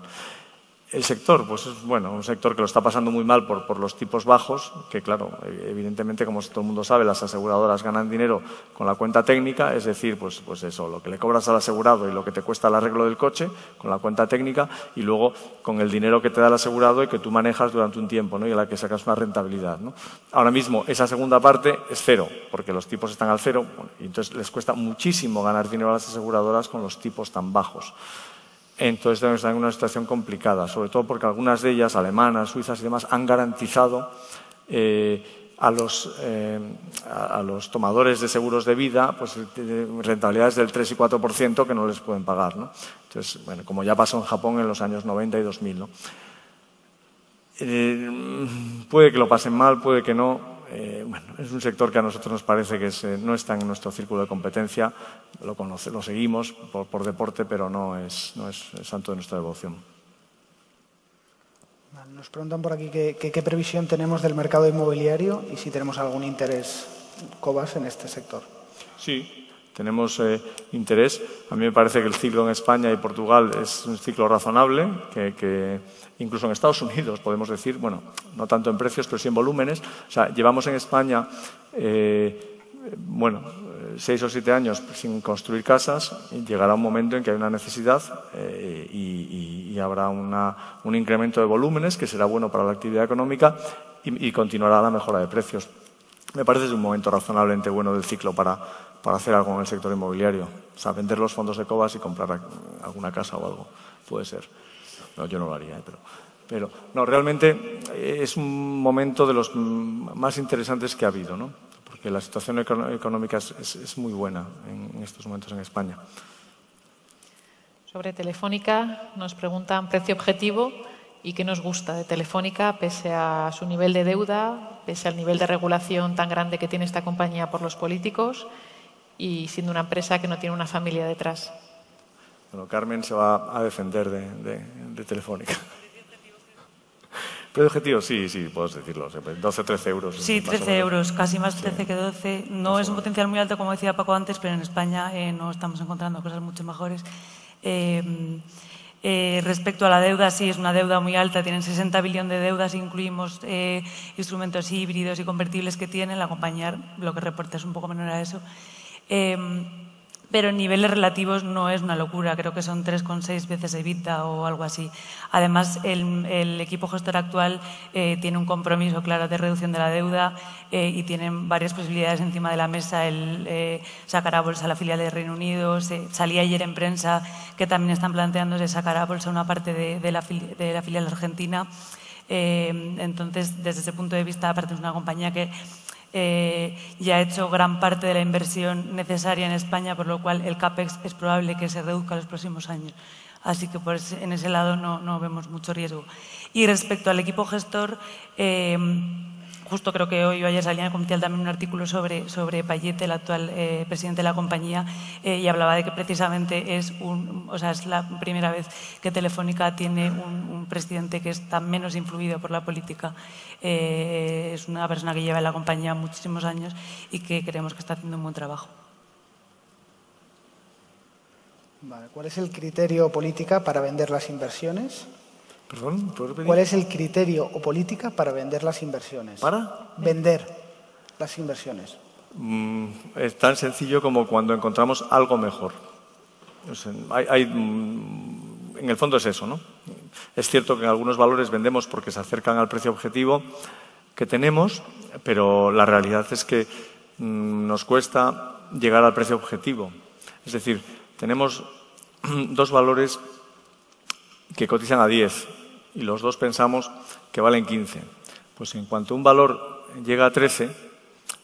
El sector, pues es bueno, un sector que lo está pasando muy mal por, por, los tipos bajos, que claro, evidentemente, como todo el mundo sabe, las aseguradoras ganan dinero con la cuenta técnica, es decir, pues, pues eso, lo que le cobras al asegurado y lo que te cuesta el arreglo del coche con la cuenta técnica y luego con el dinero que te da el asegurado y que tú manejas durante un tiempo ¿no? y a la que sacas una rentabilidad. ¿no? Ahora mismo esa segunda parte es cero, porque los tipos están al cero y entonces les cuesta muchísimo ganar dinero a las aseguradoras con los tipos tan bajos. Entonces están en una situación complicada, sobre todo porque algunas de ellas, alemanas, suizas y demás, han garantizado eh, a, los, eh, a, los, tomadores de seguros de vida pues, rentabilidades del 3 y 4% que no les pueden pagar. ¿no? Entonces, bueno, como ya pasó en Japón en los años 90 y 2000. ¿no? Eh, puede que lo pasen mal, puede que no, eh, bueno, es un sector que a nosotros nos parece que eh, no está en nuestro círculo de competencia, lo, lo seguimos por, deporte, pero no es, no es santo de nuestra devoción. Nos preguntan por aquí qué, previsión tenemos del mercado inmobiliario y si tenemos algún interés COBAS en este sector. Sí, tenemos eh, interés. A mí me parece que el ciclo en España y Portugal es un ciclo razonable, que incluso en Estados Unidos, podemos decir, bueno, no tanto en precios, pero sí en volúmenes. O sea, llevamos en España, eh, bueno, seis o siete años sin construir casas llegará un momento en que hay una necesidad eh, y, habrá un incremento de volúmenes que será bueno para la actividad económica y, continuará la mejora de precios. Me parece que es un momento razonablemente bueno del ciclo para, para hacer algo en el sector inmobiliario. O sea, vender los fondos de COBAS y comprar alguna casa o algo. Puede ser. No, yo no lo haría, ¿eh? pero, pero no, realmente es un momento de los más interesantes que ha habido, ¿no? porque la situación económica es, muy buena en, estos momentos en España. Sobre Telefónica nos preguntan precio objetivo y qué nos gusta de Telefónica pese a su nivel de deuda, pese al nivel de regulación tan grande que tiene esta compañía por los políticos y siendo una empresa que no tiene una familia detrás. Bueno, Carmen se va a defender de, Telefónica. ¿Pero objetivo? Sí, sí, puedes decirlo. 12, 13 euros. Sí, 13 euros, casi más 13 que 12. No es un potencial muy alto, como decía Paco antes, pero en España eh, no estamos encontrando cosas mucho mejores. Eh, eh, respecto a la deuda, sí, es una deuda muy alta. Tienen 60 billones de deudas, incluimos instrumentos híbridos y convertibles que tienen. La compañía lo que reporta es un poco menor a eso pero en niveles relativos no es una locura, creo que son 3,6 veces EBITDA o algo así. Además, el, equipo gestor actual eh, tiene un compromiso claro de reducción de la deuda eh, y tienen varias posibilidades encima de la mesa, el eh, sacar a bolsa la filial de Reino Unido, salí ayer en prensa que también están planteándose sacar a bolsa una parte de, la, de la, filial argentina. entonces, desde ese punto de vista, aparte es una compañía que eh, ya ha hecho gran parte de la inversión necesaria en España, por lo cual el CAPEX es probable que se reduzca en los próximos años. Así que en ese lado no, vemos mucho riesgo. Y respecto al equipo gestor, eh, justo creo que hoy o ayer salía en también un artículo sobre, sobre Payet, el actual eh, presidente de la compañía, eh, y hablaba de que precisamente es, un, o sea, es la primera vez que Telefónica tiene un, presidente que está menos influido por la política. Eh, es una persona que lleva en la compañía muchísimos años y que creemos que está haciendo un buen trabajo. ¿Cuál es el criterio política para vender las inversiones? Perdón, ¿Cuál es el criterio o política para vender las inversiones? ¿Para? Vender las inversiones. Mm, es tan sencillo como cuando encontramos algo mejor. Mm, en el fondo es eso, ¿no? Es cierto que en algunos valores vendemos porque se acercan al precio objetivo que tenemos, pero la realidad es que mm, nos cuesta llegar al precio objetivo. Es decir, tenemos dos valores que cotizan a 10 y los dos pensamos que valen 15. Pues en cuanto un valor llega a 13,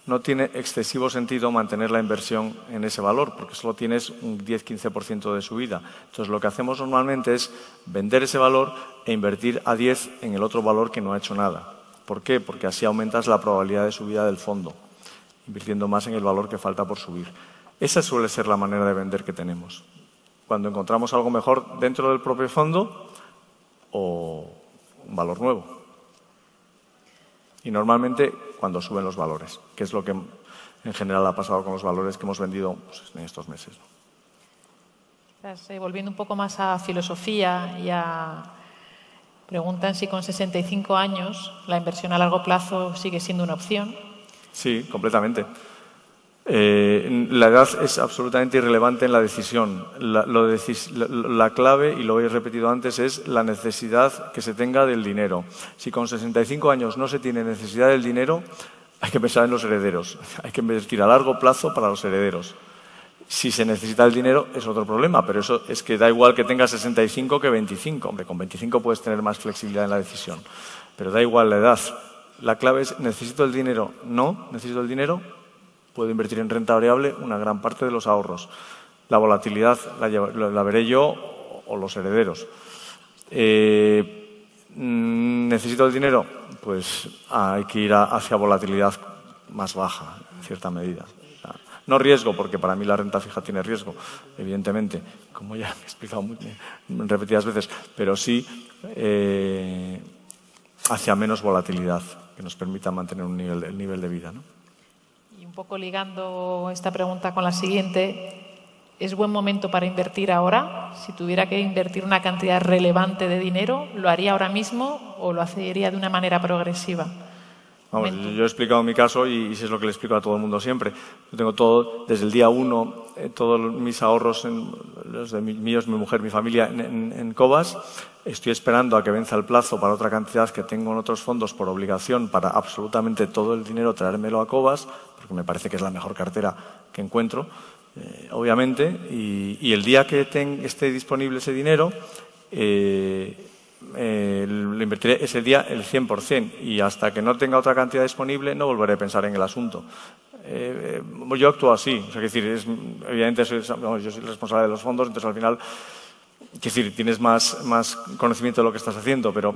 no tiene excesivo sentido mantener la inversión en ese valor, porque solo tienes un 10-15% de subida. Entonces, lo que hacemos normalmente es vender ese valor e invertir a 10 en el otro valor que no ha hecho nada. ¿Por qué? Porque así aumentas la probabilidad de subida del fondo, invirtiendo más en el valor que falta por subir. Esa suele ser la manera de vender que tenemos. Cuando encontramos algo mejor dentro del propio fondo, o un valor nuevo. Y normalmente cuando suben los valores, que es lo que en general ha pasado con los valores que hemos vendido pues, en estos meses. Eh, volviendo un poco más a filosofía y a preguntan si con 65 años la inversión a largo plazo sigue siendo una opción. Sí, completamente. Eh, la edad es absolutamente irrelevante en la decisión. La, clave, y lo he repetido antes, es la necesidad que se tenga del dinero. Si con 65 años no se tiene necesidad del dinero, hay que pensar en los herederos. Hay que invertir a largo plazo para los herederos. Si se necesita el dinero es otro problema, pero eso es que da igual que tengas 65 que 25. Hombre, con 25 puedes tener más flexibilidad en la decisión, pero da igual la edad. La clave es, ¿necesito el dinero? No, necesito el dinero, puedo invertir en renta variable una gran parte de los ahorros. La volatilidad la, veré yo o los herederos. Eh, mm, ¿Necesito el dinero? Pues hay que ir hacia volatilidad más baja, en cierta medida. No riesgo, porque para mí la renta fija tiene riesgo, evidentemente, como ya he explicado muy, repetidas veces, pero sí eh, hacia menos volatilidad, que nos permita mantener un nivel, el nivel de vida. ¿no? Poco ligando esta pregunta con la siguiente, ¿es buen momento para invertir ahora? Si tuviera que invertir una cantidad relevante de dinero, ¿lo haría ahora mismo o lo haría de una manera progresiva? Yo he explicado mi caso y, eso es lo que le explico a todo el mundo siempre. Yo tengo todo, desde el día uno, eh, todos mis ahorros, los de míos, mi mujer, mi familia, en, en, Cobas. Estoy esperando a que venza el plazo para otra cantidad que tengo en otros fondos por obligación para absolutamente todo el dinero traérmelo a Cobas porque me parece que es la mejor cartera que encuentro, eh, obviamente, y, el día que esté disponible ese dinero, eh, eh, lo invertiré ese día el 100% y hasta que no tenga otra cantidad disponible no volveré a pensar en el asunto. yo actúo así, o sea, decir, es, evidentemente yo soy el responsable de los fondos, entonces al final decir, tienes más, más, conocimiento de lo que estás haciendo, pero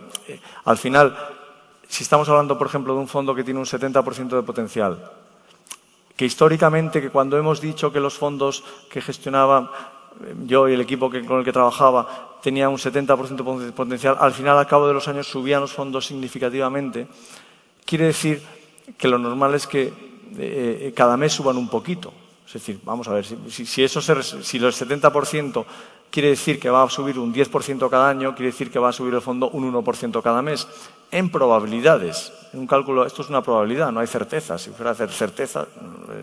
al final, si estamos hablando, por ejemplo, de un fondo que tiene un 70% de potencial, que históricamente, que cuando hemos dicho que los fondos que gestionaba eh, yo y el equipo con el que trabajaba tenía un 70% de potencial, al final, al cabo de los años, subían los fondos significativamente, quiere decir que lo normal es que eh, eh, cada mes suban un poquito. Es decir, vamos a ver, si, si, eso si los 70% quiere decir que va a subir un 10% cada año, quiere decir que va a subir el fondo un 1% cada mes. En probabilidades. En un cálculo, esto es una probabilidad, no hay certeza. Si fuera a hacer certeza,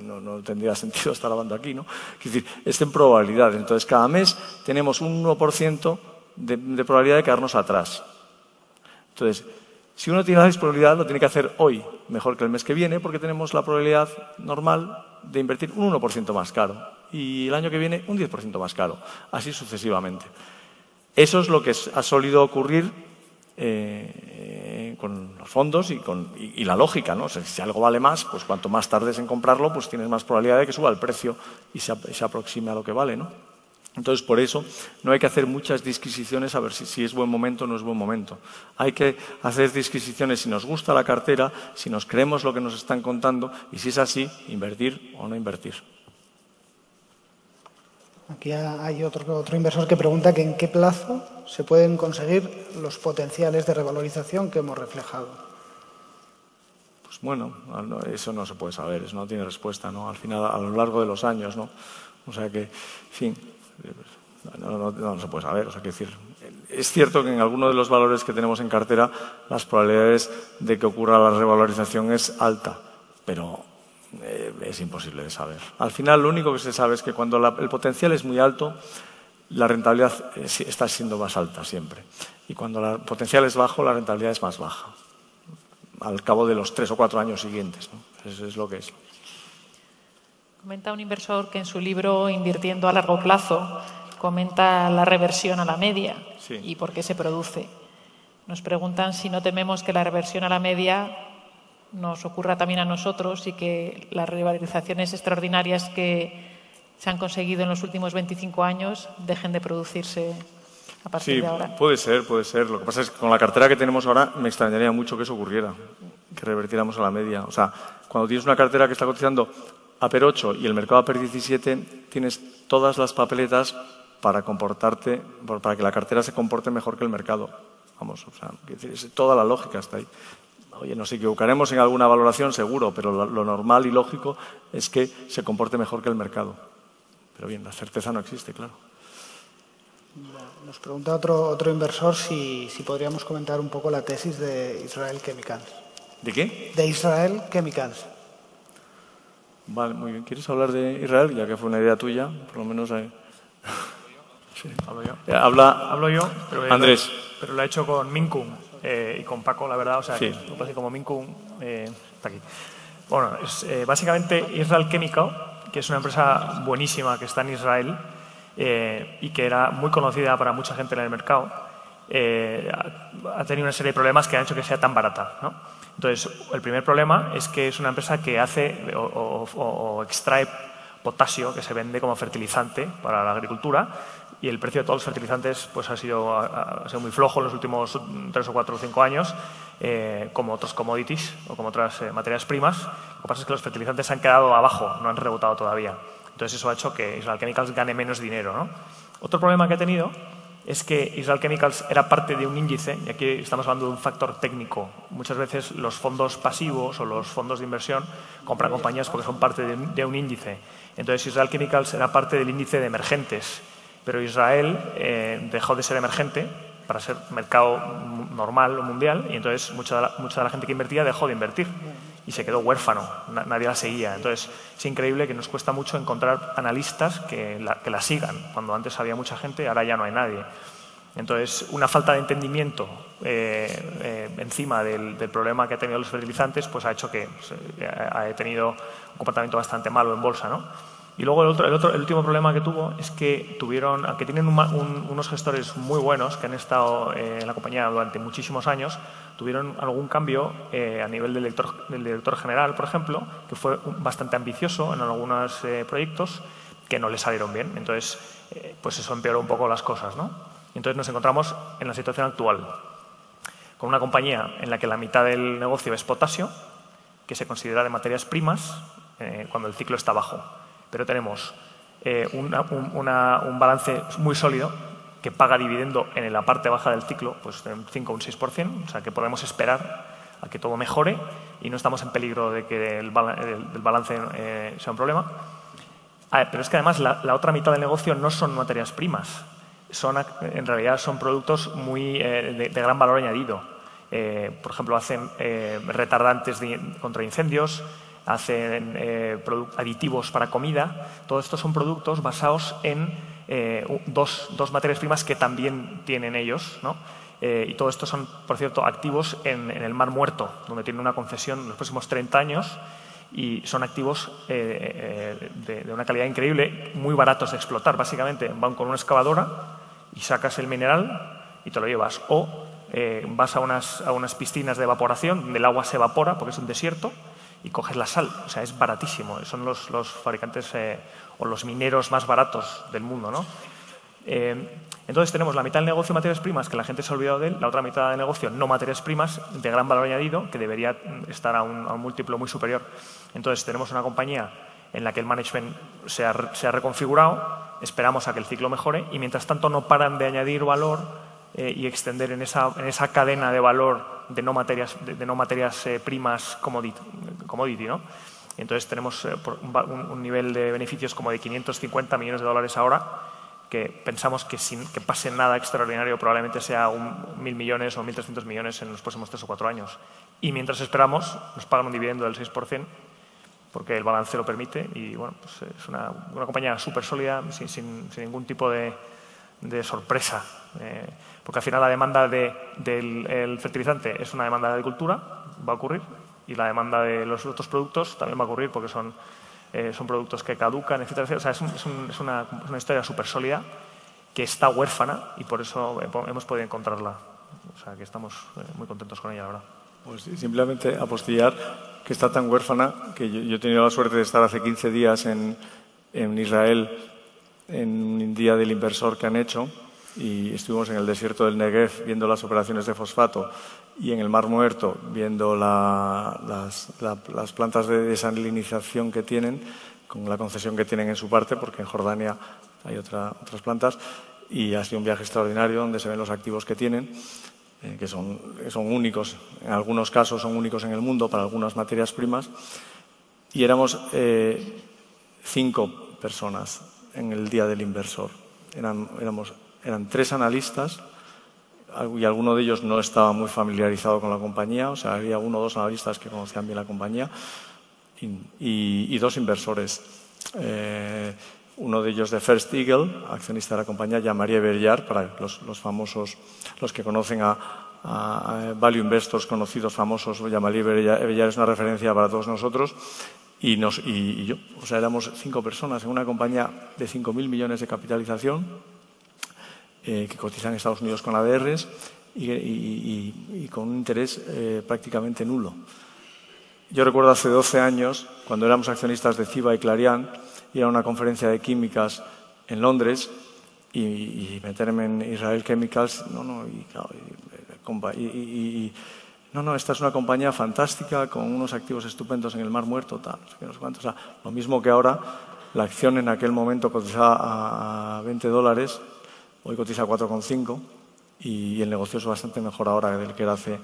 no, tendría sentido estar hablando aquí, ¿no? Es decir, es en probabilidad. Entonces, cada mes tenemos un 1% de, de probabilidad de quedarnos atrás. Entonces, si uno tiene la disponibilidad, lo tiene que hacer hoy, mejor que el mes que viene, porque tenemos la probabilidad normal de invertir un 1% más caro y el año que viene un 10% más caro, así sucesivamente. Eso es lo que ha solido ocurrir eh, con los fondos y, con, la lógica. ¿no? si algo vale más, pues cuanto más tardes en comprarlo, pues tienes más probabilidad de que suba el precio y se, se aproxime a lo que vale. ¿no? Entonces, por eso no hay que hacer muchas disquisiciones a ver si, es buen momento o no es buen momento. Hay que hacer disquisiciones si nos gusta la cartera, si nos creemos lo que nos están contando y si es así, invertir o no invertir. Aquí hay otro, inversor que pregunta que en qué plazo se pueden conseguir los potenciales de revalorización que hemos reflejado. Pues bueno, eso no se puede saber, eso no tiene respuesta, ¿no? Al final, a lo largo de los años, ¿no? O sea que, en fin, no, se puede saber. O sea, decir, es cierto que en algunos de los valores que tenemos en cartera las probabilidades de que ocurra la revalorización es alta, pero eh, es imposible de saber. Al final, lo único que se sabe es que cuando el potencial es muy alto, la rentabilidad eh, está siendo más alta siempre. Y cuando el potencial es bajo, la rentabilidad es más baja. Al cabo de los tres o cuatro años siguientes. Eso es lo que es. Comenta un inversor que en su libro Invirtiendo a largo plazo comenta la reversión a la media y por qué se produce. Nos preguntan si no tememos que la reversión a la media nos ocurra también a nosotros y que las revalorizaciones extraordinarias que se han conseguido en los últimos 25 años dejen de producirse a partir de ahora. Puede ser, puede ser. Lo que pasa es que con la cartera que tenemos ahora me extrañaría mucho que eso ocurriera, que revertiéramos a la media. O sea, cuando tienes una cartera que está cotizando a PER 8 y el mercado a PER 17, tienes todas las papeletas para comportarte, para que la cartera se comporte mejor que el mercado. Vamos, o sea, toda la lógica está ahí. Oye, nos equivocaremos en alguna valoración, seguro, pero lo, normal y lógico es que se comporte mejor que el mercado. Pero bien, la certeza no existe, claro. Nos pregunta otro, otro inversor si, si podríamos comentar un poco la tesis de Israel Chemicals. ¿De qué? De Israel Chemicals. Vale, muy bien. ¿Quieres hablar de Israel? Ya que fue una idea tuya, por lo menos. Hay... Sí, hablo yo. Eh, habla hablo yo, pero Andrés. pero lo he hecho con Minkun eh, y con Paco, la verdad. O sea, sí. que, como Minkun eh, está aquí. Bueno, es básicamente Israel Chemical, que es una empresa buenísima que está en Israel y que era muy conocida para mucha gente en el mercado. ha tenido una serie de problemas que han hecho que sea tan barata. ¿no? Entonces, el primer problema es que es una empresa que hace o, extrae potasio que se vende como fertilizante para la agricultura y el precio de todos los fertilizantes pues, ha, sido, muy flojo en los últimos tres o cuatro o cinco años, eh, como otros commodities o como otras eh, materias primas. Lo que pasa es que los fertilizantes han quedado abajo, no han rebotado todavía. Entonces eso ha hecho que Israel Chemicals gane menos dinero. ¿no? Otro problema que ha tenido es que Israel Chemicals era parte de un índice, y aquí estamos hablando de un factor técnico. Muchas veces los fondos pasivos o los fondos de inversión compran compañías porque son parte de un índice. Entonces Israel Chemicals era parte del índice de emergentes, pero Israel eh, dejó de ser emergente para ser mercado normal o mundial y entonces mucha de, la, mucha la gente que invertía dejó de invertir y se quedó huérfano, nadie la seguía. Entonces es increíble que nos cuesta mucho encontrar analistas que la, que la sigan. Cuando antes había mucha gente, ahora ya no hay nadie. Entonces, una falta de entendimiento eh, eh, encima del, problema que ha tenido los fertilizantes pues ha hecho que pues, haya tenido un comportamiento bastante malo en bolsa. ¿no? Y luego el, otro, el, otro, el último problema que tuvo es que tuvieron, aunque tienen unos gestores muy buenos que han estado en la compañía durante muchísimos años, tuvieron algún cambio eh, a nivel del director, del director, general, por ejemplo, que fue bastante ambicioso en algunos eh, proyectos que no le salieron bien. Entonces, eh, pues eso empeoró un poco las cosas. ¿no? Entonces nos encontramos en la situación actual, con una compañía en la que la mitad del negocio es potasio, que se considera de materias primas cuando el ciclo está bajo. Pero tenemos un balance muy sólido que paga dividendo en la parte baja del ciclo, pues un 5 o un 6%, o sea que podemos esperar a que todo mejore y no estamos en peligro de que el, balance eh, sea un problema. Ah, pero es que además la, otra mitad del negocio no son materias primas, son, en realidad son productos muy, eh, de, gran valor añadido. Eh, por ejemplo, hacen retardantes contra incendios, hacen eh, aditivos para comida. Todos estos son productos basados en eh, dos, materias primas que también tienen ellos. y todo esto son, por cierto, activos en, el Mar Muerto, donde tienen una concesión en los próximos 30 años y son activos de, de, una calidad increíble, muy baratos de explotar. Básicamente van con una excavadora y sacas el mineral y te lo llevas. O eh, vas a unas, a unas piscinas de evaporación donde el agua se evapora porque es un desierto y coges la sal. O sea, es baratísimo. Son los, los fabricantes eh, o los mineros más baratos del mundo. ¿no? Eh, entonces tenemos la mitad del negocio materias primas, que la gente se ha olvidado de él, la otra mitad del negocio no materias primas, de gran valor añadido, que debería estar a un, múltiplo muy superior. Entonces tenemos una compañía en la que el management se ha, se ha reconfigurado, esperamos a que el ciclo mejore y mientras tanto no paran de añadir valor eh, y extender en esa, en esa, cadena de valor de no materias, de, no materias eh, primas commodity. ¿no? Entonces tenemos eh, un, nivel de beneficios como de 550 millones de dólares ahora, que pensamos que sin que pase nada extraordinario probablemente sea un mil millones o 1.300 millones en los próximos tres o cuatro años. Y mientras esperamos, nos pagan un dividendo del 6%, porque el balance lo permite y bueno, pues es una, una compañía súper sólida, sin, sin, ningún tipo de, de sorpresa porque al final la demanda del fertilizante es una demanda de agricultura, va a ocurrir, y la demanda de los otros productos también va a ocurrir porque son, eh, productos que caducan, etc. O sea, es, una, historia súper sólida que está huérfana y por eso hemos podido encontrarla. O sea, que estamos eh, muy contentos con ella, la verdad. Pues simplemente apostillar que está tan huérfana que yo, he tenido la suerte de estar hace 15 días en, en Israel en un día del inversor que han hecho y estuvimos en el desierto del Negev viendo las operaciones de fosfato y en el Mar Muerto viendo las, plantas de desalinización que tienen, con la concesión que tienen en su parte, porque en Jordania hay otras plantas, y ha sido un viaje extraordinario donde se ven los activos que tienen, eh, que, son, son únicos, en algunos casos son únicos en el mundo para algunas materias primas, y éramos eh, cinco personas en el día del inversor. Eran, éramos eran tres analistas y alguno de ellos no estaba muy familiarizado con la compañía, o sea, había uno o dos analistas que conocían bien la compañía y, dos inversores. Eh, uno de ellos de First Eagle, accionista de la compañía, ya María Bellar, para los, famosos, los que conocen a, Value Investors conocidos famosos, María Bellar es una referencia para todos nosotros, y, nos, y, yo. O sea, éramos cinco personas en una compañía de 5.000 millones de capitalización, eh, que cotizan en Estados Unidos con ADRs y, con un interés eh, prácticamente nulo. Yo recuerdo hace 12 años, cuando éramos accionistas de CIBA y Clarian, ir a una conferencia de químicas en Londres y, meterme en Israel Chemicals. No, no, y, no, no, esta es una compañía fantástica con unos activos estupendos en el Mar Muerto, tal, no sé cuánto. O sea, lo mismo que ahora, la acción en aquel momento cotizaba a 20 dólares Hoy cotiza 4,5 y el negocio es bastante mejor ahora del que era hace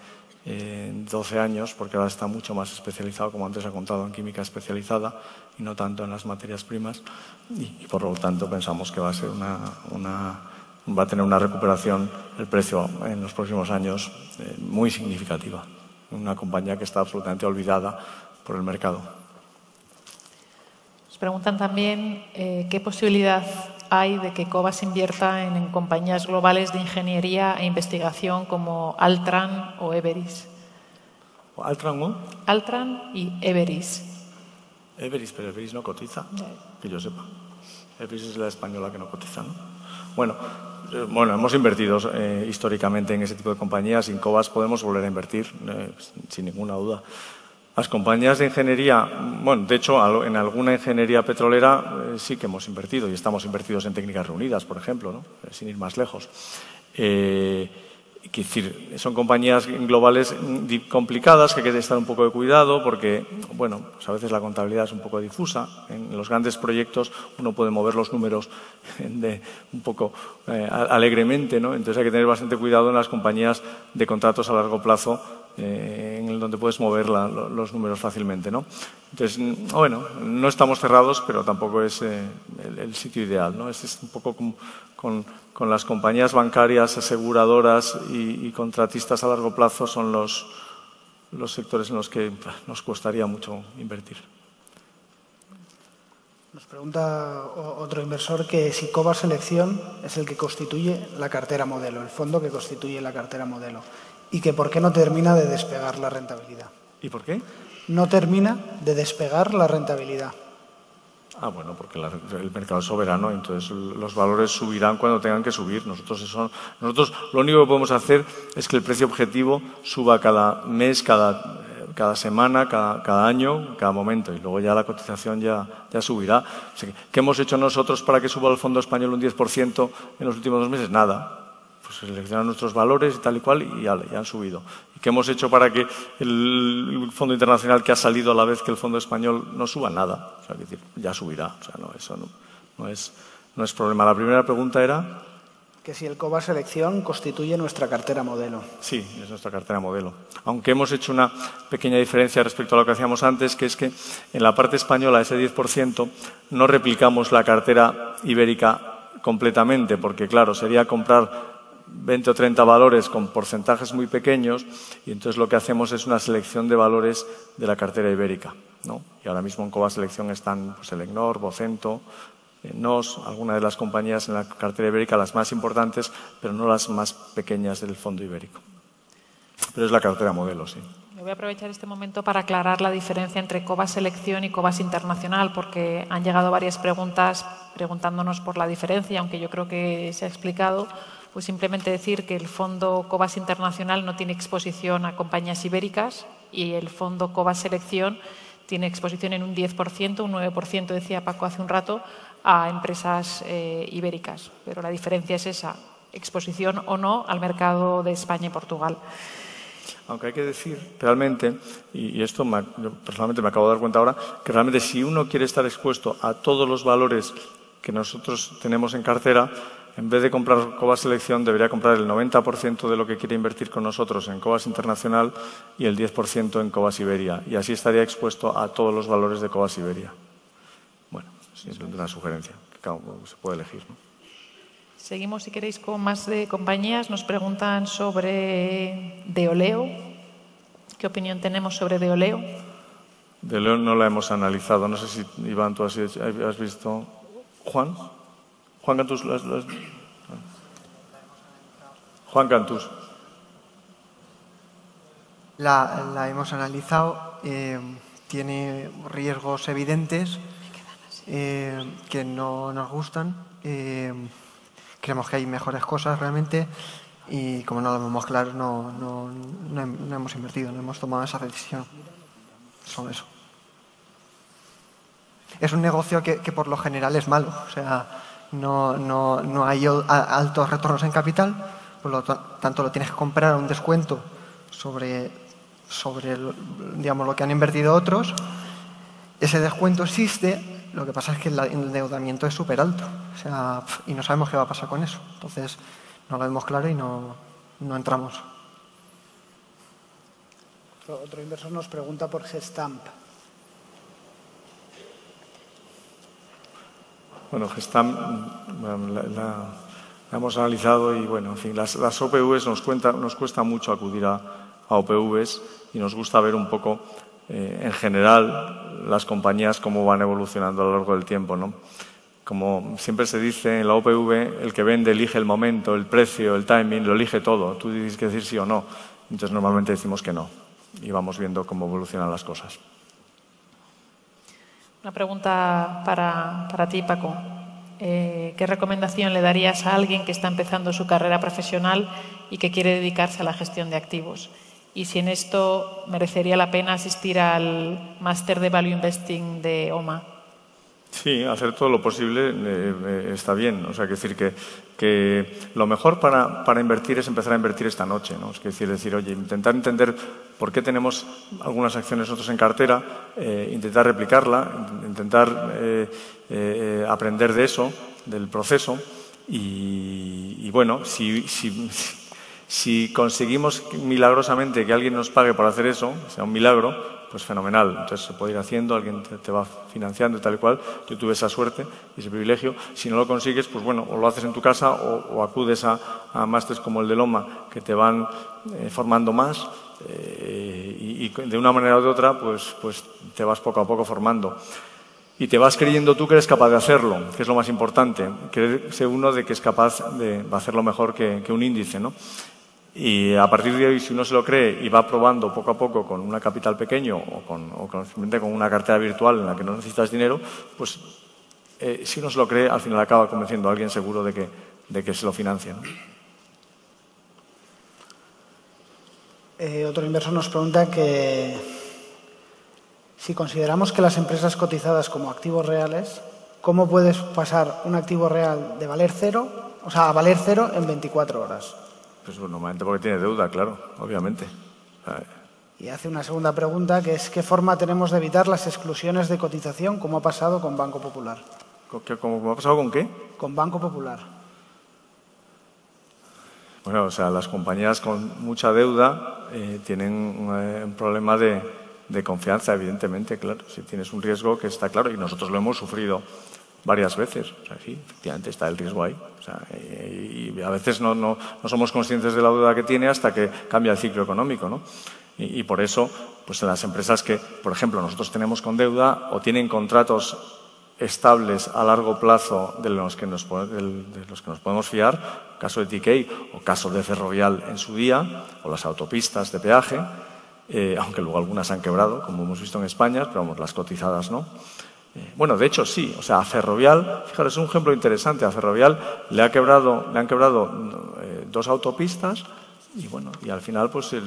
12 eh, años, porque ahora está mucho más especializado, como antes ha contado, en química especializada y no tanto en las materias primas. Y, por lo tanto pensamos que va a tener una recuperación el precio en los próximos años eh, muy significativa. Una compañía que está absolutamente olvidada por el mercado. Nos preguntan también eh, qué posibilidad hay de que Cobas invierta en, compañías globales de ingeniería e investigación como Altran o Everis. ¿Altran no? Altran y Everis. Everis, pero Everis no cotiza, que yo sepa. Everis es la española que no cotiza, ¿no? Bueno, eh, bueno, hemos invertido eh, históricamente en ese tipo de compañías. En Cobas podemos volver a invertir, eh, sin ninguna duda. Las compañías de ingeniería, bueno, de hecho, en alguna ingeniería petrolera eh, sí que hemos invertido y estamos invertidos en técnicas reunidas, por ejemplo, ¿no? Eh, sin ir más lejos. Eh, decir, son compañías globales complicadas que hay que estar un poco de cuidado porque, bueno, pues a veces la contabilidad es un poco difusa. En los grandes proyectos uno puede mover los números un poco alegremente, ¿no? Entonces hay que tener bastante cuidado en las compañías de contratos a largo plazo eh, en el donde puedes mover los números fácilmente. ¿no? Entonces, mm, bueno, no estamos cerrados, pero tampoco es eh, el, sitio ideal. ¿no? Es, un poco con, con, las compañías bancarias, aseguradoras y, contratistas a largo plazo son los, los sectores en los que nos costaría mucho invertir. Nos pregunta otro inversor que si Cova Selección es el que constituye la cartera modelo, el fondo que constituye la cartera modelo, y que por qué no termina de despegar la rentabilidad. ¿Y por qué? No termina de despegar la rentabilidad. Ah, bueno, porque el mercado es soberano, entonces los valores subirán cuando tengan que subir. Nosotros, eso, nosotros lo único que podemos hacer es que el precio objetivo suba cada mes, cada, cada semana, cada, año, cada momento, y luego ya la cotización ya, ya subirá. ¿Qué hemos hecho nosotros para que suba el Fondo Español un 10% en los últimos dos meses? Nada. Seleccionan nuestros valores y tal y cual y ya, ya han subido. ¿Qué hemos hecho para que el Fondo Internacional que ha salido a la vez que el Fondo Español no suba? Nada. O sea, decir, ya subirá. O sea, no, eso no, es, no es problema. La primera pregunta era... Que si el COBA Selección constituye nuestra cartera modelo. Sí, es nuestra cartera modelo. Aunque hemos hecho una pequeña diferencia respecto a lo que hacíamos antes, que es que en la parte española, ese 10%, no replicamos la cartera ibérica completamente, porque claro, sería comprar 20 o 30 valores con porcentajes muy pequeños y entonces lo que hacemos es una selección de valores de la cartera ibérica. ¿no? Y ahora mismo en Cova Selección están pues, el EGNOR, Vocento, NOS, algunas de las compañías en la cartera ibérica, las más importantes, pero no las más pequeñas del fondo ibérico. Pero es la cartera modelo, sí. Me voy a aprovechar este momento para aclarar la diferencia entre Cobas Selección y Cobas Internacional, porque han llegado varias preguntas preguntándonos por la diferencia, aunque yo creo que se ha explicado pues simplemente decir que el Fondo COVAS Internacional no tiene exposición a compañías ibéricas y el Fondo COVAS Selección tiene exposición en un 10%, un 9%, decía Paco hace un rato, a empresas eh, ibéricas. Pero la diferencia es esa, exposición o no al mercado de España y Portugal. Aunque hay que decir realmente, y, esto personalmente me acabo de dar cuenta ahora, que realmente si uno quiere estar expuesto a todos los valores que nosotros tenemos en cartera, en vez de comprar Cobas Selección, debería comprar el 90% de lo que quiere invertir con nosotros en Cobas Internacional y el 10% en Cobas Iberia. Y así estaría expuesto a todos los valores de Cobas Iberia. Bueno, es una sugerencia que se puede elegir. Seguimos, si queréis, con más de compañías. Nos preguntan sobre Deoleo. ¿Qué opinión tenemos sobre Deoleo? Deoleo no la hemos analizado. No sé si, Iván, tú has visto. Juan. Juan Cantús. Juan Cantús. La, hemos analizado, eh, tiene riesgos evidentes eh, que no nos gustan. Eh, creemos que hay mejores cosas realmente y como no lo vemos claro, no, no, hemos invertido, no hemos tomado esa decisión. Solo eso. Es un negocio que, que por lo general es malo. O sea, no, no, no hay altos retornos en capital, por lo tanto lo tienes que comprar a un descuento sobre, sobre digamos, lo que han invertido otros. Ese descuento existe, lo que pasa es que el endeudamiento es súper alto o sea, y no sabemos qué va a pasar con eso. Entonces, no lo vemos claro y no, no entramos. Otro inversor nos pregunta por Gestamp. Bueno, Gestam la, hemos analizado y, bueno, en fin, las, OPVs nos, cuenta, nos cuesta mucho acudir a, OPVs y nos gusta ver un poco, eh, en general, las compañías cómo van evolucionando a lo largo del tiempo, ¿no? Como siempre se dice en la OPV, el que vende elige el momento, el precio, el timing, lo elige todo. Tú tienes que decir sí o no. Entonces normalmente decimos que no y vamos viendo cómo evolucionan las cosas. Una pregunta para, para ti, Paco. Eh, ¿Qué recomendación le darías a alguien que está empezando su carrera profesional y que quiere dedicarse a la gestión de activos? Y si en esto merecería la pena asistir al máster de Value Investing de OMA. Sí, hacer todo lo posible eh, eh, está bien. O sea, que decir que, que lo mejor para, para, invertir es empezar a invertir esta noche. ¿no? Es decir, decir, oye, intentar entender por qué tenemos algunas acciones nosotros en cartera, eh, intentar replicarla, intentar aprender de eso, del proceso. Y, y bueno, si, si, si conseguimos milagrosamente que alguien nos pague por hacer eso, sea un milagro, pues fenomenal. Entonces se puede ir haciendo, alguien te, va financiando y tal y cual. Yo tuve esa suerte y ese privilegio. Si no lo consigues, pues bueno, o lo haces en tu casa o, acudes a, a másteres como el de Loma, que te van eh, formando más eh, y, de una manera u otra, pues, pues te vas poco a poco formando y te vas creyendo tú que eres capaz de hacerlo, que es lo más importante, creerse uno de que es capaz de hacerlo mejor que, un índice. ¿no? Y a partir de hoy, si uno se lo cree y va probando poco a poco con una capital pequeño o con, con, con una cartera virtual en la que no necesitas dinero, pues eh, si uno se lo cree, al final acaba convenciendo a alguien seguro de que, de que se lo financia. Eh, otro inversor nos pregunta que si consideramos que las empresas cotizadas como activos reales, ¿cómo puedes pasar un activo real de valer cero, o sea, a valer cero en 24 horas? Pues normalmente porque tiene deuda, claro, obviamente. Y hace una segunda pregunta, que es ¿qué forma tenemos de evitar las exclusiones de cotización como ha pasado con Banco Popular? ¿Cómo ha pasado con qué? Con Banco Popular. Bueno, o sea, las compañías con mucha deuda eh, tienen eh, un problema de, de confianza, evidentemente, claro. Si tienes un riesgo que está claro y nosotros lo hemos sufrido varias veces. O sea, sí, efectivamente está el riesgo ahí. O sea, y, a veces no, no, no, somos conscientes de la deuda que tiene hasta que cambia el ciclo económico. ¿no? Y, por eso, pues las empresas que, por ejemplo, nosotros tenemos con deuda o tienen contratos estables a largo plazo de los que nos, de los que nos podemos fiar, caso de TK o caso de Ferrovial en su día, o las autopistas de peaje, eh, aunque luego algunas han quebrado, como hemos visto en España, pero vamos, las cotizadas no. Bueno, de hecho sí, o sea, a Ferrovial, fíjate, es un ejemplo interesante, a Ferrovial le, ha quebrado, le han quebrado eh, dos autopistas y bueno, y al final pues el,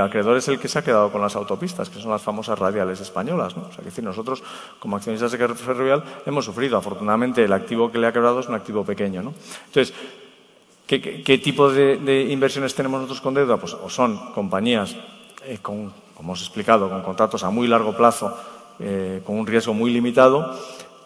acreedor es el que se ha quedado con las autopistas, que son las famosas radiales españolas. ¿no? O sea, que decir, nosotros como accionistas de Ferrovial hemos sufrido. Afortunadamente el activo que le ha quebrado es un activo pequeño. ¿no? Entonces, ¿Qué, tipo de, inversiones tenemos nosotros con deuda? Pues o son compañías, eh, con, como os he explicado, con contratos a muy largo plazo, eh, con un riesgo muy limitado,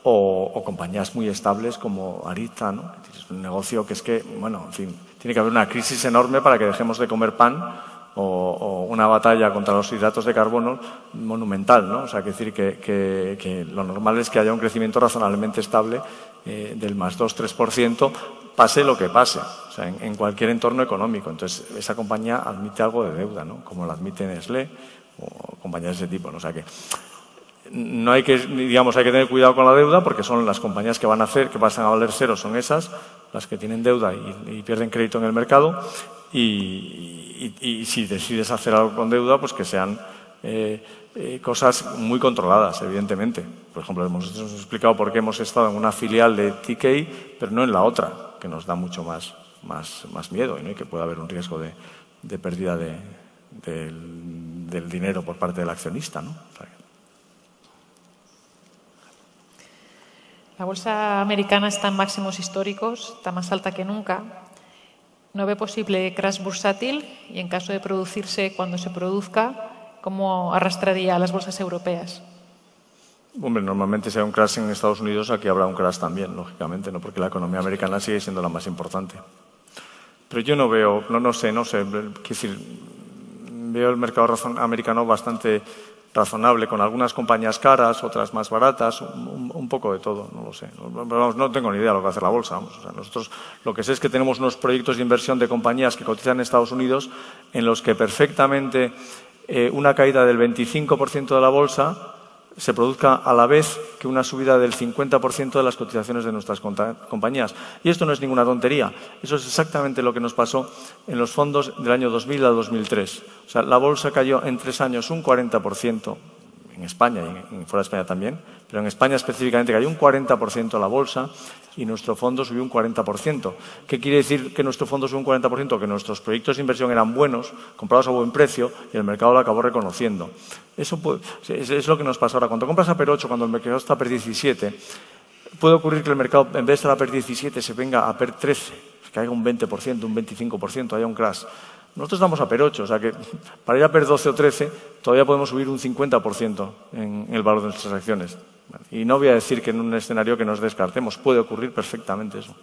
o, compañías muy estables como Arita, ¿no? Es un negocio que es que, bueno, en fin, tiene que haber una crisis enorme para que dejemos de comer pan o, una batalla contra los hidratos de carbono monumental, ¿no? O sea, que decir que, lo normal es que haya un crecimiento razonablemente estable eh, del más 2-3%, pase lo que pase, o sea, en, cualquier entorno económico. Entonces, esa compañía admite algo de deuda, ¿no? Como la admite Nestlé o compañías de ese tipo, ¿no? O sea que no hay que, digamos, hay que tener cuidado con la deuda porque son las compañías que van a hacer, que pasan a valer cero, son esas, las que tienen deuda y, pierden crédito en el mercado. Y, si decides hacer algo con deuda, pues que sean eh, eh, cosas muy controladas, evidentemente. Por ejemplo, hemos, explicado por qué hemos estado en una filial de TK, pero no en la otra, que nos da mucho más, más, miedo y que puede haber un riesgo de, de pérdida de, del, dinero por parte del accionista. ¿no? La bolsa americana está en máximos históricos, está más alta que nunca. ¿No ve posible crash bursátil? Y en caso de producirse, cuando se produzca, ¿cómo arrastraría a las bolsas europeas? Hombre, normalmente si hay un crash en Estados Unidos, aquí habrá un crash también, lógicamente, ¿no? porque la economía americana sigue siendo la más importante. Pero yo no veo, no, no sé, no sé, decir, veo el mercado americano bastante razonable, con algunas compañías caras, otras más baratas, un, poco de todo, no lo sé. No, tengo ni idea de lo que va a hacer la bolsa. nosotros lo que sé es que tenemos unos proyectos de inversión de compañías que cotizan en Estados Unidos en los que perfectamente eh, una caída del 25% de la bolsa se produzca a la vez que una subida del 50% de las cotizaciones de nuestras compañías. Y esto no es ninguna tontería. Eso es exactamente lo que nos pasó en los fondos del año 2000 al 2003. O sea, la bolsa cayó en tres años un 40%, en España y fuera de España también, pero en España específicamente cayó un 40% la bolsa y nuestro fondo subió un 40%. ¿Qué quiere decir que nuestro fondo subió un 40%? Que nuestros proyectos de inversión eran buenos, comprados a buen precio y el mercado lo acabó reconociendo. Eso es lo que nos pasa ahora. Cuando compras a PER 8, cuando el mercado está a PER 17, puede ocurrir que el mercado, en vez de estar a PER 17, se venga a PER 13, que haya un 20%, un 25%, haya un crash. Nosotros estamos a PER 8, o sea que para ir a PER 12 o 13 todavía podemos subir un 50% en el valor de nuestras acciones. Y no voy a decir que en un escenario que nos descartemos puede ocurrir perfectamente eso.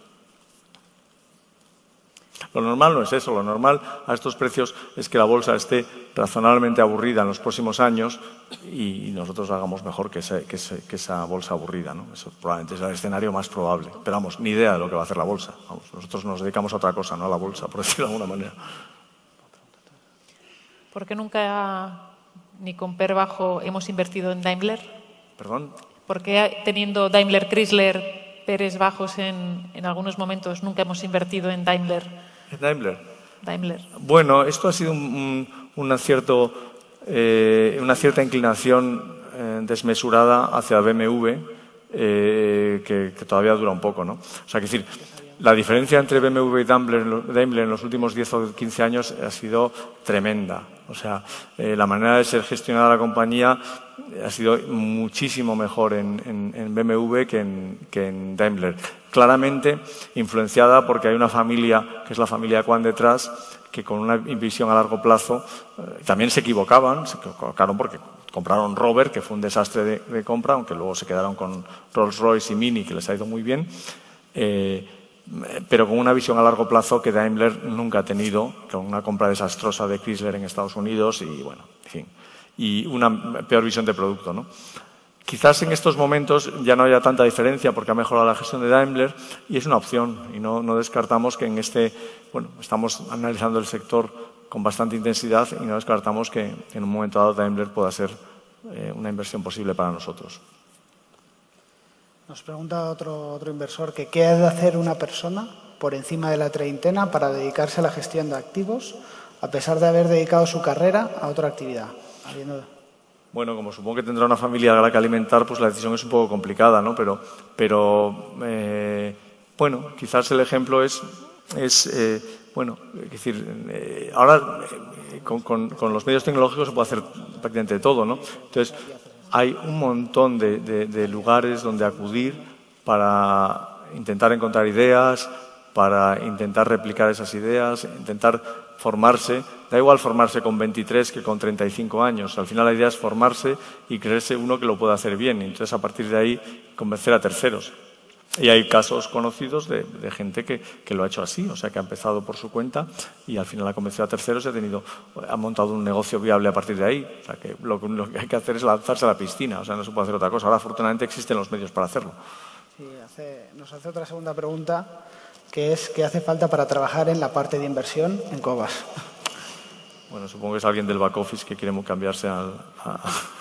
Lo normal no es eso, lo normal a estos precios es que la bolsa esté razonablemente aburrida en los próximos años y nosotros hagamos mejor que, esa bolsa aburrida. ¿no? Eso probablemente es el escenario más probable. Pero vamos, ni idea de lo que va a hacer la bolsa. nosotros nos dedicamos a otra cosa, no a la bolsa, por decirlo de alguna manera. ¿Por qué nunca, ni con PER bajo, hemos invertido en Daimler? ¿Perdón? ¿Por qué teniendo Daimler Chrysler PERes bajos en, en algunos momentos nunca hemos invertido en Daimler? ¿En Daimler? Daimler. Bueno, esto ha sido un, cierto, eh, una cierta inclinación eh, desmesurada hacia BMW eh, que, que, todavía dura un poco, ¿no? O sea, que decir, la diferencia entre BMW y Daimler, en los últimos 10 o 15 años ha sido tremenda. O sea, eh, la manera de ser gestionada la compañía ha sido muchísimo mejor en, BMW que en, Daimler. Claramente influenciada porque hay una familia, que es la familia Kwan detrás, que con una visión a largo plazo eh, también se equivocaban, se equivocaron porque compraron Rover, que fue un desastre de, compra, aunque luego se quedaron con Rolls-Royce y Mini, que les ha ido muy bien. Eh, pero con una visión a largo plazo que Daimler nunca ha tenido, con una compra desastrosa de Chrysler en Estados Unidos y, bueno, en fin, y una peor visión de producto. ¿no? Quizás en estos momentos ya no haya tanta diferencia porque ha mejorado la gestión de Daimler y es una opción y no, descartamos que en este, bueno, estamos analizando el sector con bastante intensidad y no descartamos que en un momento dado Daimler pueda ser eh, una inversión posible para nosotros. Nos pregunta otro, otro inversor que qué ha de hacer una persona por encima de la treintena para dedicarse a la gestión de activos, a pesar de haber dedicado su carrera a otra actividad. Bueno, como supongo que tendrá una familia a la que alimentar, pues la decisión es un poco complicada, ¿no? Pero, pero eh, bueno, quizás el ejemplo es, es eh, bueno, es decir, eh, ahora con, con, con, los medios tecnológicos se puede hacer prácticamente todo, ¿no? Entonces, hay un montón de, lugares donde acudir para intentar encontrar ideas, para intentar replicar esas ideas, intentar formarse. Da igual formarse con 23 que con 35 años. Al final la idea es formarse y creerse uno que lo puede hacer bien. Entonces, a partir de ahí, convencer a terceros. Y hay casos conocidos de, gente que, lo ha hecho así, o sea, que ha empezado por su cuenta y al final ha convencido a terceros y ha, tenido, ha montado un negocio viable a partir de ahí. O sea, que lo, que hay que hacer es lanzarse a la piscina, o sea, no se puede hacer otra cosa. Ahora, afortunadamente, existen los medios para hacerlo. Sí, nos hace otra segunda pregunta, que es ¿qué hace falta para trabajar en la parte de inversión en Cobas? Bueno, supongo que es alguien del back office que quiere cambiarse al... A...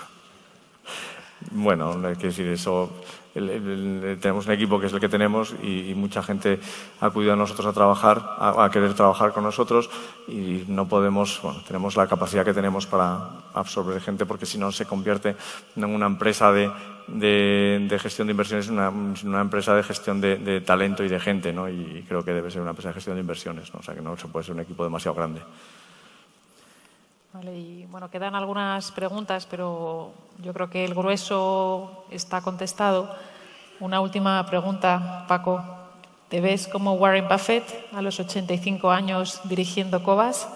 Bueno, hay que decir eso tenemos un equipo que es el que tenemos y, mucha gente ha acudido a nosotros a trabajar, a, querer trabajar con nosotros y no podemos, bueno, tenemos la capacidad que tenemos para absorber gente porque si no se convierte en una empresa de, de, gestión de inversiones, en una, empresa de gestión de, talento y de gente, ¿no? Y creo que debe ser una empresa de gestión de inversiones, ¿no? O sea que no se puede ser un equipo demasiado grande. Vale, y bueno, quedan algunas preguntas, pero yo creo que el grueso está contestado. Una última pregunta, Paco. ¿Te ves como Warren Buffett a los 85 años dirigiendo Cobas?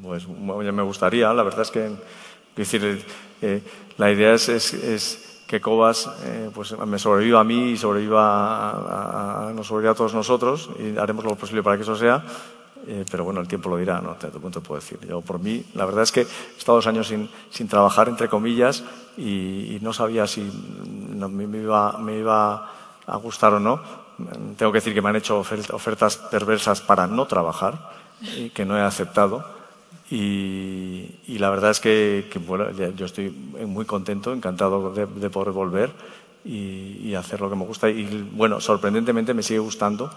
Pues ya me gustaría, la verdad es que decir, eh, la idea es, que Cobas eh, pues me sobreviva a mí y sobreviva a, a, nos sobreviva a todos nosotros y haremos lo posible para que eso sea eh, pero bueno, el tiempo lo dirá, ¿no? Desde punto puedo decir. Yo, por mí, la verdad es que he estado dos años sin, sin trabajar, entre comillas, y, no sabía si me, iba, me iba a gustar o no. Tengo que decir que me han hecho ofertas perversas para no trabajar, y que no he aceptado. Y, y la verdad es que, que, bueno, yo estoy muy contento, encantado de, de poder volver y, y hacer lo que me gusta. Y bueno, sorprendentemente me sigue gustando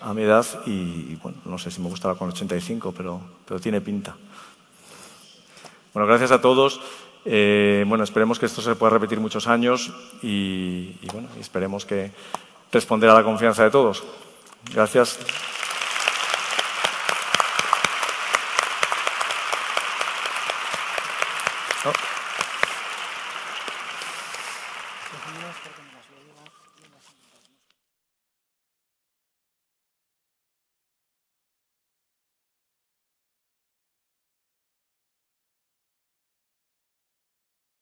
a mi edad y, bueno, no sé si me gustaba con 85, pero, pero tiene pinta. Bueno, gracias a todos. Eh, bueno, esperemos que esto se pueda repetir muchos años y, y bueno, esperemos que responder a la confianza de todos. Gracias.